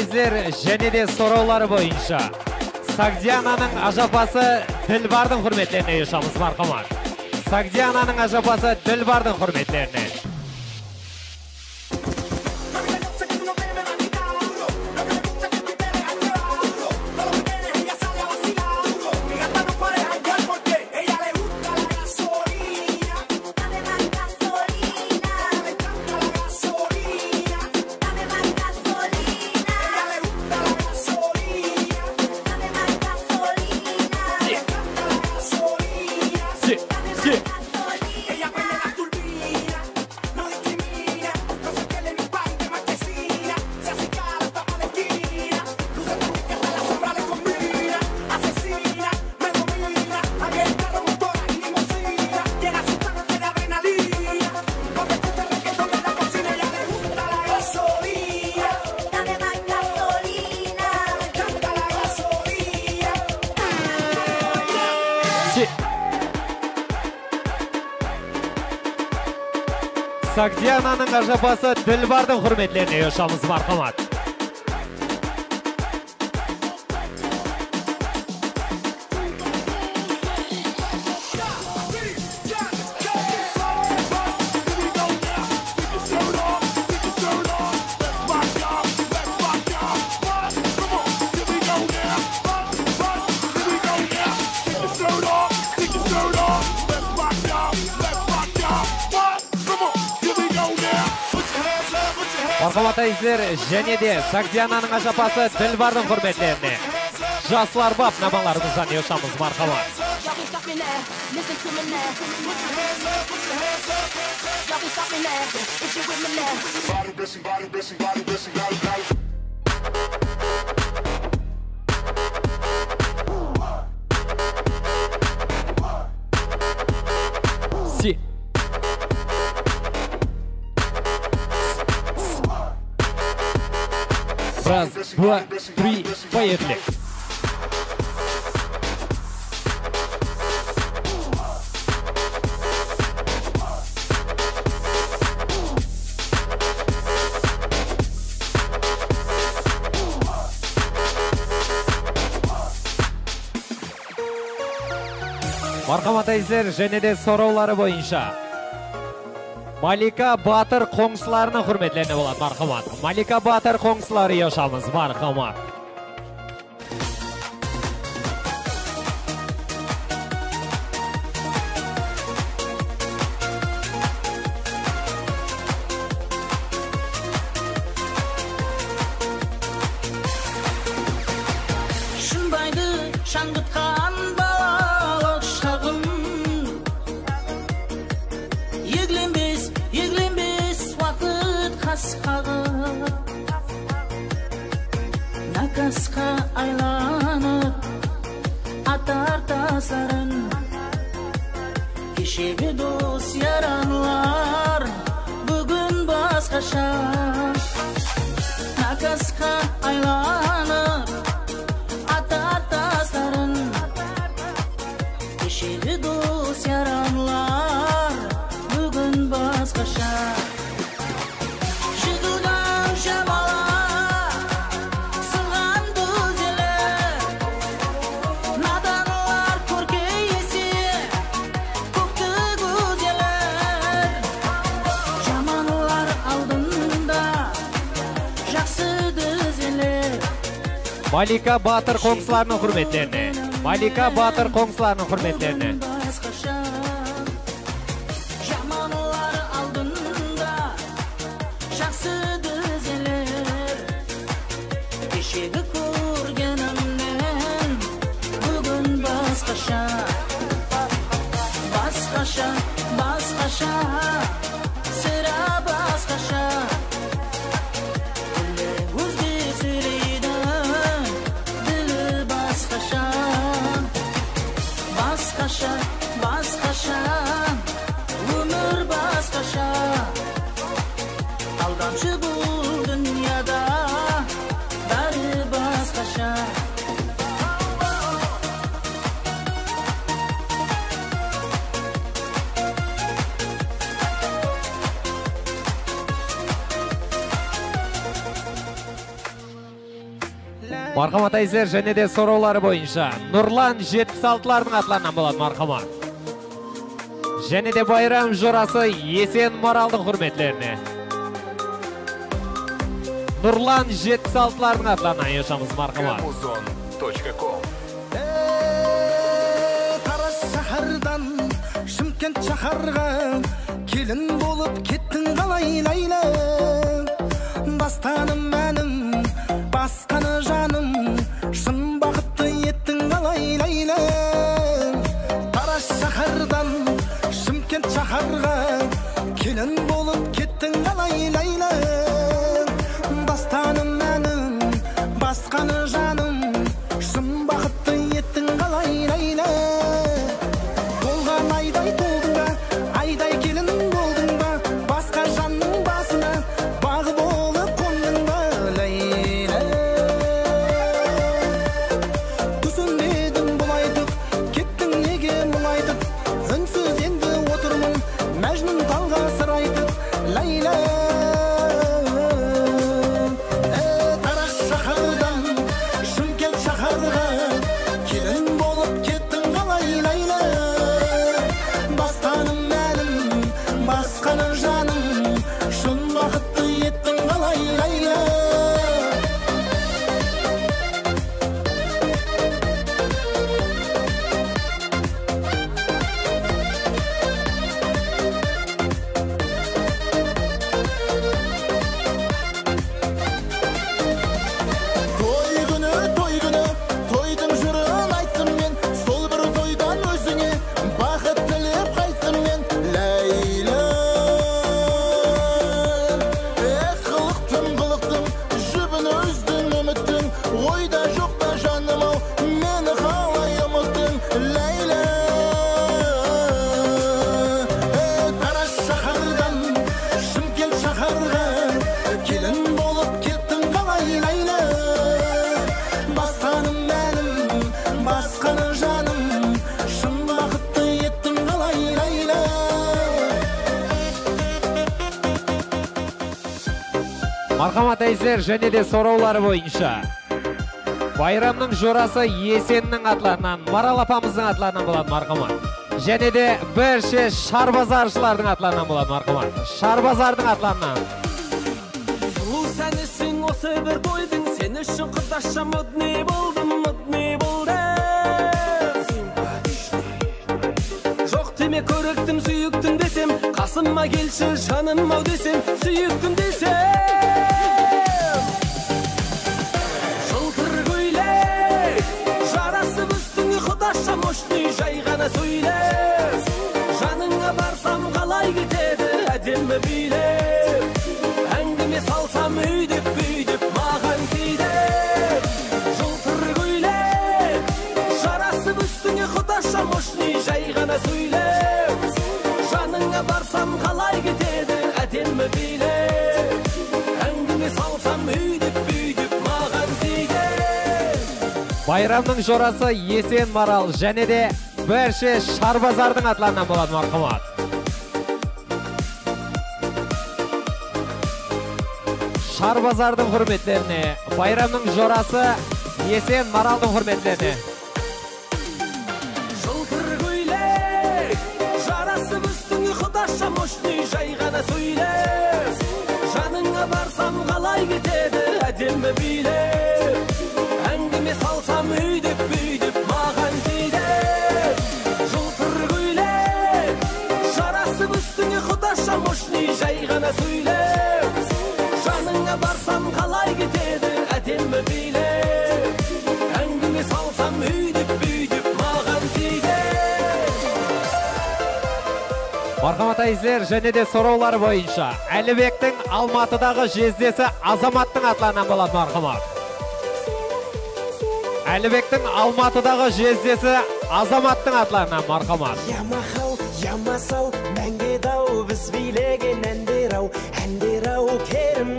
Speaker 1: және де сұраулары бойынша. Сагдиананың ажапасы ділбардың құрметтеріне ұшамыз мархамат. Сагдиананың ажапасы ділбардың құрметтеріне.
Speaker 24: Сагдиананың ажапасы Ділбардың құрметлеріне ұшамыз марқамат.
Speaker 1: Hands up. Y'all can stop me now. If you with me now. Body blessing, body blessing, body blessing, body blessing.
Speaker 24: Два, три, поехали. және де сұраулары бойынша малика батыр қоңсыларының құрметлене болады мархамат малика батыр қоңсылары ұшамыз мархамат малика батыр қоңсыларының құрметтеріне малика батыр қоңсыларының құрметтеріне мархамат айзер және де сұраулары бойынша нұрлан 76-лардың атларынан болады мархамат және де байрам жорасы есен маралдың құрметлеріне нұрлан 76-лардың атларынан мархамат
Speaker 18: Amazon.com
Speaker 4: тараз шаһардан шымкент шаһарға келін болып кеттің қалай ләйлә? Бастадым
Speaker 1: және де сұраулары бойынша. Байрамның жорасы есеннің атларынан марал апамыздың атларынан болады мархамат және де бірше шарбазаршылардың атларынан болады мархамат шарбазардың атларынан
Speaker 25: сұлу сәнісің осы бір тойдың сен үшін құдаша модный болдым модный болдым жоқ деме көріктім сүйіктім десем қасыма келші жаным ау десем сүйіктім десем. Әдемі билеп әңгіме салсам өйдеп бүйдеп маған тиді жылтыр көйлек жарасып үстіңе құдаша мощный жай ғана сөйлеп жаныңа барсам қалай кетеді әдемі билеп әңгіме салсам өйдеп бүйдеп маған тиді
Speaker 1: байрамның жорасы есен марал және де бірше шарбазардың атларынан болады мархамат шарбазардың құрметтеріне байрамның жорасы есен маралдың құрметтеріне әйсер және де сұраулары бойынша әлібектің алматыдағы жездесі азаматтың атларынан болады мархамат әлібектің алматыдағы жездесі азаматтың атларынан мархамат
Speaker 28: Я махал, я масал, мәңге дау біз билеген әндер ау әндер ау керім.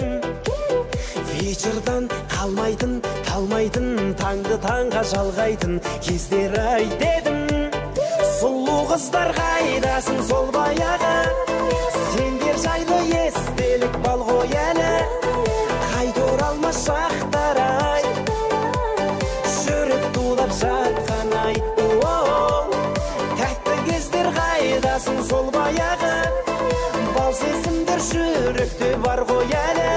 Speaker 28: Вечердан қалмайтын талмайтын таңды таңға жалғайтын кездер ай дедім. Қыздар қайдасың сол баяғы. Сендер жайлы естелік бал ғой әлі. Қайта оралмас шақтар ай. Жүрек тулап жатқан ай. Тәтті кездер қайдасың сол баяғы. Бал сезімдер жүректе бар ғой әлі.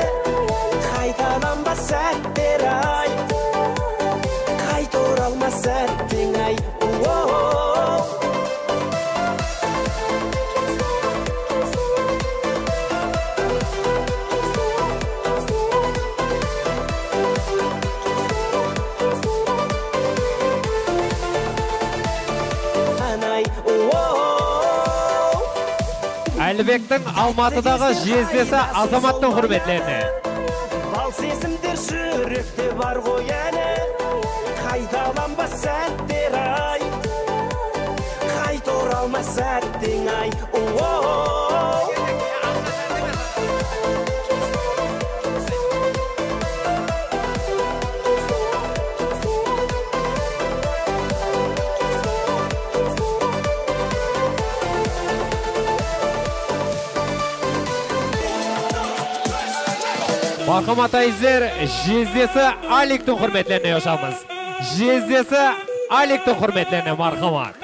Speaker 1: Әлібектің алматыдағы жездесі азаматтың құрметтеріне Акым атайзер жездесі Аликтің құрметлеріне ошамыз. Жездесі Аликтің құрметлеріне мархамат.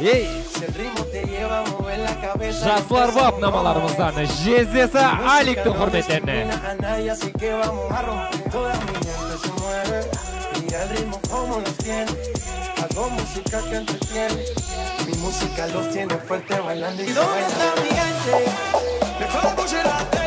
Speaker 1: Ей, Жаслар бап намаларымыздан жездесі Аликтің
Speaker 28: құрметлеріне. Hago música que entretiene, mi música los tiene fuerte bailando y
Speaker 39: ¿Y dónde está mi gente?
Speaker 1: Dejó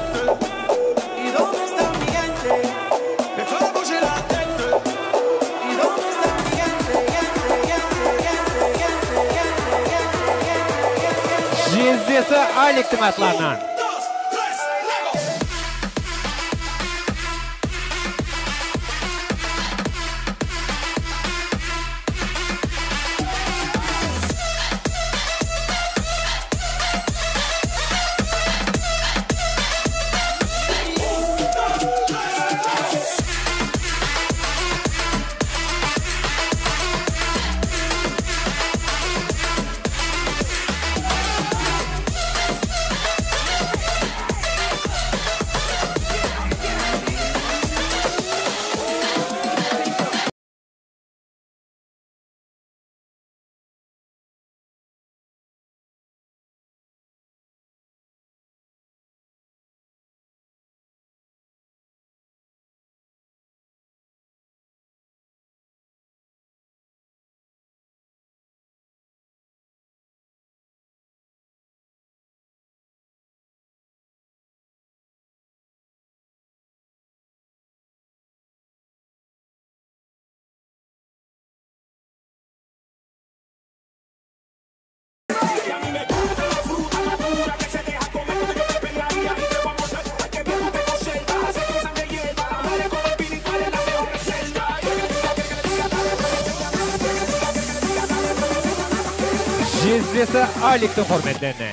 Speaker 1: пьеса
Speaker 39: «Алик Тиматланан». aylıklı
Speaker 1: forvetlerine.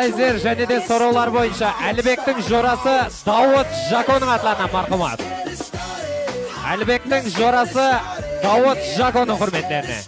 Speaker 1: тайзер және де сораулар бойынша әлібектің жорасы дауыт жаконың атынан марқұмат әлібектің жорасы дауыт жаконың құрметтеріне.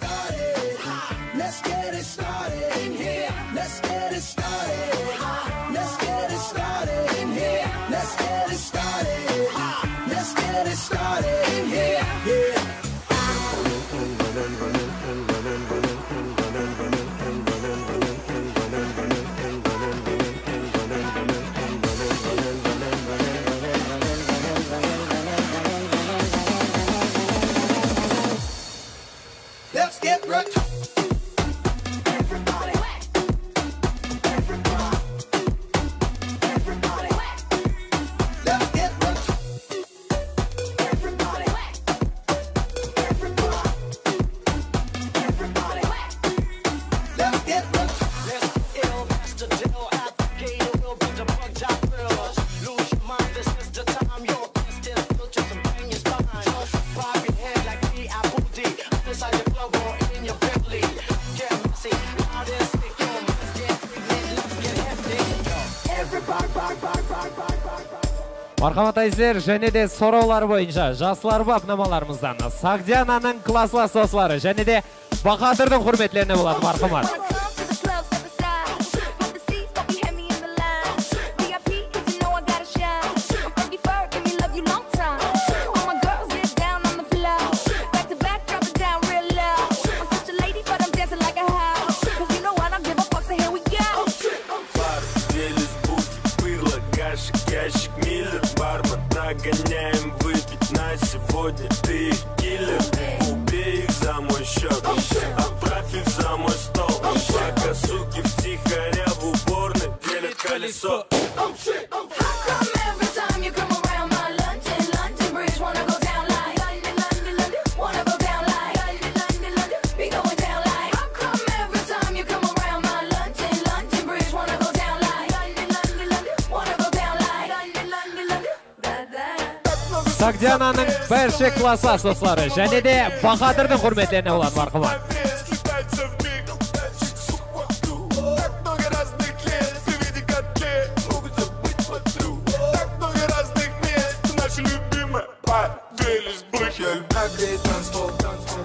Speaker 1: Мархамат айзер және де сұраулар бойынша жасылар бапнамаларымыздан сагдиананың класслас сосылары және де бақатырдың құрметлеріне болады Мархамат.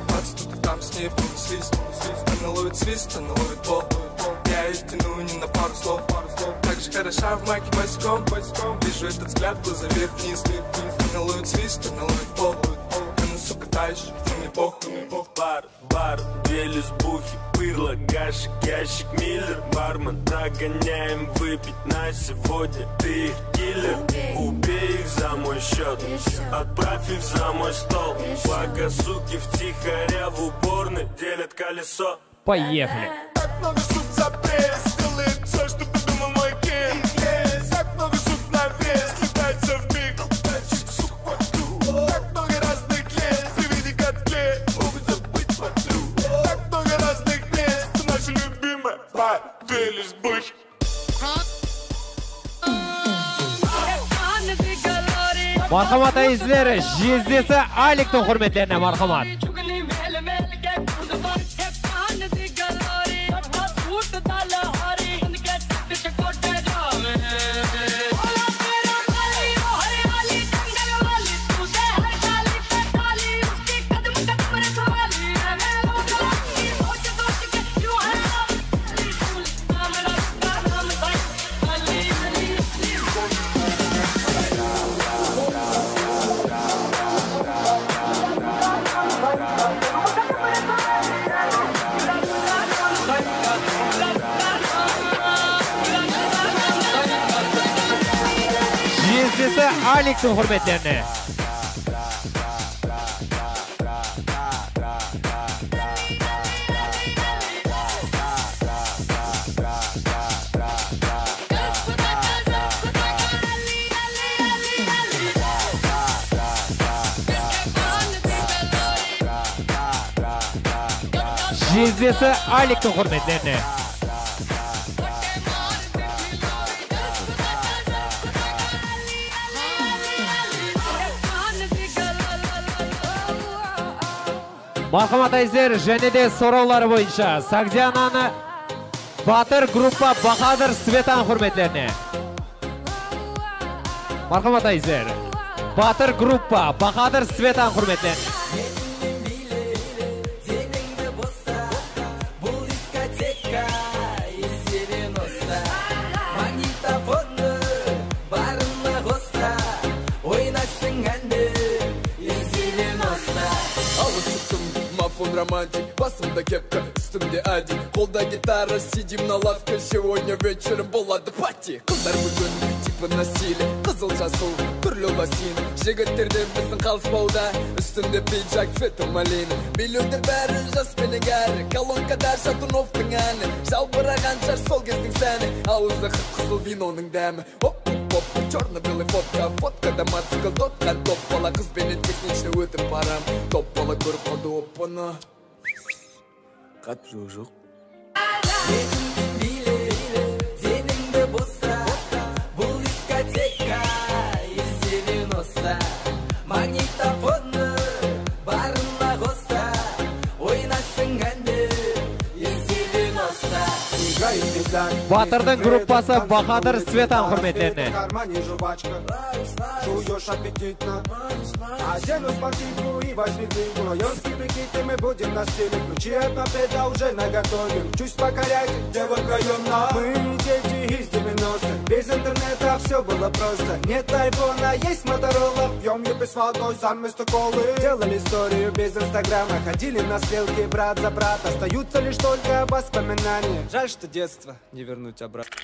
Speaker 18: Двадцать тут и там с ней будет свист Она Вижу этот взгляд, глаза вверх-вниз Она ловит свист, она ловит пол Еще, мне похуй, мне похуй.
Speaker 40: Бар, бар, две лесбухи, пырло, гашек, ящик, миллер Бармен, нагоняем выпить на сегодня. Ты их киллер, убей их за мой счет. Отправь их за мой стол. Пока суки втихаря в уборной делят колесо.
Speaker 1: Поехали. Мархамат әйзілер жездесі аликтің құрметтеріне мархамат жездесі аликтің құрметтеріне жездесі аликтің құрметтеріне мархамат әйзер және де сұраулары бойынша сагдиананы батыр группа бахадыр светан құрметтеріне мархамат әйзер батыр группа бахадыр светан құрметтеріне
Speaker 25: Қолда гитара, сидим на лавке. Сегодня вечером болады пати. Қыздар бүгін типа насилие Қызыл жасыл, түрлі лосин Жігіттерде біздің қалыспауда Үстінде пиджак, феті малина. Билеуде бәрі жас пенен кәрі Колонкада шатуновтың әні Жалбыраған шар сол кездің сәні Ауызда қып-қызыл виноның дәмі Оп, оп, оп, черно-белый фотка. Фоткада мотоцикл, дотқа топ бала Қызбенен технично өтіп барам Топ бала көріп қалды оппаны Қат жоқ жоқ
Speaker 41: Района Мы дети из 90-х Без интернета все было просто Нет айфона, есть моторола Пьем юпи с водой, сам вместо колы Делали историю без инстаграма Ходили на стрелки брат за брат Остаются лишь только воспоминания Жаль, что детство не вернуть обратно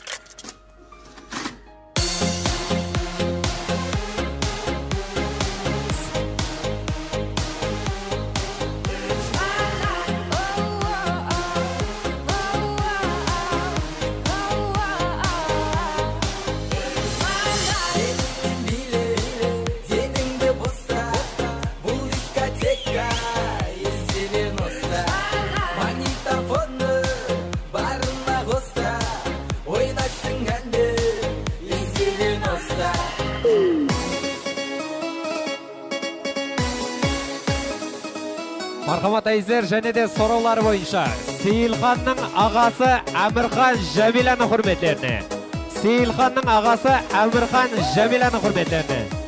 Speaker 1: мархамат айзер және де сұраулар бойынша сейілханның ағасы әмірхан жәмиланың құрметтеріне сейілханның ағасы әмірхан жәмиланың құрметтеріне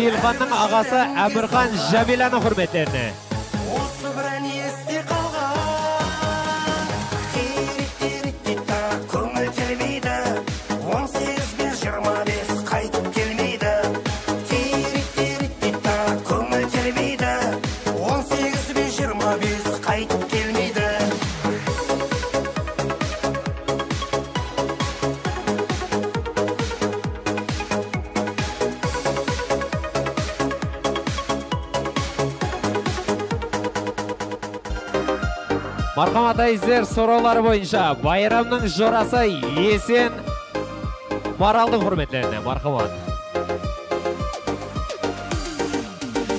Speaker 1: сейілханның ағасы әмірхан жәмиланың құрметтеріне мархамат айзер сұраулар бойынша байрамның жорасы есен. Маралдың құрметтеріне мархамат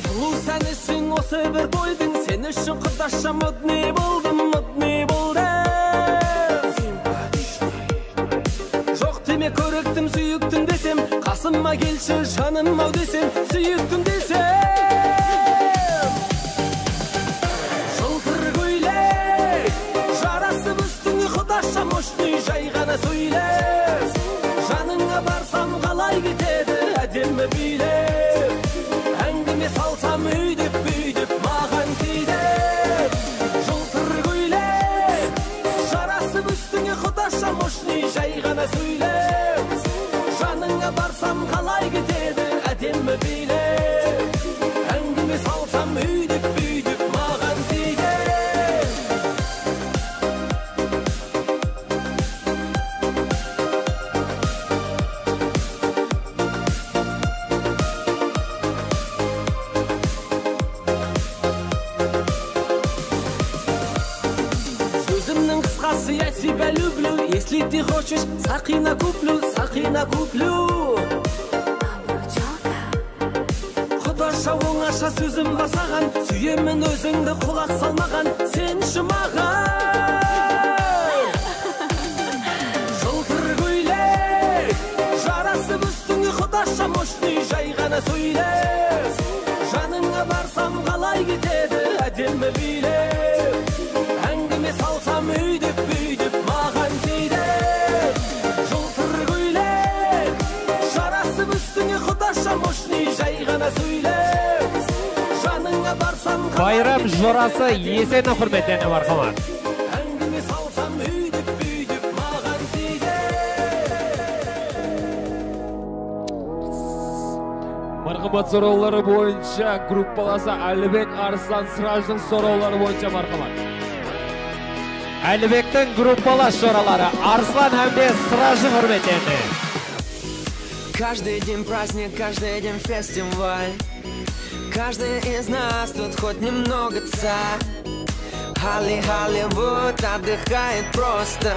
Speaker 25: сұлу сән үшін осы бір тойдың сен үшін құдаша модный болдым модный болдым жоқ деме көріктім сүйіктім десем қасыма келші жаным ау десем сүйіктім десем.
Speaker 1: Жорасы есеннің құрметтеріне мархамат
Speaker 25: әңгіме салсам өйдеп бүйдеп маған тиді
Speaker 1: мархамат сұраулары бойынша группаласы әлібек арслан сраждың сұраулары бойынша мархамат әлібектің группалас жоралары арслан әмде сраждың құрметтеріне
Speaker 25: Каждый день праздник, каждый день фестиваль. Каждый из нас тут хоть немного царь Холли Холливуд отдыхает просто.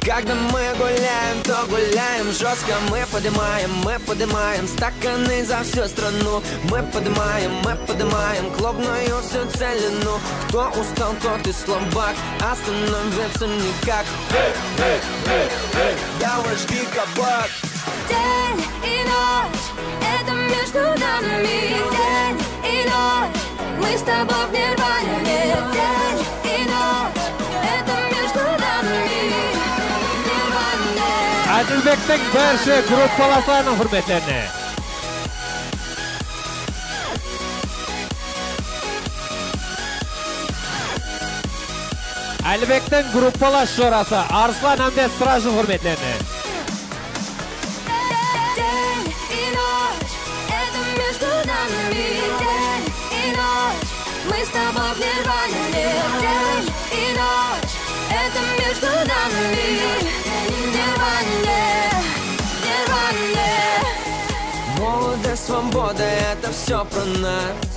Speaker 25: Когда мы гуляем, то гуляем жестко. Мы поднимаем, мы поднимаем стаканы за всю страну. Мы поднимаем, мы поднимаем клубную всю целину. Кто устал, тот и слабак. Остановиться никак. Эй, эй, эй, давай жги кабак
Speaker 21: День и ночь, это между нами тобой в нирване День и ночь Это между нами Нирване
Speaker 1: әділбектің бірші группаластарының құрметтеріне әлібектің группалас жорасы арслан әмбет сыражын құрметтеріне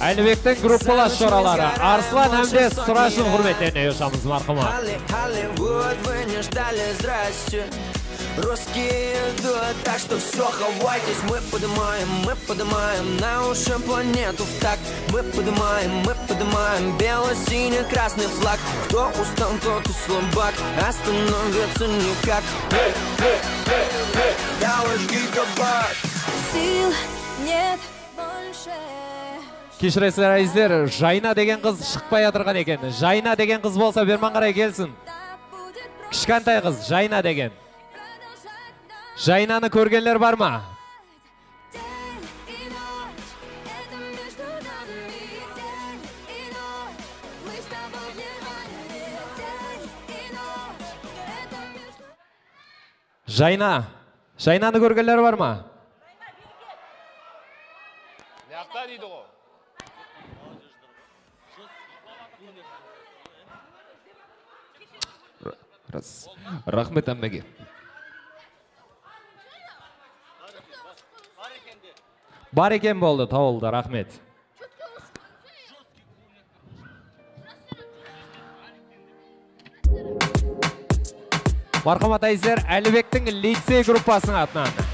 Speaker 1: әлібектің группалас жоралары арслан әмбет сыражын құрметтеріне ұшамыз марқұма
Speaker 42: Холли, Холливуд, вы не ждали, здрасте. Русские идут, так что все, хавайтесь Мы поднимаем, мы поднимаем на уши планету в такт. Мы поднимаем, мы поднимаем бело-синий красный флаг. Кто устал, тот и слабак, остановиться никак. Эй, эй, эй, эй, давай жги кабак
Speaker 21: Сил нет больше.
Speaker 1: Кешіресіздер жайна деген қыз шықпай жатырған екен. Жайна деген қыз болса берман қарай келсін. Кішкентай қыз жайна деген. Жайнаны көргенлер бар ма? Жайна жайнаны көргенлер бар ма?
Speaker 31: Дейді ғой
Speaker 1: рас рахмет әммеге бар екен болды табылды рахмет. Мархамат әйіздер әлібектің лицей группасының атынан.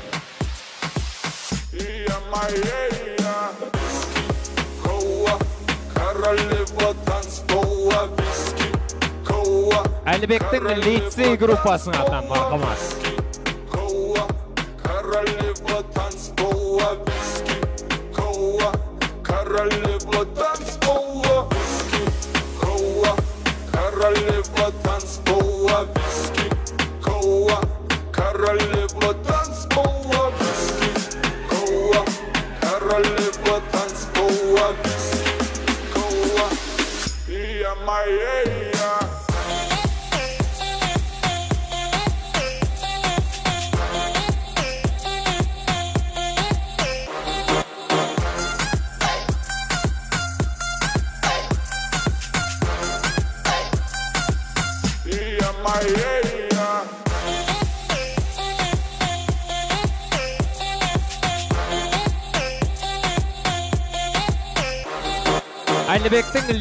Speaker 40: Королева танцпола, виски, кола,
Speaker 1: әлібектің лицей группасының атынан
Speaker 40: кола, королева танцпола, виски, кола, королева танцпола, виски, кола, королева танцпола,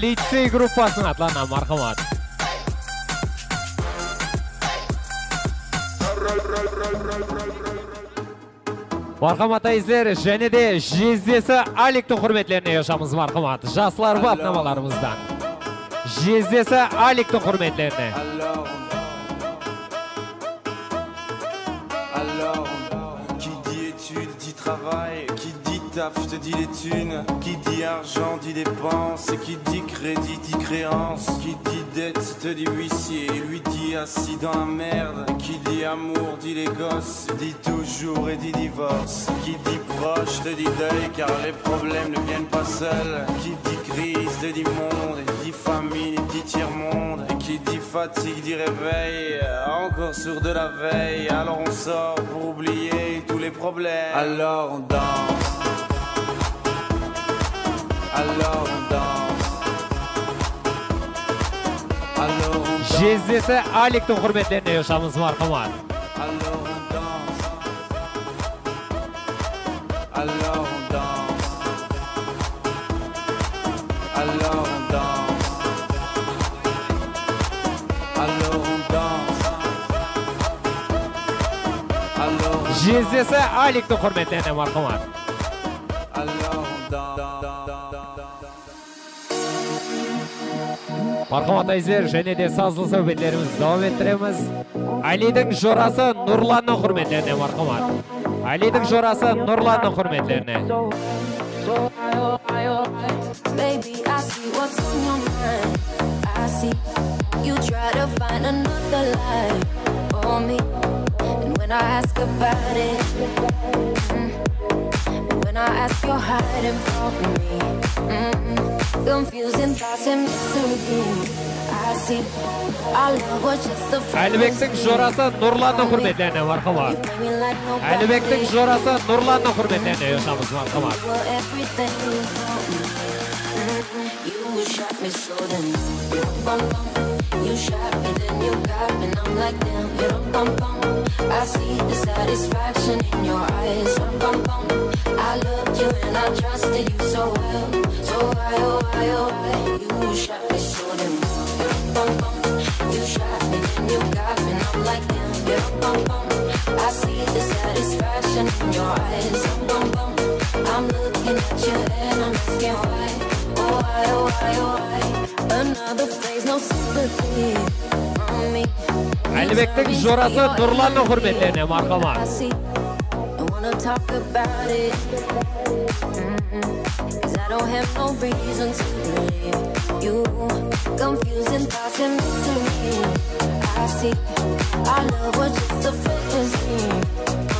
Speaker 1: лицей группасының атынан мархамат мархамат әйіздер және де жездесі аликтің құрметлеріне ұшамыз мархамат жасылар бапнамаларымыздан жездесі аликтің құрметлеріне
Speaker 43: taf te dit les thunes, qui dit argent dit dépense, qui dit crédit dit créance, qui dit dette te dit huissier, lui dit assis dans la merde, qui dit amour dit les gosses, dit toujours et dit divorce, qui dit proche te dit deuil. Car les problèmes ne viennent pas seuls, qui dit crise te dit monde, dit famine dit tiers-monde, et qui dit fatigue dit réveil, encore sur de la veille, alors on sort pour oublier tous les problèmes. Alors on danse. Alors on danse. Alors on
Speaker 1: жездесі аликтің құрметлеріне мархамат Марқамат, айзер және де сазлы сөйбетлеріміз дауам еттіреміз Алидің жорасы нұрланның құрметтеріне Марқамат. Алидің жорасы нұрланның
Speaker 21: құрметтеріне. when I ask about it, mm, and when I ask, you're hiding from me. Mm, confusing thoughts and mystery. I see our love was just a
Speaker 1: әлібектің жорасы нұрланның құрметіне мархабат әлібектің жорасы нұрланның құрметіне ұшамыз мархабат
Speaker 21: were everything for me. Mm, You shot me so then You. Shot me then you got me and I'm like damn you don't bum bum. I see the satisfaction in your eyes. Bum bum bum. I loved you and I trusted you so well. So why oh why oh why you shot me so you bum bum. You shot me then you got me and I'm like damn you don't bum bum. I see the satisfaction in your eyes. Bum bum bum. I'm looking at you and I'm asking why. Oh, why, oh, why, oh, why? Another phrase, no sympathy from me.
Speaker 1: әлібектің жорасы нұрланның құрметіне
Speaker 21: I
Speaker 1: мархабат
Speaker 21: see. I wanna talk about it. Mm-mm. Cause I don't have no reason to believe you. Confusing thoughts and mystery. I see. Our love was just a fantasy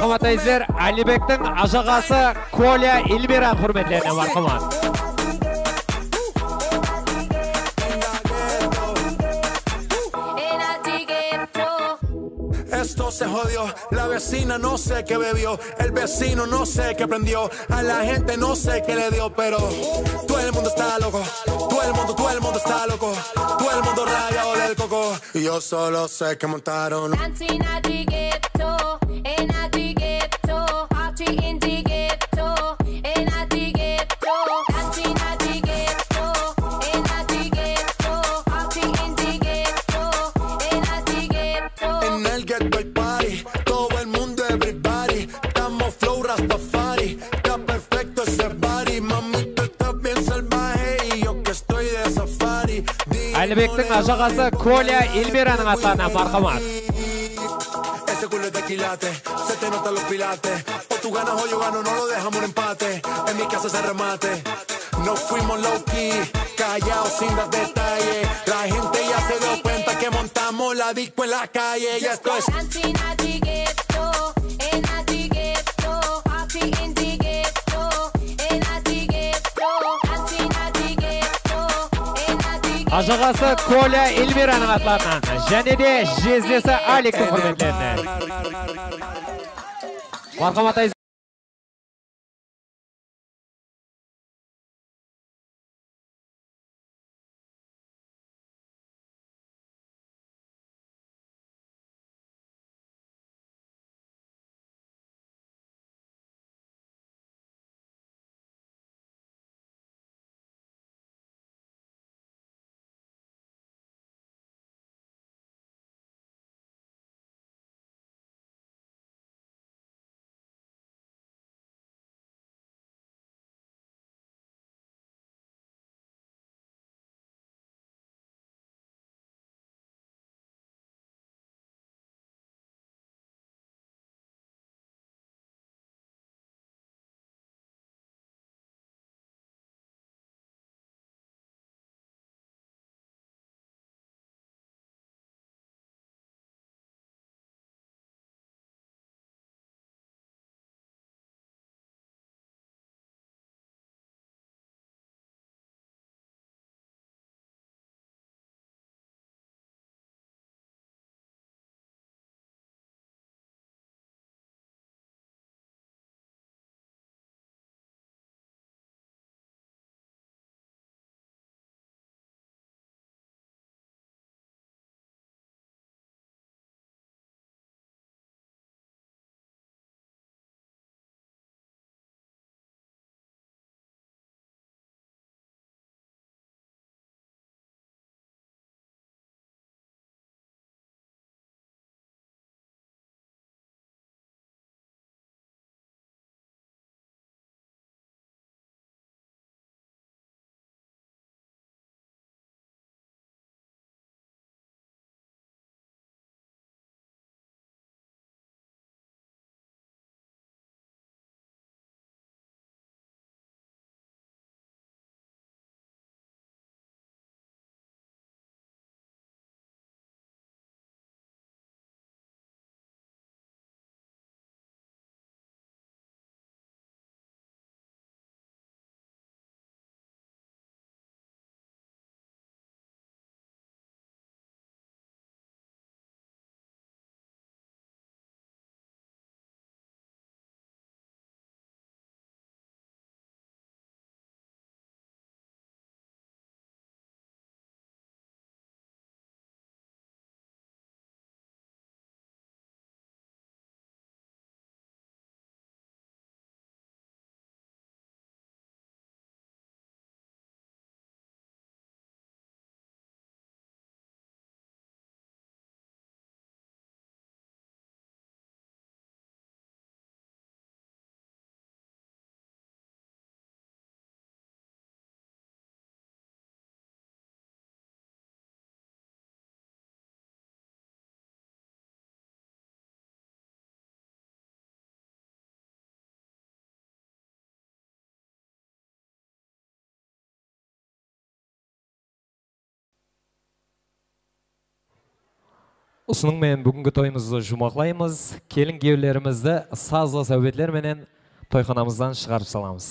Speaker 1: мархабат әйзер әлібектің ажағасы коля эльмира құрметіне мархабат
Speaker 44: la vecina no sé qué bebió, el vecino no sé qué prendió, a la gente no sé qué le dio, pero todo el mundo está loco, todo el mundo, todo el mundo está loco, todo el mundo rayado del coco, y yo solo sé que montaron.
Speaker 1: әлібектің ажағасы коля эльмираның атына мархабат
Speaker 44: Ese culo es de quilate, se te notan los pilates. O tú ganas o yo gano, no lo dejamos en empate. En mi casa se remate. No fuimos low key, callados sin dar detalles. La gente ya se dio cuenta que montamos la disco en la calle. Y esto
Speaker 1: Ажағасы коля эльмираның атларынан және де жездесі аликтің құрметіне мархабат ұсыныңмен бүгінгі тойымызды жұмақлаймыз. Келін күйеулерімізді сазды сәубетлерменен тойханамыздан шығарып саламыз.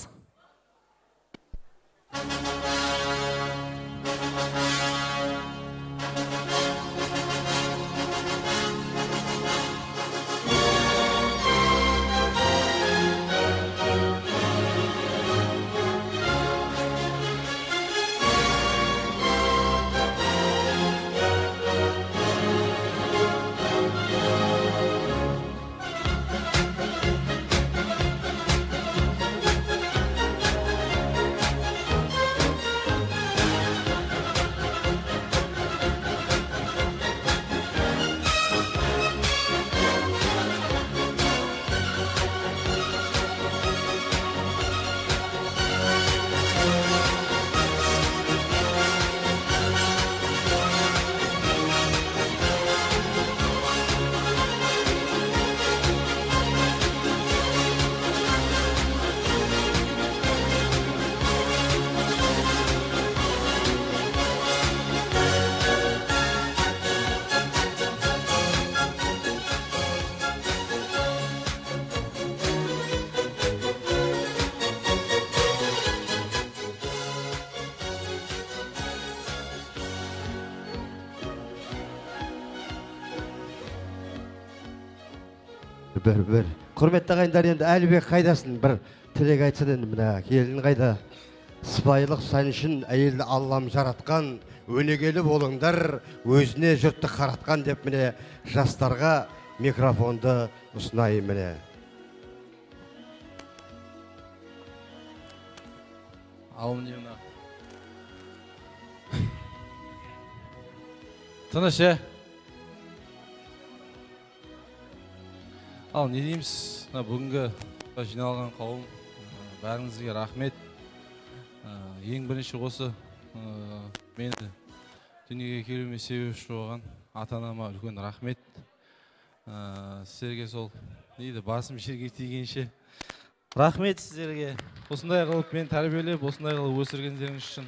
Speaker 2: Құрметті ағайындар енді әлібек қайдасың бір тілек айтсын енді мына келін қайда? Сыпайылық сән үшін әйелді аллам жаратқан өнегелі болыңдар өзіне жұртты қаратқан деп міне жастарға микрофонды ұсынайын міне.
Speaker 26: Ал міне мына. Тыныш е? Ал не дейміз мына бүгінгі жиналған қауым бәріңізге рахмет. Ең бірінші осы мені дүниеге келуіме себепші болған ата анама үлкен рахмет. Сіздерге сол дейді басым жерге тигенше рахмет сіздерге. Осындай қылып мені тәрбиелеп осындай қылып өсіргендеріңіз үшін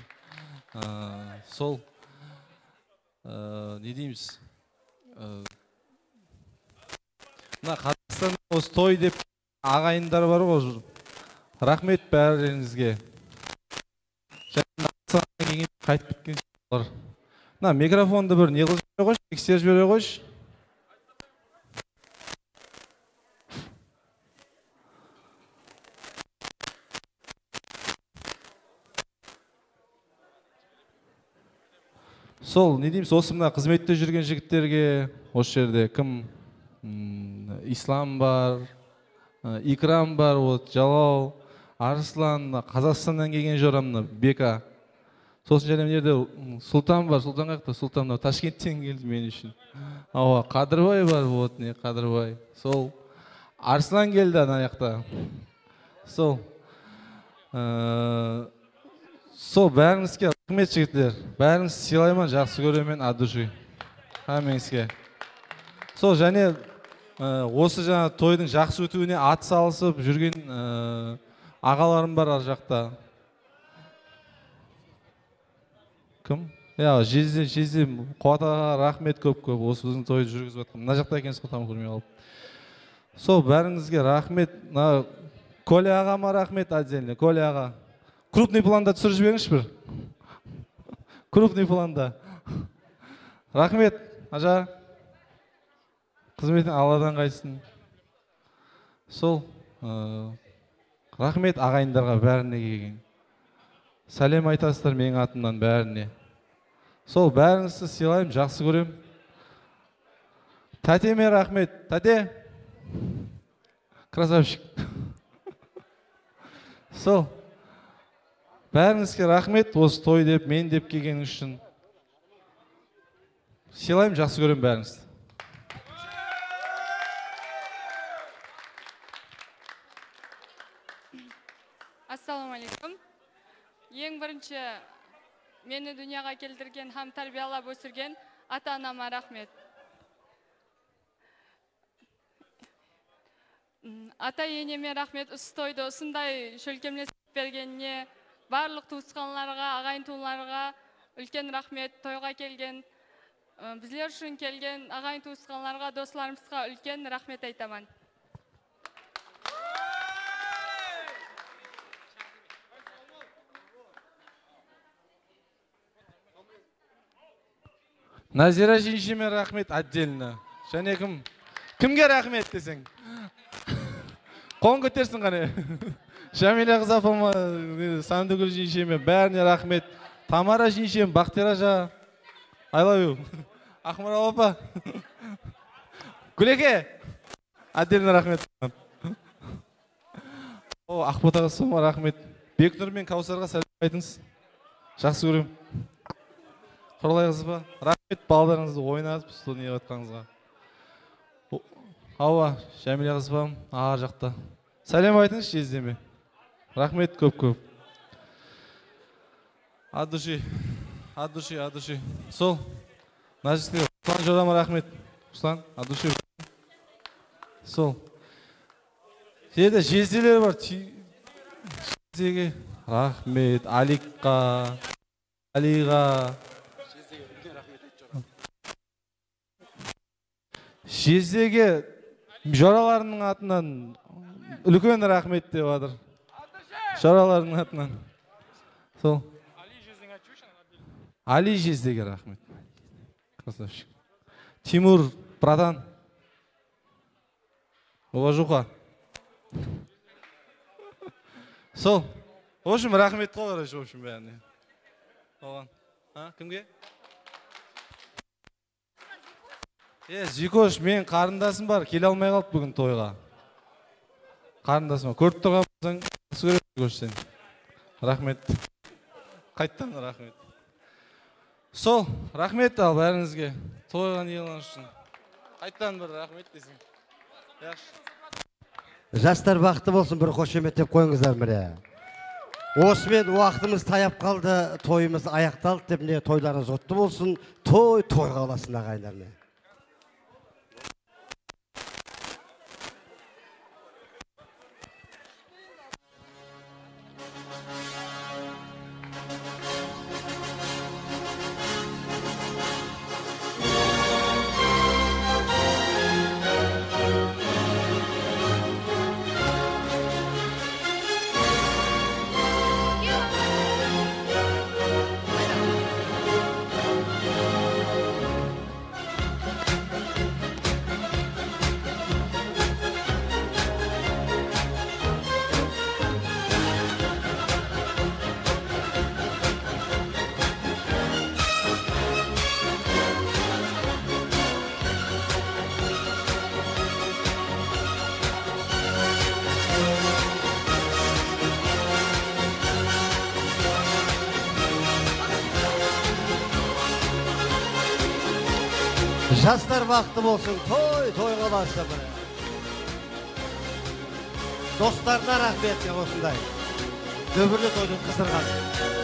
Speaker 26: сол не дейміз мына қазақстанда осы той деп ағайындар бар ғой. Рахмет бәріңізге. Қайтып кеткен мына микрофонды бір не қылып жібере қойшы тексеріп жібере қойшы. Сол не дейміз осы мына қызметте жүрген жігіттерге осы жерде кім? Ислам бар икрам бар вот жалау арслан қазақстаннан келген жора мына бека. Сосын және мына жерде сұлтан бар сұлтан қаяқта сұлтан мынау ташкенттен келді мен үшін. Ауа қадырбай бар вот не қадырбай. Сол арслан келді ана жақта. Сол ә, сол бәріңізге рахмет жігіттер. Бәріңізді сыйлаймын жақсы көремін от души сол және осы жаңа тойдың жақсы өтуіне ат салысып жүрген ә, ағаларым бар ар жақта. Кім? Иә жезде жезде қуат ағаға рахмет көп көп. Осы біздің тойды жүргізіп жатқан мына жақта екенсіз ғой там көрмей қалып. Сол бәріңізге рахмет. Мына коля ағама рахмет отдельно. Коля аға крупный планда түсіріп жіберіңізші бір. Крупный планда. Рахмет ажа қызметің алладан қайтсын. Сол ә, рахмет ағайындарға бәріне келген. Сәлем айтасыздар менің атымнан бәріне. Сол бәріңізді сыйлаймын жақсы көремін. Тәтеме рахмет. Тәте! Красавчик. Сол бәріңізге рахмет осы той деп мен деп келгеніңіз үшін. Сыйлаймын жақсы көремін бәріңізді
Speaker 45: ассалаумағалейкум ең бірінші мені дүнияға келтірген һәм тәрбиелеп өсірген ата анама рахмет ата енеме рахмет тойды осындай шөлкемлесіп бергеніне барлық туысқанларға ағайын туыларға үлкен рахмет тойға келген Bizler үшін келген ағайын туысқанларға, достарымызға үлкен рахмет айтамын.
Speaker 26: Назира жеңешеме рахмет отдельно. Және кім? Кімге рахмет десең? Қолын көтерсін қане. Жәмила қыз апама сандыгүл жеңешеме бәріне рахмет. Тамара жеңешем бақтияр ажа I love ақмарал апа. Гүлеке отдельно рахмет. О ақбота рахмет. Бекнұр мен кәусарға сәлем айтыңыз. Жақсы көремін құралай рахмет. Балдарыңызды ойнатып сол не жатқаныңызға ауа жәмила қызбам ар жақта. Сәлем айтыңызшы жездеме рахмет көп көп. От души от души от души. Сол мына жерде руслан жорама рахмет. Руслан от души. Сол. Жерде жезделер бар жездеге. Рахмет аликқа алиға. Жездеге жораларының атынан үлкен рахмет деп жатыр жоралардың атынан. Сол. Али жездеге рахмет. Красавчик. Тимур братан. Уважуха. Сол. В общем рахмет қой короче в общем бәріне. Оған. Кімге? Е зикош мен қарындасым бар келе алмай қалды бүгін тойға. Қарындасым көріп тұрған болсаң зикош сені рахмет. Қайттан рахмет. Сол рахмет ал бәріңізге тойға не қылғаныңыз үшін. Қайттан бір рахмет жақсы.
Speaker 2: Жастар бақытты болсын бір қошеметтеп қойыңыздар міне. Осымен уақытымыз таяп қалды тойымыз аяқталды деп міне тойларыңыз құтты болсын. Той тойға қаласын ағайындар болсын той той қаласы міне достарына рахмет осындай дүбірлі тойды қыздырған